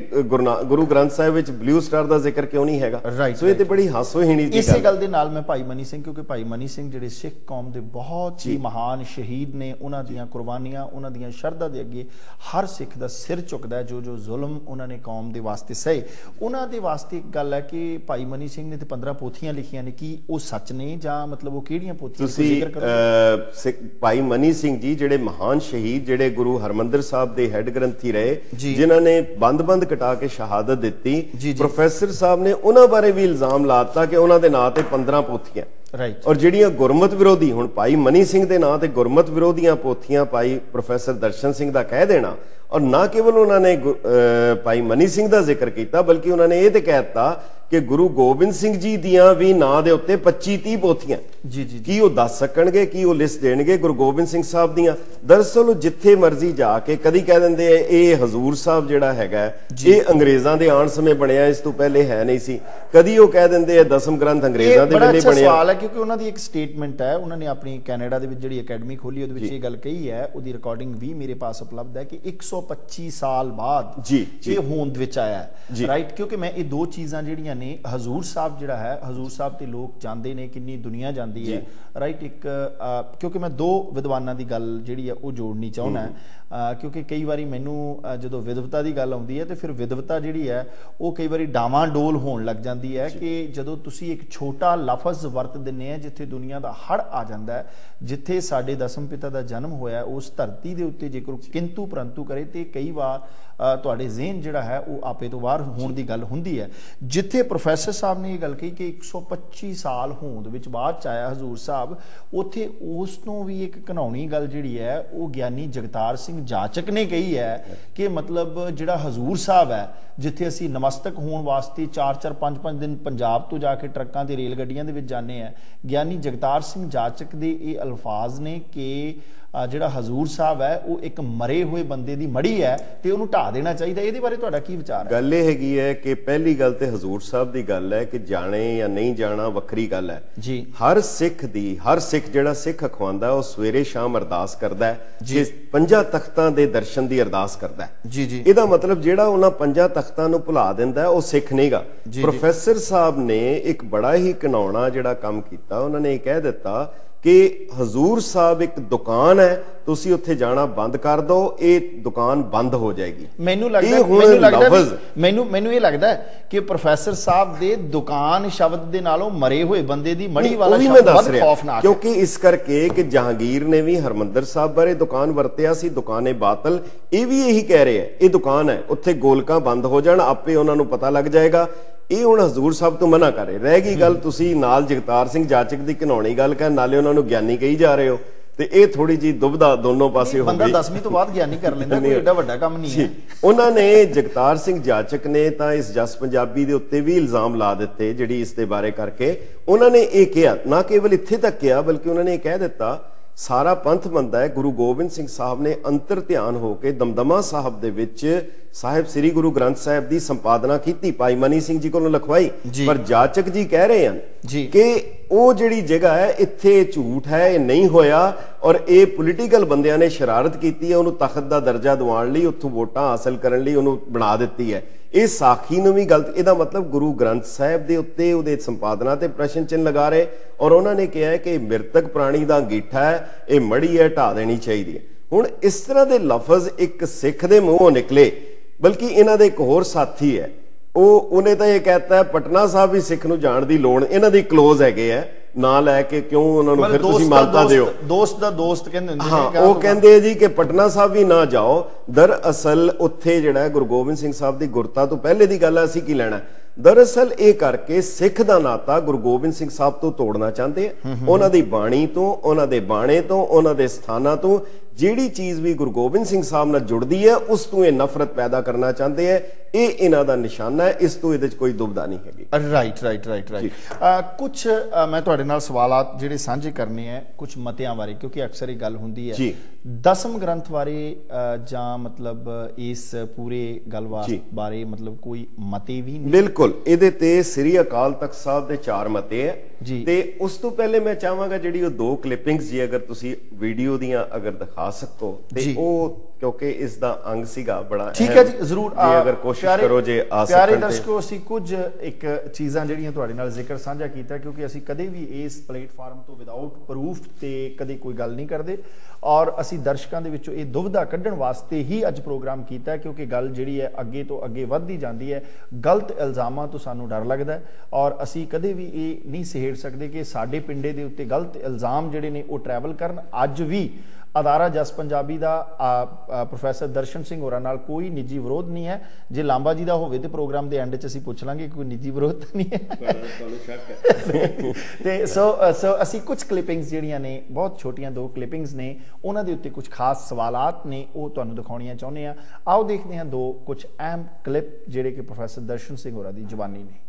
ਗੁਰੂ ਗ੍ਰੰਥ ਸਾਹਿਬ ਵਿੱਚ ਬਲੂ ਸਟਾਰ ਦਾ ਜ਼ਿਕਰ ਕਿਉਂ ਨਹੀਂ ਹੈਗਾ? ਸੋ ਇਹ ਤੇ ਬੜੀ ਹਾਸੋਹੀਣੀ ਦੀ ਗੱਲ ਇਸੇ ਗੱਲ ਦੇ ਨਾਲ ਮੈਂ ਭਾਈ ਮਨੀ ਸਿੰਘ ਕਿਉਂਕਿ ਭਾਈ ਮਨੀ ਸਿੰਘ ਜਿਹੜੇ ਸਿੱਖ ਕੌਮ ਦੇ ਬਹੁਤ ਹੀ ਮਹਾਨ ਸ਼ਹੀਦ ਨੇ ਉਹਨਾਂ ਦੀਆਂ ਕੁਰਬਾਨੀਆਂ ਉਹਨਾਂ ਦੀਆਂ ਸ਼ਰਧਾ ਦੇ ਅੱਗੇ ਹਰ ਸਿੱਖ ਦਾ ਸਿਰ ਝੁਕਦਾ ਜੋ ਜੋ ਜ਼ੁਲਮ ਉਹਨਾਂ ਨੇ ਕੌਮ ਦੇ ਵਾਸਤੇ ਸਹੇ। ਉਹਨਾਂ ਦੇ ਵਾਸਤੇ ਇੱਕ ਗੱਲ ਹੈ ਕਿ ਭਾਈ ਮਨੀ ਸਿੰਘ ਨੇ ਤੇ 15 ਪੋਥੀਆਂ ਲਿਖੀਆਂ ਨੇ ਕੀ ਉਹ ਸੱਚ ਨੇ ਜਾਂ ਮਤਲਬ ਉਹ ਕਿਹੜੀਆਂ ਪੋਥੀਆਂ ਜ਼ਿਕਰ ਕਰੋ ਭਾਈ ਮਨੀ ਸਿੰਘ ਜੀ ਜਿਹੜੇ ਮਹਾਨ ਸ਼ਹੀਦ ਜਿਹੜੇ ਗੁਰੂ ਹਰਮੰਦਰ ਸਾਹਿਬ ਦੇ ਹੈੱਡ ਗ੍ਰੰਥੀ ਰਹੇ ਜਿਨ੍ਹਾਂ ਨੇ ਬੰਦ-ਬੰਦ ਕਟਾ ਕੇ ਸ਼ਹਾਦਤ ਦਿੱਤੀ ਪ੍ਰੋਫੈਸਰ ਸਾਹਿਬ ਨੇ ਉਹਨਾਂ ਬਾਰੇ ਵੀ ਇਲਜ਼ਾਮ ਲਾਤਾ ਕਿ ਉਹਨਾਂ ਦੇ ਨਾਂ ਤੇ 15 ਪੋਥੀਆਂ। ਰਾਈਟ ਔਰ ਜਿਹੜੀਆਂ ਗੁਰਮਤ ਵਿਰੋਧੀ ਹੁਣ ਭਾਈ ਮਨੀ ਸਿੰਘ ਦੇ ਨਾਂ ਤੇ ਗੁਰਮਤ ਵਿਰੋਧੀਆਂ ਪੋਥੀਆਂ ਭਾਈ ਪ੍ਰੋਫੈਸਰ ਦਰਸ਼ਨ ਸਿੰਘ ਦਾ ਕਹਿ ਦੇਣਾ ਔਰ ਨਾ ਕੇਵਲ ਉਹਨਾਂ ਨੇ ਭਾਈ ਮਨੀ ਸਿੰਘ ਦਾ ਜ਼ਿਕਰ ਕੀਤਾ ਬਲਕਿ ਉਹਨਾਂ ਨੇ ਇਹ ਤੇ ਕਹਿਤਾ ਕਿ ਗੁਰੂ ਗੋਬਿੰਦ ਸਿੰਘ ਜੀ ਦੀਆਂ ਵੀ ਨਾਂ ਦੇ ਉੱਤੇ 25 30 ਪੋਥੀਆਂ। ਜੀ ਜੀ ਕੀ ਉਹ ਦੱਸ ਸਕਣਗੇ ਕੀ ਉਹ ਲਿਸਟ ਦੇਣਗੇ ਗੁਰੂ ਗੋਬਿੰਦ ਸਿੰਘ ਸਾਹਿਬ ਦੀਆਂ? ਦਰਅਸਲ ਉਹ ਜਿੱਥੇ ਮਰਜ਼ੀ ਜਾ ਕੇ ਕਦੀ ਕਹਿ ਦਿੰਦੇ ਆ ਇਹ ਹਜ਼ੂਰ ਸਾਹਿਬ ਜਿਹੜਾ ਹੈਗਾ ਇਹ ਅੰਗਰੇਜ਼ਾਂ ਦੇ ਆਉਣ ਸਮੇਂ ਬਣਿਆ ਇਸ ਤੋਂ ਪਹਿਲੇ ਹੈ ਨਹੀਂ ਸੀ। ਕਦੀ ਉਹ ਕਹਿ ਦਿੰਦੇ ਆ ਦਸਮ ਗ੍ਰੰਥ ਅੰਗਰੇਜ਼ਾਂ ਦੇ ਵੇਲੇ ਬਣਿਆ। ਇਹ ਬੜਾ ਸਵਾਲ ਹੈ ਕਿਉਂਕਿ ਉਹਨਾਂ ਦੀ ਇੱਕ ਸਟੇਟਮੈਂਟ ਹੈ ਉਹਨਾਂ ਨੇ ਆਪਣੀ ਕੈਨੇਡਾ ਦੇ ਵਿੱਚ ਜਿਹੜੀ ਅਕੈਡਮੀ ਖੋਲੀ ਉਹਦੇ ਵਿੱਚ ਇਹ ਗੱਲ ਕਹੀ ਹੈ ਉਹਦੀ ਰਿਕਾਰਡਿੰਗ ਵੀ ਮੇਰੇ ਪਾਸ ਉਪਲਬਧ ਹੈ ਕਿ 125 ਸਾਲ ਬਾਅਦ ਜੀ ਇਹ ਹੋਂਦ ਵਿੱਚ ਆਇਆ ਰਾਈਟ ਕਿਉਂਕਿ ਮੈਂ ਇਹ ਦੋ ਚੀਜ਼ਾਂ ਜਿਹੜੀਆਂ ਨੇ ਹਜ਼ੂਰ ਸਾਹਿਬ ਜਿਹੜਾ ਹੈ ਹਜ਼ੂਰ ਸਾਹਿਬ ਤੇ ਲੋਕ ਜਾਂਦੇ ਨੇ ਕਿੰਨੀ ਦੁਨੀਆ ਜਾਂਦੀ ਹੈ। ਰਾਈਟ ਇੱਕ ਕਿਉਂਕਿ ਮੈਂ ਦੋ ਵਿਦਵਾਨਾਂ ਦੀ ਗੱਲ ਜਿਹੜੀ ਹੈ ਉਹ ਜੋੜਨੀ ਚਾਹੁੰਦਾ ਕਿਉਂਕਿ ਕਈ ਵਾਰੀ ਮੈਨੂੰ ਜਦੋਂ ਵਿਦਵਤਾ ਦੀ ਗੱਲ ਆਉਂਦੀ ਹੈ ਤੇ ਫਿਰ ਵਿਦਵਤਾ ਜਿਹੜੀ ਹੈ ਉਹ ਕਈ ਵਾਰੀ ਡਾਵਾਂ ਡੋਲ ਹੋਣ ਲੱਗ ਜਾਂਦੀ ਹੈ ਕਿ ਜਦੋਂ ਤੁਸੀਂ ਇੱਕ ਛੋਟਾ ਲਫ਼ਜ਼ ਵਰਤ ਦਿੰਨੇ ਆ ਜਿੱਥੇ ਦੁਨੀਆ ਦਾ ਹੜ ਆ ਜਾਂਦਾ ਹੈ ਜਿੱਥੇ ਸਾਡੇ ਦਸਮ ਪਿਤਾ ਦਾ ਜਨਮ ਹੋਇਆ ਉਸ ਧਰਤੀ ਦੇ ਉੱਤੇ ਜੇਕਰ ਕਿੰਤੂ ਪਰੰਤੂ ਕਰੇ ਤੇ ਕਈ ਵਾਰ ਤੁਹਾਡੇ ਜ਼ਿਹਨ ਜਿਹੜਾ ਹੈ ਉਹ ਆਪੇ ਤੋਂ ਬਾਹਰ ਹੋਣ ਦੀ ਗੱਲ ਹੁੰਦੀ ਹੈ। ਜਿੱਥੇ ਪ੍ਰੋਫੈਸਰ ਸਾਹਿਬ ਨੇ ਇਹ ਗੱਲ ਕਹੀ ਕਿ 125 ਸਾਲ ਹੋਂਦ ਵਿੱਚ ਬਾਅਦ ਚ ਆਇਆ ਹਜ਼ੂਰ ਸਾਹਿਬ, ਉੱਥੇ ਉਸ ਤੋਂ ਵੀ ਇੱਕ ਘਨਾਉਣੀ ਗੱਲ ਜਿਹੜੀ ਹੈ, ਉਹ ਗਿਆਨੀ ਜਗਤਾਰ ਸਿੰਘ ਜਾਚਕ ਨੇ ਕਹੀ ਹੈ ਕਿ ਮਤਲਬ ਜਿਹੜਾ ਹਜ਼ੂਰ ਸਾਹਿਬ ਹੈ, ਜਿੱਥੇ ਅਸੀਂ ਨਮਸਤਕ ਹੋਣ ਵਾਸਤੇ 4-4 5-5 ਦਿਨ ਪੰਜਾਬ ਤੋਂ ਜਾ ਕੇ ਟਰੱਕਾਂ ਤੇ ਰੇਲ ਗੱਡੀਆਂ ਦੇ ਵਿੱਚ ਜਾਂਦੇ ਆ ਗਿਆਨੀ ਜਗਤਾਰ ਸਿੰਘ ਜਾਚਕ ਦੇ ਇਹ ਅਲਫਾਜ਼ ਨੇ ਕਿ ਜਿਹੜਾ ਹਜ਼ੂਰ ਸਾਹਿਬ ਹੈ ਉਹ ਇੱਕ ਮਰੇ ਹੋਏ ਬੰਦੇ ਦੀ ਮੜੀ ਹੈ ਤੇ ਉਹਨੂੰ ਢਾ ਦੇਣਾ ਚਾਹੀਦਾ। ਇਹਦੇ ਬਾਰੇ ਤੁਹਾਡਾ ਕੀ ਵਿਚਾਰ ਹੈ? ਗੱਲ ਇਹ ਹੈਗੀ ਹੈ ਕਿ ਪਹਿਲੀ ਗੱਲ ਤੇ ਹਜ਼ੂਰ ਸਾਹਿਬ ਦੀ ਗੱਲ ਹੈ ਕਿ ਜਾਣੇ ਜਾਂ ਨਹੀਂ ਜਾਣਾ ਵੱਖਰੀ ਗੱਲ ਹੈ। ਜੀ। ਹਰ ਸਿੱਖ ਦੀ ਹਰ ਸਿੱਖ ਜਿਹੜਾ ਸਿੱਖ ਅਖਵਾਂਦਾ ਉਹ ਸਵੇਰੇ ਸ਼ਾਮ ਅਰਦਾਸ ਕਰਦਾ ਹੈ ਜੀ। ਪੰਜਾਂ ਤਖਤਾਂ ਦੇ ਦਰਸ਼ਨ ਦੀ ਅਰਦਾਸ ਕਰਦਾ ਹੈ। ਜੀ ਜੀ। ਇਹਦਾ ਮਤਲਬ ਜਿਹੜਾ ਉਹਨਾਂ ਪੰਜਾਂ ਤਖਤਾਂ ਨੂੰ ਭੁਲਾ ਦਿੰਦਾ ਉਹ ਸਿੱਖ ਨਹੀਂਗਾ ਪ੍ਰੋਫੈਸਰ ਸਾਹਿਬ ਨੇ ਇੱਕ ਬੜਾ ਹੀ ਕਨਾਉਣਾ ਜਿਹੜਾ ਕੰਮ ਕੀਤਾ ਉਹਨਾਂ ਨੇ ਇਹ ਕਹਿ ਦਿੱਤਾ ਕਿ ਹਜ਼ੂਰ ਸਾਹਿਬ ਇੱਕ ਦੁਕਾਨ ਹੈ ਤੁਸੀਂ ਉੱਥੇ ਜਾਣਾ ਬੰਦ ਕਰ ਦਿਓ ਇਹ ਦੁਕਾਨ ਬੰਦ ਹੋ ਜਾਏਗੀ। ਮੈਨੂੰ ਲੱਗਦਾ ਮੈਨੂੰ ਲੱਗਦਾ ਮੈਨੂੰ ਮੈਨੂੰ ਇਹ ਲੱਗਦਾ ਕਿ ਪ੍ਰੋਫੈਸਰ ਸਾਹਿਬ ਦੇ ਦੁਕਾਨ ਸ਼ਬਦ ਦੇ ਨਾਲੋਂ ਮਰੇ ਹੋਏ ਬੰਦੇ ਦੀ ਮੜੀ ਵਾਲਾ ਸ਼ਬਦ ਵੱਧ ਖੌਫਨਾਕ ਕਿਉਂਕਿ ਇਸ ਕਰਕੇ ਕਿ ਜਹਾਂਗੀਰ ਨੇ ਵੀ ਹਰਮੰਦਰ ਸਾਹਿਬ ਬਾਰੇ ਦੁਕਾਨ ਵਰਤਿਆ ਸੀ ਦੁਕਾਨੇ ਬਾਤਲ। ਇਹ ਵੀ ਇਹੀ ਕਹਿ ਰਹੇ ਹੈ ਇਹ ਦੁਕਾਨ ਹੈ ਉੱਥੇ ਗੋਲਕਾਂ ਬੰਦ ਹੋ ਜਾਣ ਆਪੇ ਉਹਨਾਂ ਨੂੰ ਪਤਾ ਲੱਗ ਜਾਏਗਾ। ਇਹ ਹੁਣ ਹਜ਼ੂਰ ਸਾਹਿਬ ਤੋਂ ਮਨਾ ਕਰੇ ਰਹਿ। ਗਈ ਗੱਲ ਤੁਸੀਂ ਨਾਲ ਜਗਤਾਰ ਸਿੰਘ ਜਾਚਕ ਦੀ ਘਨੌਣੀ ਗੱਲ ਕਰ ਨਾਲੇ ਉਹਨਾਂ ਨੂੰ ਗਿਆਨੀ ਕਹੀ ਜਾ ਰਹੇ ਹੋ। ਤੇ ਇਹ ਥੋੜੀ ਜੀ ਦੁਬਦਾ ਦੋਨੋਂ ਪਾਸੇ ਹੋ ਗਈ। ਬੰਦਾ 10ਵੀਂ ਤੋਂ ਬਾਅਦ ਗਿਆਨੀ ਕਰ ਲੈਂਦਾ ਕੋਈ ਏਡਾ ਵੱਡਾ ਕੰਮ ਨਹੀਂ ਹੈ। ਉਹਨਾਂ ਨੇ ਜਗਤਾਰ ਸਿੰਘ ਜਾਚਕ ਨੇ ਤਾਂ ਇਸ ਜਸ ਪੰਜਾਬੀ ਦੇ ਉੱਤੇ ਵੀ ਇਲਜ਼ਾਮ ਲਾ ਦਿੱਤੇ ਜਿਹੜੀ ਇਸ ਦੇ ਬਾਰੇ ਕਰਕੇ। ਉਹਨਾਂ ਨੇ ਇਹ ਕਿਹਾ ਨਾ ਕੇਵਲ ਇੱਥੇ ਤੱਕ ਕਿਹਾ ਬਲਕਿ ਉਹਨਾਂ ਨੇ ਇਹ ਕਹਿ ਦਿੱਤਾ ਸਾਰਾ ਪੰਥ ਮੰਦਾ ਹੈ ਗੁਰੂ ਗੋਬਿੰਦ ਸਿੰਘ ਸਾਹਿਬ ਨੇ ਅੰਤਰ ਧਿਆਨ ਹੋ ਕੇ ਦਮਦਮਾ ਸਾਹਿਬ ਦੇ ਵਿੱਚ ਸਾਹਿਬ ਸ੍ਰੀ ਗੁਰੂ ਗ੍ਰੰਥ ਸਾਹਿਬ ਦੀ ਸੰਪਾਦਨਾ ਕੀਤੀ ਭਾਈ ਮਨੀ ਸਿੰਘ ਜੀ ਕੋਲੋਂ ਲਿਖਵਾਈ। ਪਰ ਜਾਚਕ ਜੀ ਕਹਿ ਰਹੇ ਹਨ ਕਿ ਉਹ ਜਿਹੜੀ ਜਗ੍ਹਾ ਹੈ ਇੱਥੇ ਝੂਠ ਹੈ ਇਹ ਨਹੀਂ ਹੋਇਆ ਔਰ ਇਹ ਪੋਲੀਟੀਕਲ ਬੰਦਿਆਂ ਨੇ ਸ਼ਰਾਰਤ ਕੀਤੀ ਹੈ ਉਹਨੂੰ ਤਖਤ ਦਾ ਦਰਜਾ ਦਿਵਾਉਣ ਲਈ ਉੱਥੋਂ ਵੋਟਾਂ ਹਾਸਲ ਕਰਨ ਲਈ ਉਹਨੂੰ ਬਣਾ ਦਿੱਤੀ ਹੈ। ਇਹ ਸਾਖੀ ਨੂੰ ਵੀ ਗਲਤ ਇਹਦਾ ਮਤਲਬ ਗੁਰੂ ਗ੍ਰੰਥ ਸਾਹਿਬ ਦੇ ਉੱਤੇ ਉਹਦੇ ਸੰਪਾਦਨਾ ਤੇ ਪ੍ਰਸ਼ਨ ਚਿੰਨ ਲਗਾ ਰਹੇ ਔਰ ਉਹਨਾਂ ਨੇ ਕਿਹਾ ਕਿ ਮਰਤਕ ਪ੍ਰਾਣੀ ਦਾ ਅੰਗੀਠਾ ਹੈ, ਇਹ ਮੜੀ ਹੈ ਢਾ ਦੇਣੀ ਚਾਹੀਦੀ ਹੈ। ਹੁਣ ਇਸ ਤਰ੍ਹਾਂ ਦੇ ਲਫ਼ਜ਼ ਇੱਕ ਸਿੱਖ ਦੇ ਮੂੰਹੋਂ ਨਿਕਲੇ, ਬਲਕਿ ਇਹਨਾਂ ਦੇ ਇੱਕ ਹੋਰ ਸਾਥੀ ਹੈ। ਉਹ ਉਹਨੇ ਤਾਂ ਇਹ ਕਹਿਤਾ ਪਟਨਾ ਸਾਹਿਬ ਵੀ ਸਿੱਖ ਨੂੰ ਜਾਣ ਦੀ ਲੋੜ ਇਹਨਾਂ ਦੀ ক্লোਜ਼ ਹੈਗੇ ਆ ਨਾਂ ਲੈ ਕੇ ਕਿਉਂ ਉਹਨਾਂ ਨੂੰ ਫਿਰ ਤੁਸੀਂ ਮਾਨਤਾ ਦਿਓ? ਦੋਸਤ ਦਾ ਦੋਸਤ ਕਹਿੰਦੇ ਹੁੰਦੇ ਨੇ ਹਾਂ ਉਹ ਕਹਿੰਦੇ ਜੀ ਕਿ ਪਟਨਾ ਸਾਹਿਬ ਵੀ ਨਾ ਜਾਓ। ਦਰਅਸਲ ਉੱਥੇ ਜਿਹੜਾ ਗੁਰੂ ਗੋਬਿੰਦ ਸਿੰਘ ਸਾਹਿਬ ਦੀ ਗੁਰਤਾ ਤੋਂ ਪਹਿਲੇ ਦੀ ਗੱਲ ਅਸੀਂ ਕੀ ਲੈਣਾ ਦਰਅਸਲ ਇਹ ਕਰਕੇ ਸਿੱਖ ਦਾ ਨਾਤਾ ਗੁਰੂ ਗੋਬਿੰਦ ਸਿੰਘ ਸਾਹਿਬ ਤੋਂ ਤੋੜਨਾ ਚਾਹੁੰਦੇ ਆ। ਉਹਨਾਂ ਦੀ ਬਾਣੀ ਤੋਂ ਉਹਨਾਂ ਦੇ ਬਾਣੇ ਤੋਂ ਉਹਨਾਂ ਦੇ ਸਥਾਨਾਂ ਤੋਂ ਜਿਹੜੀ ਚੀਜ਼ ਵੀ ਗੁਰੂ ਗੋਬਿੰਦ ਸਿੰਘ ਸਾਹਿਬ ਨਾਲ ਜੁੜਦੀ ਹੈ ਉਸ ਤੋਂ ਇਹ ਨਫ਼ਰਤ ਪੈਦਾ ਕਰਨਾ ਚਾਹੁੰਦੇ ਆ। ਇਹ ਇਹਨਾਂ ਦਾ ਨਿਸ਼ਾਨਾ ਹੈ ਇਸ ਤੋਂ ਇਹਦੇ ਵਿੱਚ ਕੋਈ ਦੁਬਦਾ ਨਹੀਂ ਹੈਗੀ। ਰਾਈਟ ਰਾਈਟ ਰਾਈਟ ਰਾਈਟ ਕੁਝ ਮੈਂ ਤੁਹਾਡੇ ਨਾਲ ਸਵਾਲਾਤ ਜਿਹੜੇ ਸਾਂਝੇ ਕਰਨੇ ਆ ਕੁਝ ਮਤਿਆਂ ਬਾਰੇ ਕਿਉਂਕਿ ਅਕਸਰ ਇਹ ਗੱਲ ਹੁੰਦੀ ਹੈ ਜੀ। ਦਸਮ ਗ੍ਰੰਥ ਬਾਰੇ ਜਾਂ ਮਤਲਬ ਇਸ ਪੂਰੇ ਗੱਲਬਾਤ ਬਾਰੇ ਮਤਲਬ ਕੋਈ ਮਤੇ ਵੀ ਨਹੀਂ? ਬਿਲਕੁਲ। ਇਹਦੇ ਤੇ ਸ੍ਰੀ ਅਕਾਲ ਤਖਤ ਸਾਹਿਬ ਦੇ ਚਾਰ ਮਤੇ ਹੈ। ਤੇ ਉਸ ਤੋਂ ਪਹਿਲੇ ਮੈਂ ਚਾਹਾਂਗਾ ਜਿਹੜੀ ਉਹ ਦੋ ਕਲਿੱਪਿੰਗਸ ਜੀ ਅਗਰ ਤੁਸੀਂ ਵੀਡੀਓ ਦੀਆਂ ਅਗਰ ਦਿਖਾ ਸਕੋ ਤੇ ਉਹ ਕਿਉਂਕਿ ਇਸ ਦਾ ਅੰਗ ਸੀਗਾ ਬੜਾ ਠੀਕ ਹੈ ਜੀ ਜ਼ਰੂਰ। ਜੇ ਅਗਰ ਕੋਸ਼ਿਸ਼ ਕਰੋ ਜੇ ਆ ਸਕਣ ਪਿਆਰੇ ਦਰਸ਼ਕੋ ਅਸੀਂ ਕੁਝ ਇੱਕ ਚੀਜ਼ਾਂ ਜਿਹੜੀਆਂ ਤੁਹਾਡੇ ਨਾਲ ਜ਼ਿਕਰ ਸਾਂਝਾ ਕੀਤਾ ਕਿਉਂਕਿ ਅਸੀਂ ਕਦੇ ਵੀ ਇਸ ਪਲੇਟਫਾਰਮ ਤੋਂ ਵਿਦਆਊਟ ਪ੍ਰੂਫ ਤੇ ਕਦੇ ਕੋਈ ਗੱਲ ਨਹੀਂ ਕਰਦੇ। ਔਰ ਅਸੀਂ ਦਰਸ਼ਕਾਂ ਦੇ ਵਿੱਚੋਂ ਇਹ ਦੁਵਿਧਾ ਕੱਢਣ ਵਾਸਤੇ ਹੀ ਅੱਜ ਪ੍ਰੋਗਰਾਮ ਕੀਤਾ ਕਿਉਂਕਿ ਗੱਲ ਜਿਹੜੀ ਹੈ ਅੱਗੇ ਤੋਂ ਅੱਗੇ ਵੱਧਦੀ ਜਾਂਦੀ ਹੈ। ਗਲਤ ਇਲਜ਼ਾਮਾਂ ਤੋਂ ਸਾਨੂੰ ਡਰ ਲੱਗਦਾ ਔਰ ਅਸੀਂ ਕਦੇ ਵੀ ਇਹ ਨਹੀਂ ਸਹਿੜ ਸਕਦੇ ਕਿ ਸਾਡੇ ਪਿੰਡੇ ਦੇ ਉੱਤੇ ਗਲਤ ਇਲਜ਼ਾਮ ਜਿਹੜੇ ਨੇ ਉਹ ਟਰੈਵਲ ਕਰਨ। ਅੱਜ ਵੀ ਅਦਾਰਾ ਜਸ ਪੰਜਾਬੀ ਦਾ ਪ੍ਰੋਫੈਸਰ ਦਰਸ਼ਨ ਸਿੰਘ ਹੋਰਾਂ ਨਾਲ ਕੋਈ ਨਿੱਜੀ ਵਿਰੋਧ ਨਹੀਂ ਹੈ। ਜੇ ਲਾਂਬਾ ਜੀ ਦਾ ਹੋਵੇ ਤੇ ਪ੍ਰੋਗਰਾਮ ਦੇ ਐਂਡ 'ਚ ਅਸੀਂ ਪੁੱਛ ਲਾਂਗੇ ਕੋਈ ਨਿੱਜੀ ਵਿਰੋਧ ਨਹੀਂ ਹੈ। ਤੁਹਾਨੂੰ ਸ਼ੱਕ ਹੈ ਤੇ ਸੋ ਸੋ ਅਸੀਂ ਕੁਝ ਕਲਿੱਪਿੰਗਸ ਜਿਹੜੀਆਂ ਨੇ ਬਹੁਤ ਛੋਟੀਆਂ ਦੋ ਕਲਿੱਪਿੰਗਸ ਨੇ ਉਹਨਾਂ ਦੇ ਉੱਤੇ ਕੁਝ ਖਾਸ ਸਵਾਲਾਤ ਨੇ ਉਹ ਤੁਹਾਨੂੰ ਦਿਖਾਉਣੀਆਂ ਚਾਹੁੰਦੇ ਆ ਆਓ ਦੇਖਦੇ ਹਾਂ ਦੋ ਕੁਝ ਅਹਿਮ ਕਲਿੱਪ ਜਿਹੜੇ ਕਿ ਪ੍ਰੋਫੈਸਰ ਦਰਸ਼ਨ ਸਿੰਘ ਹੋਰਾਂ ਦੀ ਜ਼ੁਬਾਨੀ ਨੇ।